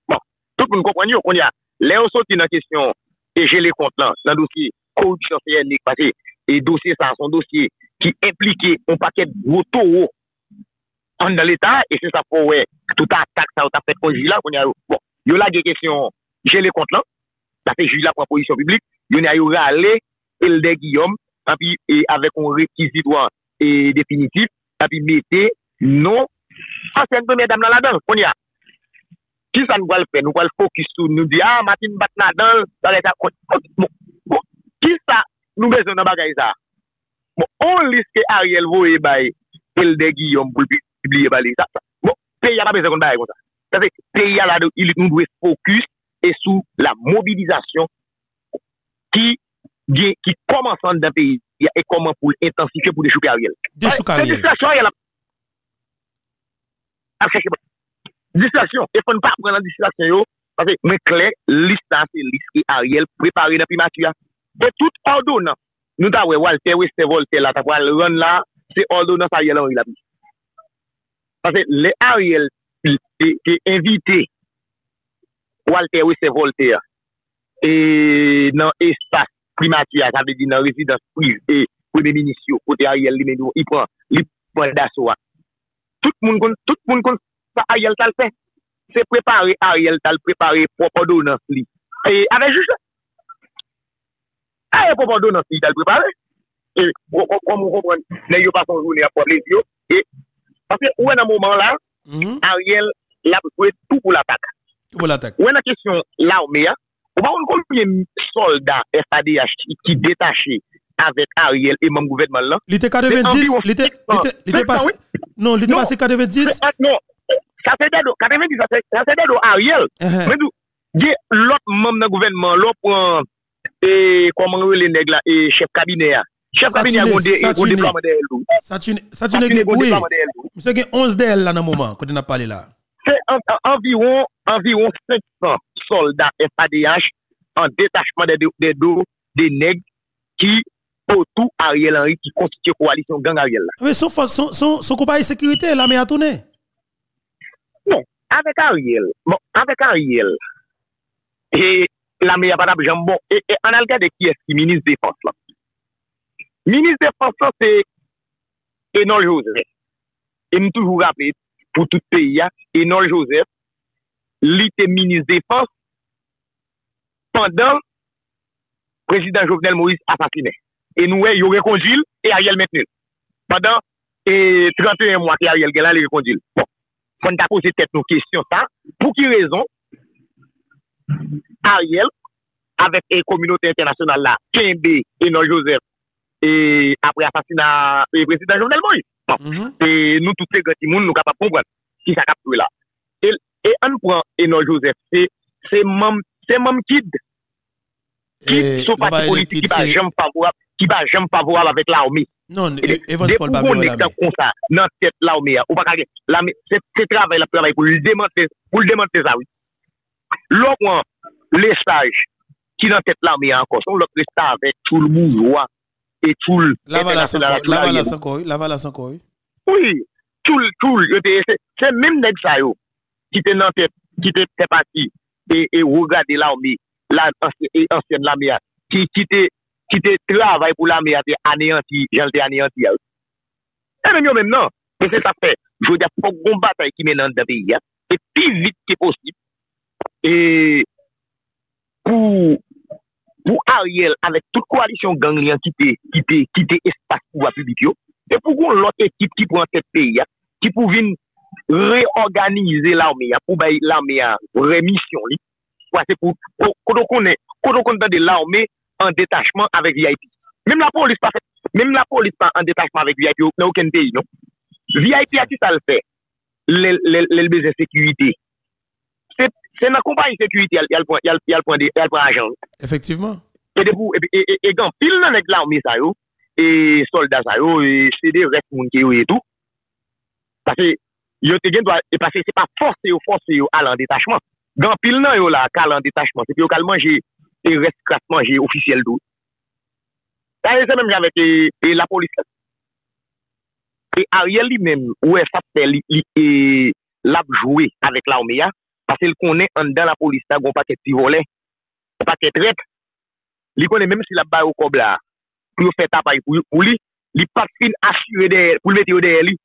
Bon, tout moun kompany yo kon ya. Le ou soti nan kesyon e jele kont lan, nan dosye korupsyon seyenik, pati, e dosye sa, son dosye ki implike un paket woto ou an dan l'Etat, e se sa pou we tout a tak sa ou ta pet konji la, kon ya yo. Bon, yo la ge kesyon jele kont lan, ta fe jile la pou an posisyon publik, yo na yo rale el de Guillaume, api, e avek on rekizitwa e definitif, api mette nou ansen do medam nan la dan, kon ya. Ki sa nou wale fe, nou wale fokus sou, nou di, ah, matin bat nan dan, dan leta kon. Bon, bon, bon ki sa nou bezon nan bagay sa? Bon, on liske Ariel vo e bay, pel de Guillaume pou l'publie bali sa. Bon, pe ya pa bezon kon bay kon sa. Sa se, pe ya la do, il nou dwe fokus e sou la mobilizasyon ki, ki komansan dan peyi. ya e koman pou l'intensifiye pou dechouke Ariel. Dechouke Ariel. Distrasyon Ariel ap. Ap chache pa. Distrasyon. E fon pa pren nan distrasyon yo. Pase mwen kler listan se liske Ariel prepare nan pi matuya. De tout ordonan. Nou ta we Walter Wester Volter la ta kwa l ron la. Se ordonan Ariel an yon la pi. Pase le Ariel te invite Walter Wester Volter e nan espas primatia, sa vle di nan rezidans prive, preme minisyo, kote Ariel li menou, i pran, li pran daso a. Tout moun kon, tout moun kon, sa Ariel tal fe, se prepare Ariel tal, prepare popodo nan fli. E, ave juj la. A, e popodo nan fli tal prepare. E, kon moun konpren, ne yo pason jouni a problem yo, e, parce ou en a mouman la, Ariel la pou tout pou la tak. Pou la tak. Ou en a kesyon la ou me a, Ou pa kon konpye soldat FADH ki detache avèk Ariel e mam gouvedman lan? Li te 90, li te pase? Non, li te pase 90? Non, sa se dedo, 90 sa se dedo Ariel. Uh-huh. Mwen dou, ge lot mam nan gouvedman, lot pran, e koman wè le neg la, e chef kabine ya. Chef kabine ya gonde plaman de el lou. Satune ge gwe, mwen se gen 11 de el la nan mouman, kote na pale la. Se environ, environ 500. Soldats FADH en détachement des des dos des nègres qui autour Ariel Henry qui constitue coalition gang Ariel mais son son son son compagnie sécurité là mais a tourné non avec Ariel bon avec Ariel et la meilleure madame Jambon. Et, et en de qui est qui ministre de défense là? Ministre de défense là, c'est Enol Joseph. Et nous toujours rappelé pour tout pays, Enol Joseph, était ministre de défense pandan prezident Jovenel Moïse apatine. E nou e yo rekonjil e Ariel metnil. Pendan e 31 mwa ki Ariel gen la le rekonjil. Bon, fon ta pose tet nou kesyon sa, pou ki rezon Ariel avek e kominote internasyonal la Kembe, Enon Joseph e apre apatina e prezident Jovenel Moïse. Bon, mm -hmm. e nou tout se ganti moun nou kapap konpwen ki sa kaptwe la. E, e an pran Enon Joseph se, se mam se mèm kid. Kid eh, sou pati politik ki ba jem favorab, ki ba jem favorab avèk la omi. Non, Evans Paul Babio la mi. Nan tèt la omi ya, ou pa kage, la mi, se travè la travè pou l'demante, pou l'demante zawi. Lòk wan, l'estaj ki nan tèt la omi ya ankon, son lòk l'estaj avèk tout l'moujwa et tout l'international. Laval la sankoy, laval la sankoy. Oui, tout l'moujwa, c'est mèm nèk sa yo ki te nan tèt, ki te pati et, et regarder l'armée, l'ancienne l'armée, qui, e qui te, qui te travaille pour l'armée, était anéanti, j'en te anéanti. Et même, même, non. Et c'est ça fait. Je veux dire, pour une bataille qui mène dans le pays, et plus vite que possible. Et, pour, pour Ariel, avec toute coalition ganglion qui était qui te, qui te espace pouvoir public, et pour qu'on l'autre équipe qui prend cette pays, qui pour venir reorganize l'armè ya pou bay l'armè ya remisyon li. Kwa se pou, kodo konen, kodo konen de l'armè an detachman avèk VIP. Mèm la polis pa fè, mèm la polis pa an detachman avèk VIP nan ouken peyi, non? VIP a ki sa l fè? Lèl bezè sekurite. Se nan kompanyi sekurite yal pran ajan. Efektiveman. E debou, e gan pil nan ek l'armè sa yo, e soldat sa yo, e sede rek moun ki yo etou. Pase, yo te gen dwa, e pase se pa force yo force yo al an detachman. Gan pil nan yo la kal an detachman, se pi yo kal manje, te res kras manje ofisyel do. Ta e se menm jave te, te la polis la. E a riel li menm, ou e sape li, li e lab jowe avèk la omeya, pase l konen an dan la polis la goun paket ti volè, paket rep, li konen menm si la bay ou kob la, pou yo fè tapay pou, pou li, li patrin asyre de, pou l mette yo de li,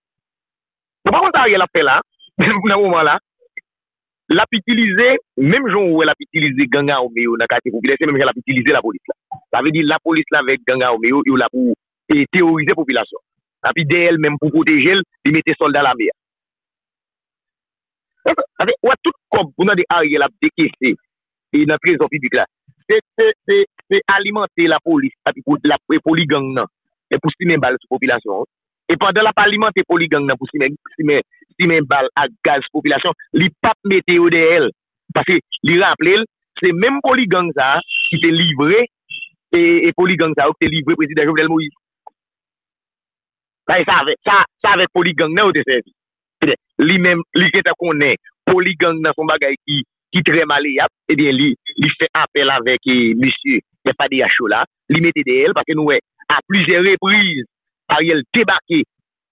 Mwen pa konta a Ariel la fe la, nan mouman la, la pi itilize, menm joun wè la pi itilize ganga ou meyo nan kate populasyon, menm joun la pi itilize la polis la. Sa ve di la polis la vek ganga ou meyo, yo la pou e, teorize populasyon. La pi de el menm pou proteje el, di mette soldat la meya. Sa ve, wè tout kom pou nan de Ariel ap dekese, e nan prezon publik la, se, se, se, se alimante la polis, api pou la pre-poli nan, e pou si men bal sou populasyon. E pandan la pa alimante poli nan pou si men, si bal a gaz popilasyon, li pap meteo de el. Pase li rample el, se men poligang sa ki te livre, e, e poli sa ou ki te livre prezident Jovenel Moïse. Sa, e, sa, sa, sa avek poligang nan ou te sevi. Li men, li kete konen, poligang nan son bagay ki, ki tre male yap, ebyen li, li fe apel avek e, misye, e pa de yachou la, li mette de el, pake nou e, a plize reprize, Ariel debake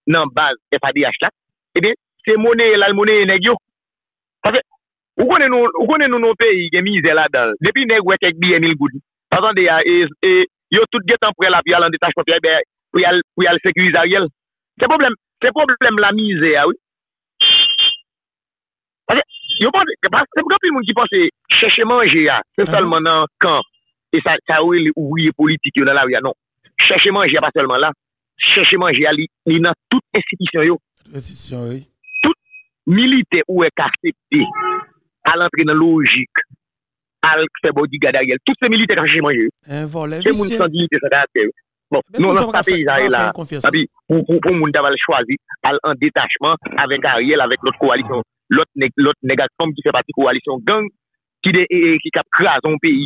nan baz FADH la, ebe, se mone lal mone negyo. Pase, ou konen nou ou konen nou, nou peyi gen mize la dal, depi neg wet ek biye mil goud. Pasan de ya, e, e, yo tout getan pre la pi al an detache papi, ebe, pou yal, yal sekurize Ariel. Se problem, se problem la mize ya, oui. Pase, yo pande, se pou kapil moun ki pase, chèche manje ya, se salman nan kan, e sa, sa ou e ouye politik yo nan la ou ya, non. Chèche manje ya pa selman la, chèche manje a li, li nan tout institisyon yo. Institisyon yo. Tout milite ou e karsepte al antre nan logik al sebo di gada yel. Tout se milite kache manje yo. Se moun san dilite sa da yo. Bon, nou nan sa peyizan e la, pou moun daval chwazi al an detachman avek a riel avek lot koalisyon, lot negasyon ki se pati koalisyon gang ki de ki kap krason peyi.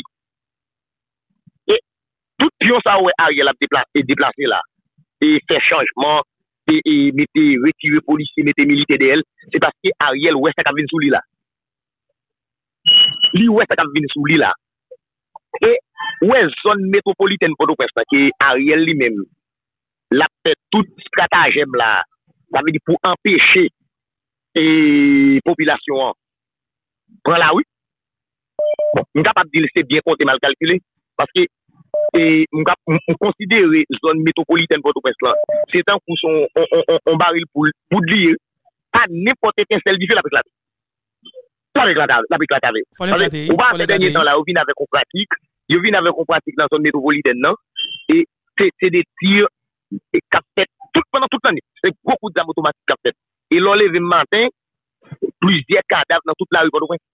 E tout piyon sa ouè a riel ap deplase la. et faire changement, et, et mettre, retirer policiers, mettre militaires d'elle, c'est parce que Ariel, ouais, ça vient sous lui là. Lui, ouais, ça vient sous lui là. Et, ouais, zone métropolitaine Port-au-Prince, que Ariel lui-même, la fait tout stratagème là, ça veut dire pour empêcher, et, population, prend la rue. Bon, nous capable de dire c'est bien compté, mal calculé, parce que e mwen konsidere zon metropoliten Port-au-Prince lan, se tan kous on baril pou dir, pa nepote ten sel di fe la pek la te. La pek la te ave. Ou ba se denye tan la, ou vin ave kon pratik, yo vin ave kon pratik nan zon metropoliten nan, e se de tir kap tet, tout pendant tout l'année, se beaucoup d'am automatik kap tet. E lò leve matin, plusieurs kadav nan tout la rue Port-au-Prince.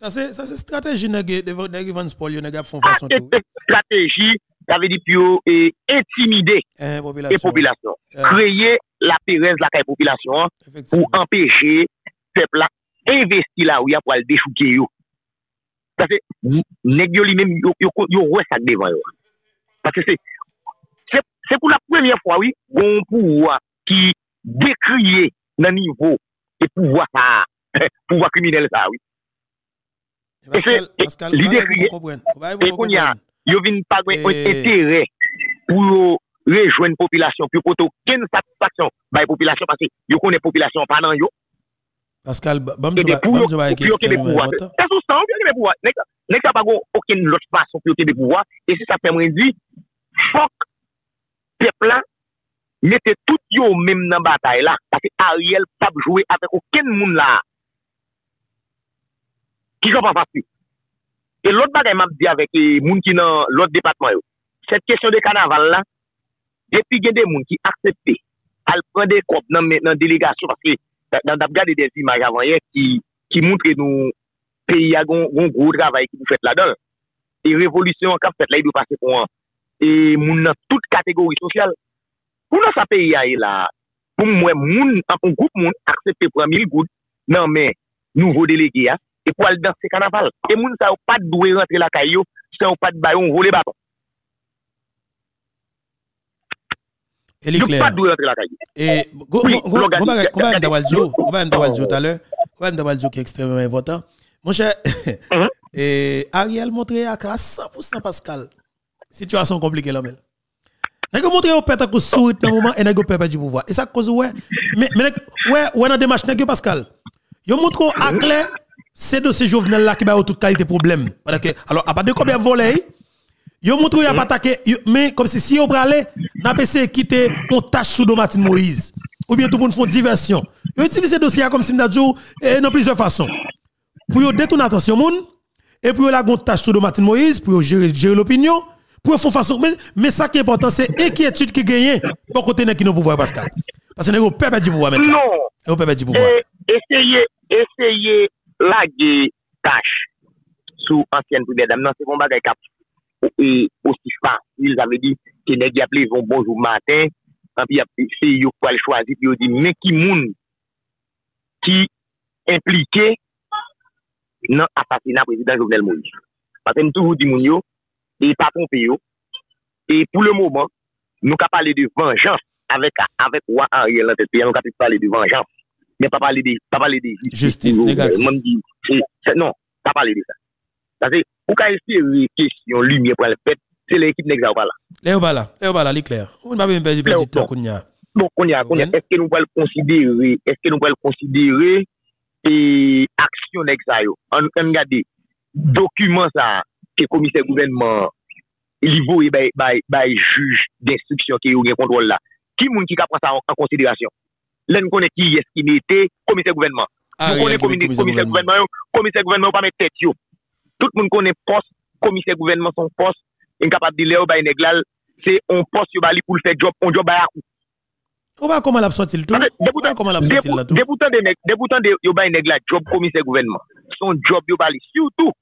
Ça, c'est stratégie que Van Spol font face à ah, tout. stratégie, ça veut dire plus et intimider eh, les populations. Eh. Créer la pérèse la population pour empêcher le peuple d'investir là où il y a pour le déchouquer. Parce que les gens lui-même, ils ont ça devant eux. Parce que c'est pour la première fois, oui, bon pouvoir qui décrié dans le niveau et pouvoir ça, ah, pouvoir criminel ça, oui. L'idée que yo vin pa gwen etere pou yo rejwen populasyon, pou yo koto ken satisfaksyon bay populasyon, pasi yo konen populasyon panan yo. Pascal, bam jou ba ekestem mwen votan? Se sou san, pou yo kebe pouwa. Nek sa pa gwen oken lot fason pou yo kebe pouwa, e se sa pèmren di, fok pepla mette tout yo mèm nan batay la, pasi Ariel pap jowe avèk oken moun la. Ki kon pa pati. E lot bagay map di avek e moun ki nan lot depatman yo. Set kesyon de kanaval la, depi gen de moun ki aksepte al pren de kop nan, nan delegasyon paske nan dap gade de zimaj avan ye ki, ki mountre nou peyi a gon, gon gro travay ki pou fet la don. E revolusyon kap fet la, yi idou pase pou an. E moun nan tout kategori sosyal. Pou nan sa peyi a ye la, pou mwen moun, an pou goup moun aksepte pou an mil goud nan men nouvo delege ya, e pou al dans se kanaval. E moun sa ou pat dwe rentre la kayo, sa ou pat bayon vole baton. Eli kler. Jou pat dwe rentre la kayo. E, gouba m dawaljou, gouba m dawaljou talè, gouba m dawaljou ki ekstremement important. Mon chè, Ariel montre ak a 100% Pascal. Situasyon komplike lomel. Nèg montre au pète à sourit dans moment et nèg pète du pouvoir. Et ça cause ouais mais ouais ouais dans démarche nèg Pascal? Yo montre à clair c'est ces jovenel là qui ba toute qualité problème. Alors à part de combien volé Yo montre y a pas attaqué yo- mais comme si si yo pralé n'a pas essayé quitter on tâche sous Martin Moïse ou bien tout le monde font diversion. Yo utilise ce dossier comme si m'a dit et dans plusieurs façons. Pour yo détourner attention moun et pour yo la gon tâche sous Martin Moïse pour yo gérer gérer l'opinion pour yo font façon mais, mais ça qui est important c'est inquiétude qui gagne pour côté qui nous pouvoir Pascal. Parce que nous perdre du pouvoir maintenant. Non. Nous du pouvoir? Et essayer, lage tache sou ansyen pribe dam nan se kon bon bagay kap. Osi e, fasil, sa ve di ke negi aple yon bonjou maten anpi aple se yon kwa l chwazi pi yo di men ki moun ki implike nan apasina prezident Jovenel Moïse. Paten toujou di moun yo e papon pe yo. E pou le mouman nou ka pale de vanjans avek wak an yon lantet pe, nou ka pale de vanjans Mais pas parler de, pas parler de Justice négative. dit, non, pas parler de ça. Parce que, pour qu'on espérer question lumière pour le fait, c'est l'équipe n'existe pas là. Léo Bala, Léo Bala, li clair. On va même perdre petit temps bon. qu'on y a. Donc, on y a, on y a, Bien. est-ce que nous pouvons considérer, est-ce que nous pouvons considérer, et action yo. On, on regarde, document ça, que le commissaire gouvernement, il vaut, et ben, ben, ben, juge d'instruction qui est au contrôle là. Qui moun qui ka prend ça en considération? lè nou konen ki yes ki nete komise gouvenman. Nou konen komise gouvenman yo, komise gouvenman yo pa met tet yo. Tout moun konen pos, komise gouvenman son pos, en kapap di le yo bay neglal, se on pos yo bali pou l fek job, on job bay akou. Ou ba koman l ap sotil tou? Deboutan de yo bay neglal, job komise gouvenman. Son job yo bali, surtout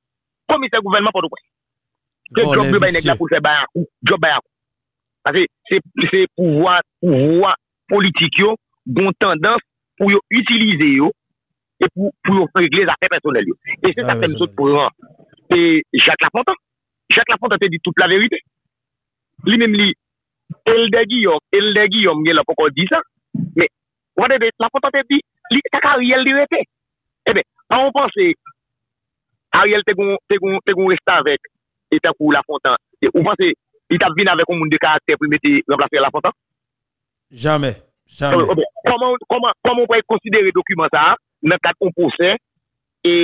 komise gouvenman potou kwen. Se job yo bay neglal pou l fek bay akou, job bay akou. Ase se pouvoa, pouvoa politik yo, bon tendans pou yo utilize yo e pou, pou yo regle zake personel yo. E se sa tem sot pou yo. E Jacques Lafontan, Jacques Lafontan te di tout la verite. Li mem li, el de Guillaume, el de Guillaume, gen la pou kon di sa, me, wane be, Lafontan te di, li kaka Ariel di rete. Ebe, eh an on pense, eh, Ariel te gon, te gon, te gon resta vek, etan pou Lafontan. E ou pense, eh, li tap vin avek ou moun de karakter pou mette remplase Lafontan? Jamais. Koman pou e konsidere dokumen sa nan kat kon posen e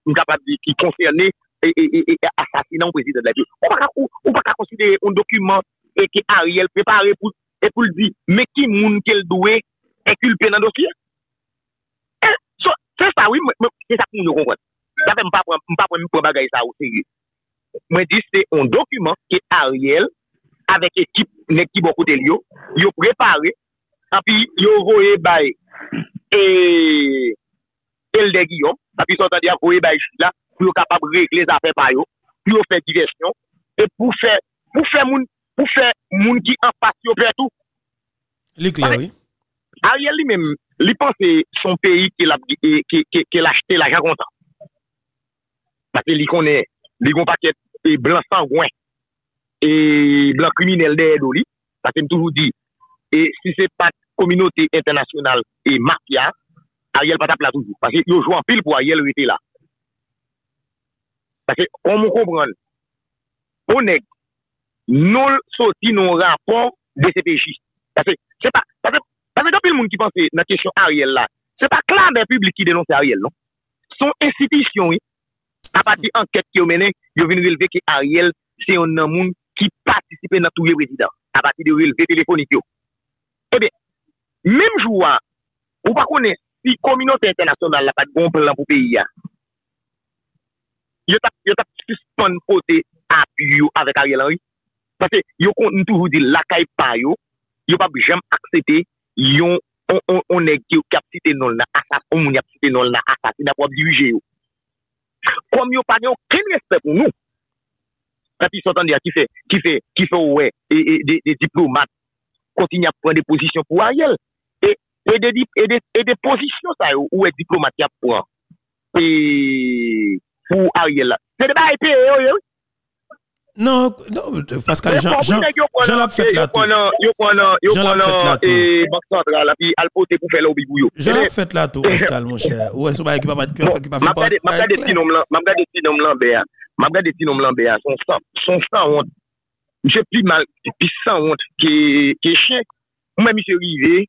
m kapad ki konserne e asasina ou prezident la di. Ou pa ka konsidere un dokumen e ki a riel prepare pou l di me ki moun kel dowe e kulpe nan dosye? Se sa wim, se sa pou nou konpon. Da fe m pa pou m pou bagay sa ou seri. Mwen di se un dokumen ki a riel avek ekip nek ki bokote li yo, yo prepare api yo voye bay e el de giyon, api son tande a voye bay chila, pou yo kapab rekle zafè pa yo, pou yo fè diversyon, e pou fè, pou fè moun, pou fè moun ki an pasyo pè tou. Li kler, oui. A yel li men, li pan se son peyi ke l'achete la jacontan. Pase li konen, li kon paket e blan sangwen, e blan kriminelle de edo li, pase m toujou di, e si se pat communauté internationale et mafia, Ariel pas là toujours. Parce qu'il joue en pile pour Ariel rester là. Parce que, comme on comprend, on est, nous sortis nos rapports de CPJ. Parce que, c'est pas, parce que, parce que, le monde qui pense dans la question Ariel là, c'est pas clair des publics qui dénonce Ariel, non? Son institution, oui, à partir d'enquête qui ont mené, ils ont venu relever que Ariel, c'est un homme qui participe dans tous les présidents, à partir de relever téléphonique. Eh bien, Mem jouan, ou pa konen, si kominote internasyonal la pat gon plan pou peyi ya, yo tap, tap suspon pote ap yo avèk a rielan yi. Pase yo kon nou toujou di lakay pa yo, yo pa bi jem aksepte yon on, on, on e ki yo kapsite non la asas, on moun yapsite non la asas, yon ap wap dirije yo. Kom yo pa gen yon ken respect pou nou. Kati yon s'entende ya ki fe, ki fe, ki fe ouwe, e, e, de, de diplomat, kontinye ap pren de pozisyon pou a riel. E de, e de, e de pozisyon sa yo ou e diplomati ap pou an. E pou a ye la. Se de ba e pe yo yo? Non, non, Pascal, Jean, Jean, Jean l'a fait là tout. Jean l'a fait là tout. Et Banque Centrale, puis Alpote pour faire l'objet bouillot. Jean l'a fait là tout, Pascal, mon cher. Ou est-ce que bon, pas qui pas faire pas M'a regardé petit nom là, m'a regardé petit nom Lambert. M'a regardé petit nom Lambert, son sang, son sang honte. Monsieur plus mal, plus sans honte que que chien. Moi même monsieur rivé,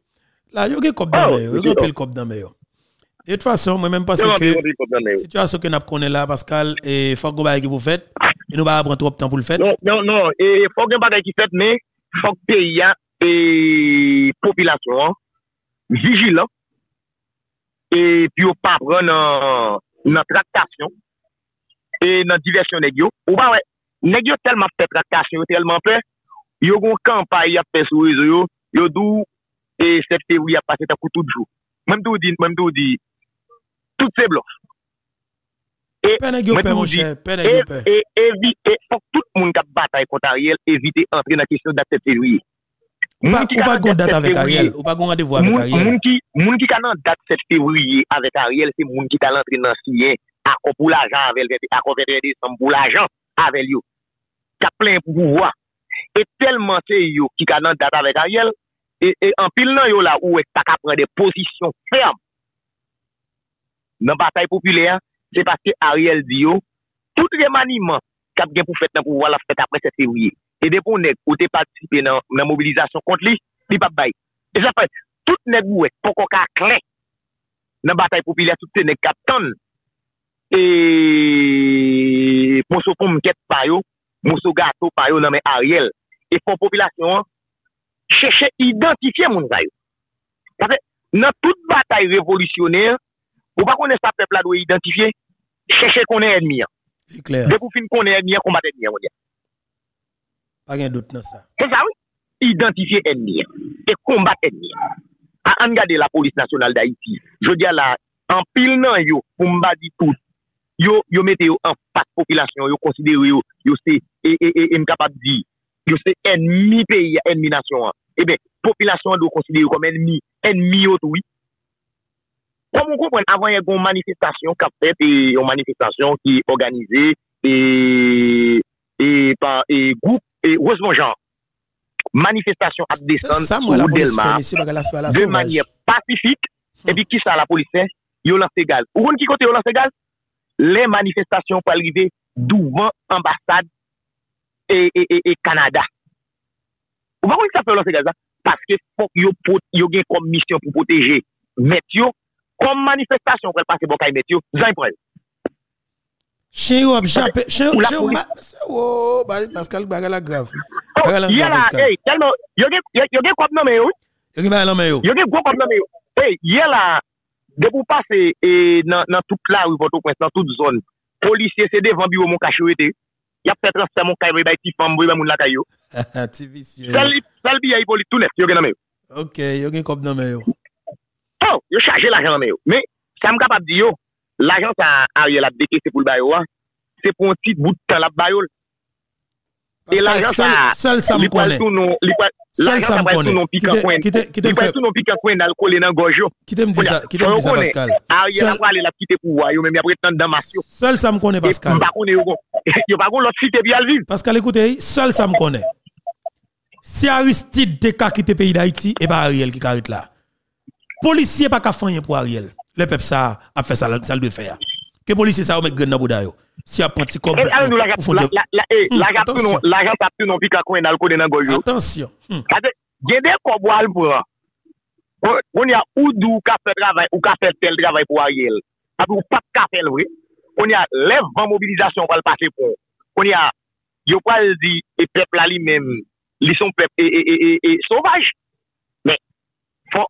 La, yo gen kop dame yo, yo gen pel kop dame yo. De toute façon, moi même parce que situation que nous connaissons là, Pascal, et faut que vous qui vous faites, et nous va prendre trop de temps pour le faire. Non, non, non, et faut que bagay qui fait, mais faut que pays et population vigilant et puis au pas prendre dans tractation et dans diversion nèg yo. Ou pas ouais, nèg yo tellement fait tractation, tellement peur, yo gon campagne y a fait sur réseau yo, yo dou e 7 fevri a pase takou toujou. Mwen mdou di, mwen mdou di, tout se blof. Pè nan gyo pè, mon chè, pè nan gyo pè. E fok tout moun kap batay kont Ariel, evite entre nan kesyon dat 7 fevri. Ou pa goun dat avèk Ariel, ou pa goun radevou avèk Ariel. Moun ki kanan dat 7 fevri avèk Ariel, se moun ki talan tre nan siyen, akon pou l'ajan avèl, akon vèdè de san pou l'ajan avèl yo. Ka plen pou pou vwa. E telman se yo ki kanan dat avèk Ariel, E, e anpil nan yo la ou ek tak apren de posisyon ferm nan batay populè, se paske Ariel di yo, tout remaniman kap gen pou fèt nan pou wala fèt apre se fevriye. E depo neg ou te patisipe nan, nan mobilizasyon kont li, li pap bay. E sa fè, tout neg ou ek pokon ka klen nan batay popilè, tout te neg kap ton. E ponso pou mket payo, monso gato payo nan men Ariel. E fon popilasyon an, chèche identifiye moun zayou. Pase, nan tout batay revolisyonèr, ou pa konen sa pepla do identifiye, chèche konen enmi an. Dek ou fin konen enmi an, kombat enmi an moun ya. Pa gen dout nan sa. Se sa ou, identifiye enmi an, e kombat enmi an. Ah, A an gade la polis nasyonal da iti, je diya la, an pil nan yo, pou mba di tout, yo, yo mette yo an pat popilasyon, yo konsidere yo, yo se, e, e, e, e mkapap di, yo se enmi peyi, enmi nasyon an. ebe, popilasyon do konsidere kom enmi, enmi yo toui. Kwa moun konpwen, avan yon kon manifestasyon kap fet, e yon manifestasyon ki organize, e, e, pa, e, goup, e, wosman jan, manifestasyon ap desan, ou delma, de manye pacifik, hmm. epi ki sa la polisè, yon lan segal. Ou kon ki kote yon lan segal? Le manifestasyon palrive douvan ambasade e, e, e, e Kanada. Ou pa kon yon sa fè lansè Gaza? Paske fòk yon gen kom misyon pou poteje met yo, kom manifestasyon pou el pase bokay met yo, zan yon prel. Che yo ap chapè, che yo, che yo, ou, Pascal baga la grav. Oh, baga la grav, Pascal. Yon gen kop nan men yo. Yon gen baga nan men yo. Yon gen kop nan men yo. Hey, yon la, debou pase e, nan tout la, nan tout zon, polisye se devan bi ou moun kachou ete yo. y ap fè transfer moun kay mwen bay ti fam mwen bay moun la kay yo. Ti visye. Sel bi ya Hippolyte tout net, yo gen nan men yo. Ok, yo gen kop nan men yo. Oh, yo chaje l'ajan nan men yo. Men, sa m kapap di yo, l'ajan sa a ye la deke se pou l'bay yo wa, se pou an tit bout tan la bay yo l. E la jan sa, sel sa m konen. La jan sa m konen. Li pal tou non pika kwen dal kole nan gojo. Kite m di sa, kite m di sa Pascal. A yon la pale la pite pou wayo, men mi apre tan damasyo. Sel sa m konen Pascal. Yo pa kon lot site pi alviv. Pascal, ekoute, sel sa m konen. Si Aristide te ka kite peyi d'Haïti, e ba Ariel ki karit la. Polisye pa ka fanyen pou Ariel. Le pep sa ap fe sal de fe ya. Ke polisye sa ou met gren nan bouda yo. Si apranti kob. Eh, ah, eh, la rap ap tu non pi kakwen al kode nan goyo. Atensyon. Gede kob wal pou an. On y a ou dou ka fe travay, ou ka fe tel travay pou a yel. Ape ou pap ka fel vre. On y a lev van mobilizasyon wal pase pou. On y a, yo pal di, e pep la li men, li son pep, e, e, e, e, sauvaj. Men, fok,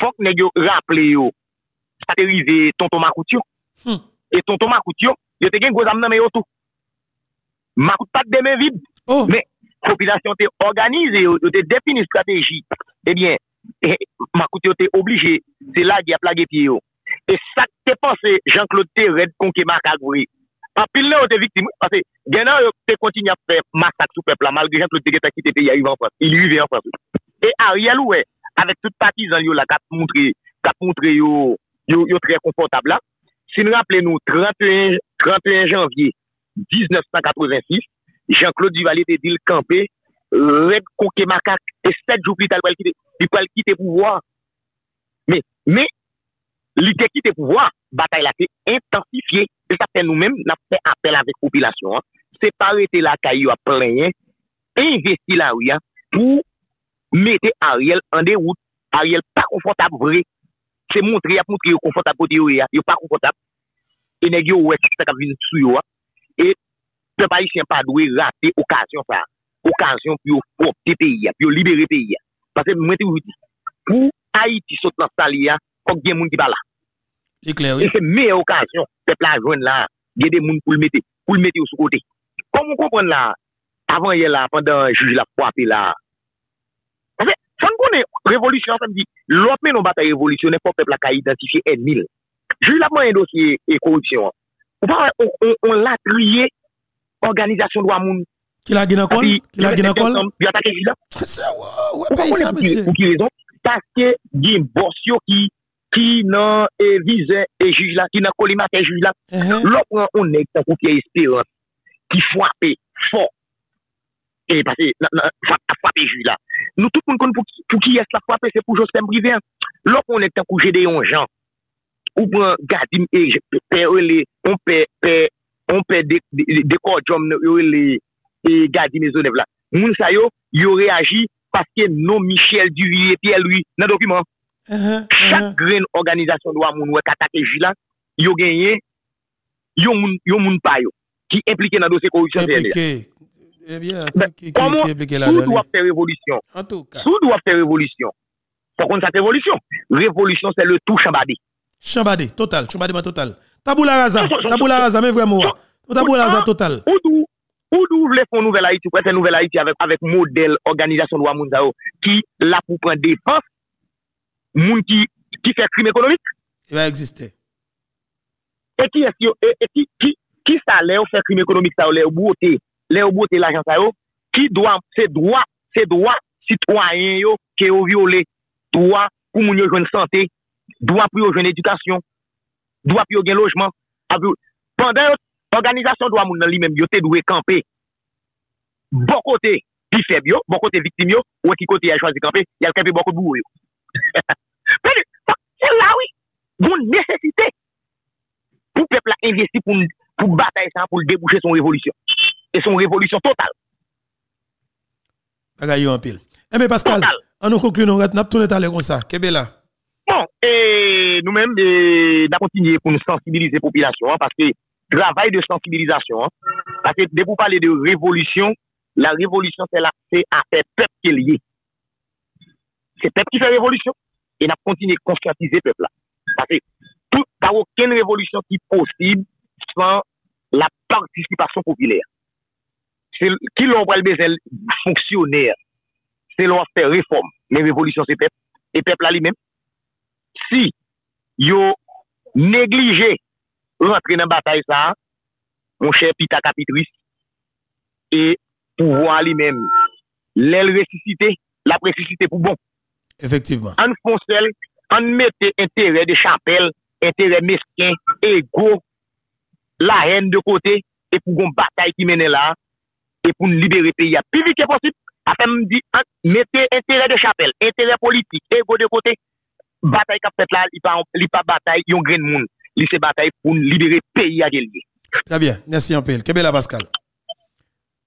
fok ne yo raple yo, saterize tonton makoution. Hmm. E tonton makout yo, yo te gen gozam nan men yo tou. Makout pat demen vib. Oh. Men, popilasyon te organize, yo te defini strategi. Eh Ebyen, eh makout yo te oblige, se la di a plage pi yo. E sa te panse, Jean-Claude te red konke makagouri. Papil nan yo te viktim, parce genan yo te kontini a fe masak sou pepla, malge Jean-Claude te geta ki te pe ya yuve en France. Il yuve en France. E a rialou we, avek tout patizan yo la kap montre, kap montre yo, yo, yo tre konfortab la, Si nou rappele nou, 31, 31 janvye 1986, Jean-Claude Duvalier te dil kampe, red konke makak, te set joupli tal pal kite, li pal kite pouvoi. Me, me, li te kite pouvoi, batay la te intensifiye. Se sa pe nou men, na pe apel avek popilasyon. Se pare te la kayo a plenye, investi la ou ya, pou mette Ariel an de wout. Ariel pa konfortab vre, se montre ap montre yo konfotap kote yo e ya, yo pa konfotap, e neg yo wè ki sa kap vin sou yo, e pe pa yi chen pa dwe rate okasyon sa, okasyon pi yo propte peyi ya, pi yo libere peyi ya. Pase mwen te wou di, pou Haiti sot nan sali ya, kok gen moun ki ba la. E se me okasyon, pepla jwen la, gen de moun pou l'mete, pou l'mete yo sou kote. Kon moun kompren la, avan ye la, pandan juj la pou api la, San konen revolisyon, sa m di, lop men nou batay revolisyon, ne pou pepl la ka identifiye en mil. Jou la mwen yon dosye e korupsyon. Ou pa, on la triye organizasyon do amoun. Ki la gen akol? Ki la gen akol? Bi atake jila. Se wou, wè pe yi sa, mese. Ou ki rezon, paske gen borsyo ki ki nan evize e juj la, ki nan kolimate e juj la, lop an onek tan kou ki e espirant, ki fwape, e, fwa, e pase, fwa frappé Jules là. Nous tout le monde connaît pour, pour, qui est la frappé, c'est pour Joseph Brivin. Lorsqu'on est en coucher des gens, ou prend Gadim et Père, on perd, on perd des corps d'hommes, et Gadim et Zonev là. Moun sa yo, yo réagi parce que non Michel Duvier, Pierre lui, dans le document. Uh -huh, uh -huh. Chaque grande organisation doit moun wè katake Jules là, yo gagné, yo moun, yo moun pa yo, qui impliqué dans le dossier corruption. Impliqué. Eh bien, Ben, qui qui- qui là-dedans? dwa fè revolisyon, En tout cas. dwa fè revolisyon, fò kon sa fè revolisyon. Revolisyon, c'est le tout chambadé. Chambadé, total. Chambadé, total. Taboula non, Taboula rasa, mais vraiment. Taboula rasa Ah. total. Ou dou, ou dou vle fon nouvel Haïti, pou ete nouvel Haïti avèk, avèk model organisasyon do a moun sa yo, ki la pou pren defans, moun ki, ki fè krim ekonomik, Il va exister. E ki es yo, e, e ki, ki, ki sa le ou fè krim ekonomik sa yo, le ou bote l'ajan sa yo, ki doa, se doa, se doa sitwayen yo ke yo viole, doa pou moun yo jwen sante, doa pou yo jwen edukasyon, doa pou yo gen lojman, avyo. Pendan yo, organizasyon doa moun nan li menm yo te dwe kampe, bon kote pi feb yo, bon kote viktim yo, ou ki kote ya chwazi kampe, yal kampe bon kote bou yo. Peni, se la we, goun nesesite pou pepla investi pou, pou batay san pou debouche son revolisyon. Et son révolution totale. Bagay yo en pile. Eh mais Pascal, Total. on nous conclut nous n'a tourné talé comme ça. Kebela. Bon, et nous-mêmes, nous continuer pour nous sensibiliser la population, hein, parce que travail de sensibilisation, hein, parce que dès vous parler de révolution, la révolution, c'est la, c'est à faire peuple qui est lié. C'est peuple qui fait révolution, et nous continuer à conscientiser le peuple là. Parce que tout, pas aucune révolution qui est possible sans la participation populaire. Ki lon pral bezel fonksyonèr, se lon fè reform, men revolisyon se pep, e pep la li men. Si yo neglije rentre nan batay sa, on chè pita kapitris, e pouwa li men, lèl resisite, la presisite pou bon. Efektiveman. An fonsel, an mette entere de chapel, entere mesken, ego, la hen de kote, e pou gon batay ki mene la, et pour libérer le pays. Plus vite que possible, me dit, en- mettez intérêt de chapelle, intérêt politique, égo de côté, bataille qu'a fait là, il pas, il pas bataille, yon grain de monde. Il se bataille pour libérer le pays à. Très bien. Merci un peu. Kebela Pascal.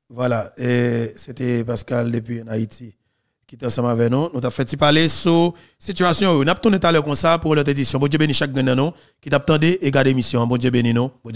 Voilà. C'était Pascal depuis Haïti qui était ensemble avec nous. Nous avons fait parler sur la situation. Nous avons tourné talé comme ça pour l'autre édition. Bon Dieu béni chaque gagnant qui t'a attendu et garde émission. Bon Dieu béni nous. Bon.